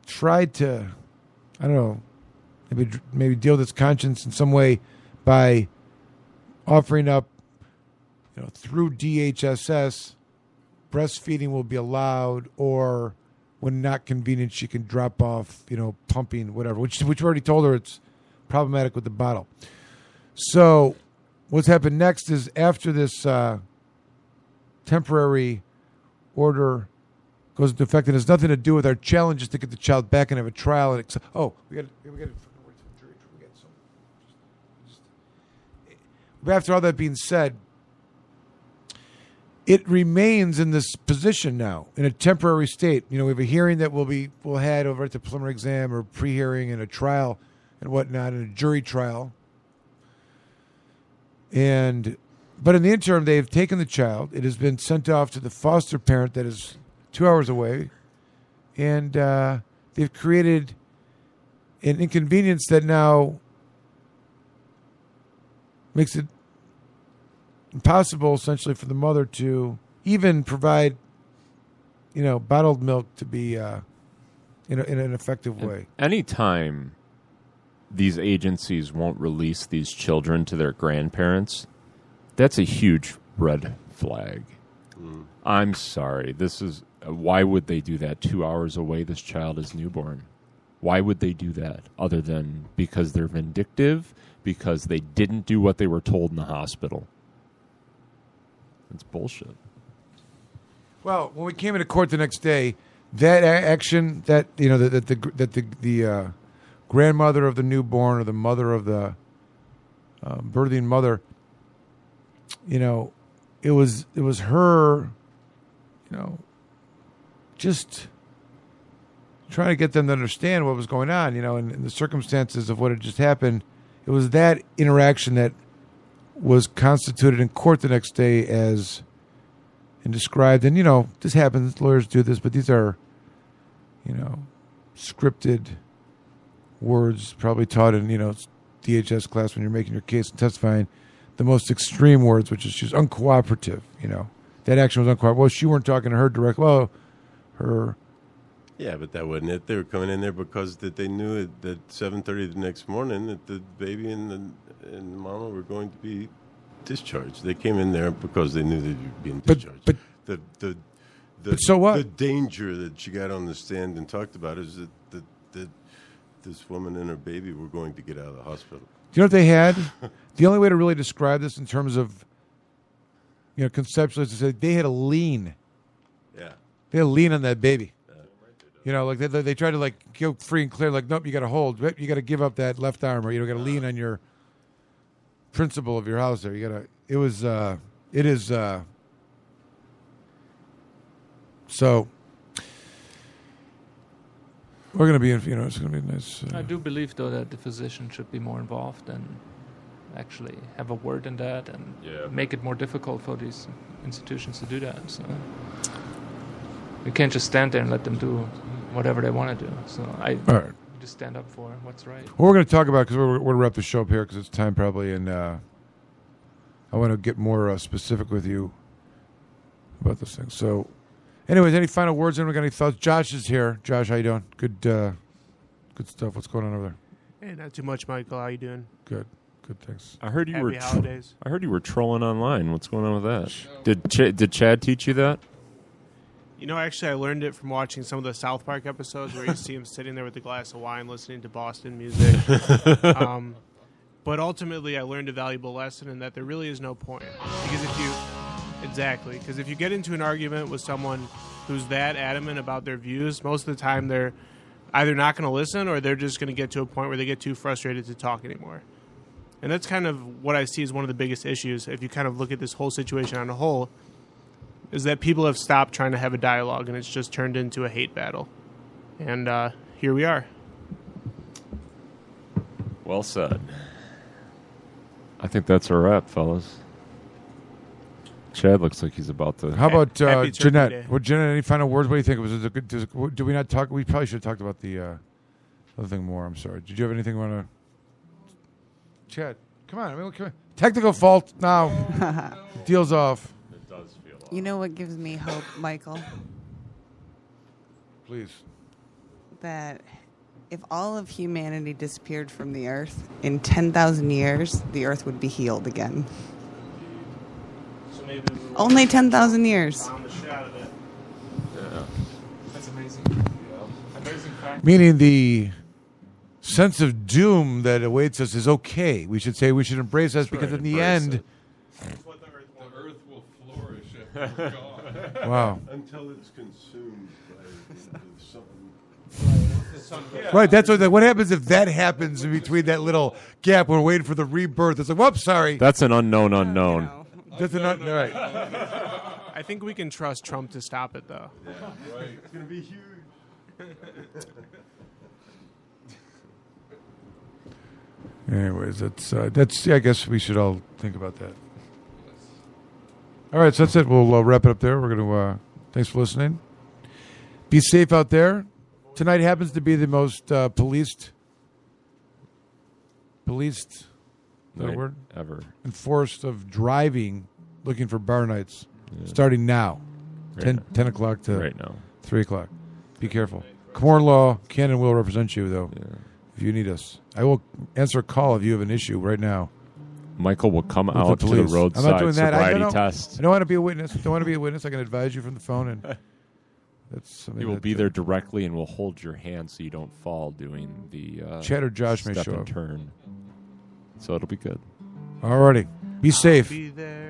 tried to, I don't know, maybe maybe deal with its conscience in some way by offering up, you know, through DHSS, breastfeeding will be allowed, or when not convenient, she can drop off, you know, pumping, whatever. Which which we already told her it's problematic with the bottle. So, what's happened next is after this uh, temporary order goes into effect, and has nothing to do with our challenges to get the child back and have a trial. And ex- oh, we got we got. But after all that being said, it remains in this position now in a temporary state. You know, we have a hearing that will be will had over at the preliminary exam or pre-hearing and a trial and whatnot, and a jury trial. And but in the interim, they've taken the child. It has been sent off to the foster parent that is two hours away, and uh, they've created an inconvenience that now makes it impossible, essentially, for the mother to even provide, you know, bottled milk to be uh, in, a, in an effective way. Anytime these agencies won't release these children to their grandparents, that's a huge red flag. I'm sorry. This is why would they do that? Two hours away, this child is newborn. Why would they do that? Other than because they're vindictive, because they didn't do what they were told in the hospital. It's bullshit. Well, when we came into court the next day, that action that you know that, that the that the the uh, grandmother of the newborn or the mother of the uh, birthing mother, you know, it was it was her, you know, just trying to get them to understand what was going on, you know, and, and the circumstances of what had just happened. It was that interaction that was constituted in court the next day as and described. And you know, this happens. Lawyers do this, but these are, you know, scripted words, probably taught in you know DHS class when you're making your case and testifying. The most extreme words, which is she's uncooperative. You know, that action was uncooperative. Well, she weren't talking to her directly. Well, her Yeah, but that wasn't it. They were coming in there because that they knew it, that seven thirty the next morning that the baby and the and the mama were going to be discharged. They came in there because they knew they'd be being But- discharged. but- the the the, But so what? The danger that she got on the stand and talked about is that that, that this woman and her baby were going to get out of the hospital. Do you know what they had? the only way to really describe this in terms of, you know, conceptually is to say they had a lien. Yeah. They had lien on that baby. You know, like they, they, they try to like go free and clear. Like, nope, you got to hold. You got to give up that left arm, or you got to lean on your principle of your house. There, you got to. It was. uh It is. uh So we're gonna be in. You know, it's gonna be nice. Uh, I do believe, though, that the physician should be more involved and actually have a word in that and Yeah. make it more difficult for these institutions to do that. So we can't just stand there and let them do whatever they want to do. So I All right. just stand up for what's right. What we're going to talk about because we're, we're going to wrap the show up here because it's time probably, and uh, I want to get more uh, specific with you about this thing. So, anyways, any final words? Anyone got any thoughts? Josh is here. Josh, how you doing? Good, uh, good stuff. What's going on over there? Hey, not too much, Michael. How you doing? Good, good. Thanks. I heard you Happy were. holidays. I heard you were trolling online. What's going on with that? Did Ch- did Chad teach you that? You know, actually, I learned it from watching some of the South Park episodes where you see him sitting there with a glass of wine, listening to Boston music. um, but ultimately, I learned a valuable lesson in that there really is no point because if you exactly because if you get into an argument with someone who's that adamant about their views, most of the time they're either not going to listen or they're just going to get to a point where they get too frustrated to talk anymore. And that's kind of what I see as one of the biggest issues. If you kind of look at this whole situation on a whole, is that people have stopped trying to have a dialogue and it's just turned into a hate battle. And uh, here we are. Well said. I think that's a wrap, fellas. Chad looks like he's about to. How about uh, Happy Turkey Day. Jeanette? What Jeanette? Any final words? What do you think? Was it a good? Does, do we not talk? We probably should have talked about the uh, other thing more. I'm sorry. Did you have anything you want to? Chad, come on. I mean, come on. Technical fault now. Deals off. It does feel. You know what gives me hope, Michael? Please. That if all of humanity disappeared from the earth, in 10,000 years, the earth would be healed again. So maybe Only 10,000 years. the shit out of it. That's amazing. Amazing fact. Meaning the sense of doom that awaits us is okay. We should say we should embrace us because in the end, The earth will flourish Wow. Until it's consumed by the sun. Right, that's what. What happens if that happens in between that little gap? We're waiting for the rebirth. It's like, whoops, sorry. That's an unknown unknown. That's an un- all right. I think we can trust Trump to stop it, though. Yeah, Right. It's going to be huge. Anyways, that's uh, that's. Yeah, I guess we should all think about that. All right, so that's it. We'll uh, wrap it up there. We're going to. Uh, thanks for listening. Be safe out there. Tonight happens to be the most uh, policed, policed, that Night word ever. enforced of driving, looking for bar nights, Yeah. starting now, Right 10, now. 10 o'clock to Right now. three o'clock. Be careful. Komorn Law, Cannon will represent you though. If you need us, I will answer a call if you have an issue right now. Michael will come with out to the police. roadside I'm not doing that. I sobriety don't, test. I don't want to be a witness. I Don't want to be a witness. I can advise you from the phone, and that's something He will that, be uh, there directly and will hold your hand so you don't fall doing the uh, Chatter Josh may step show and up. turn. So it'll be good. Alrighty, be safe. Be there.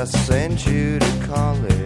I sent you to college.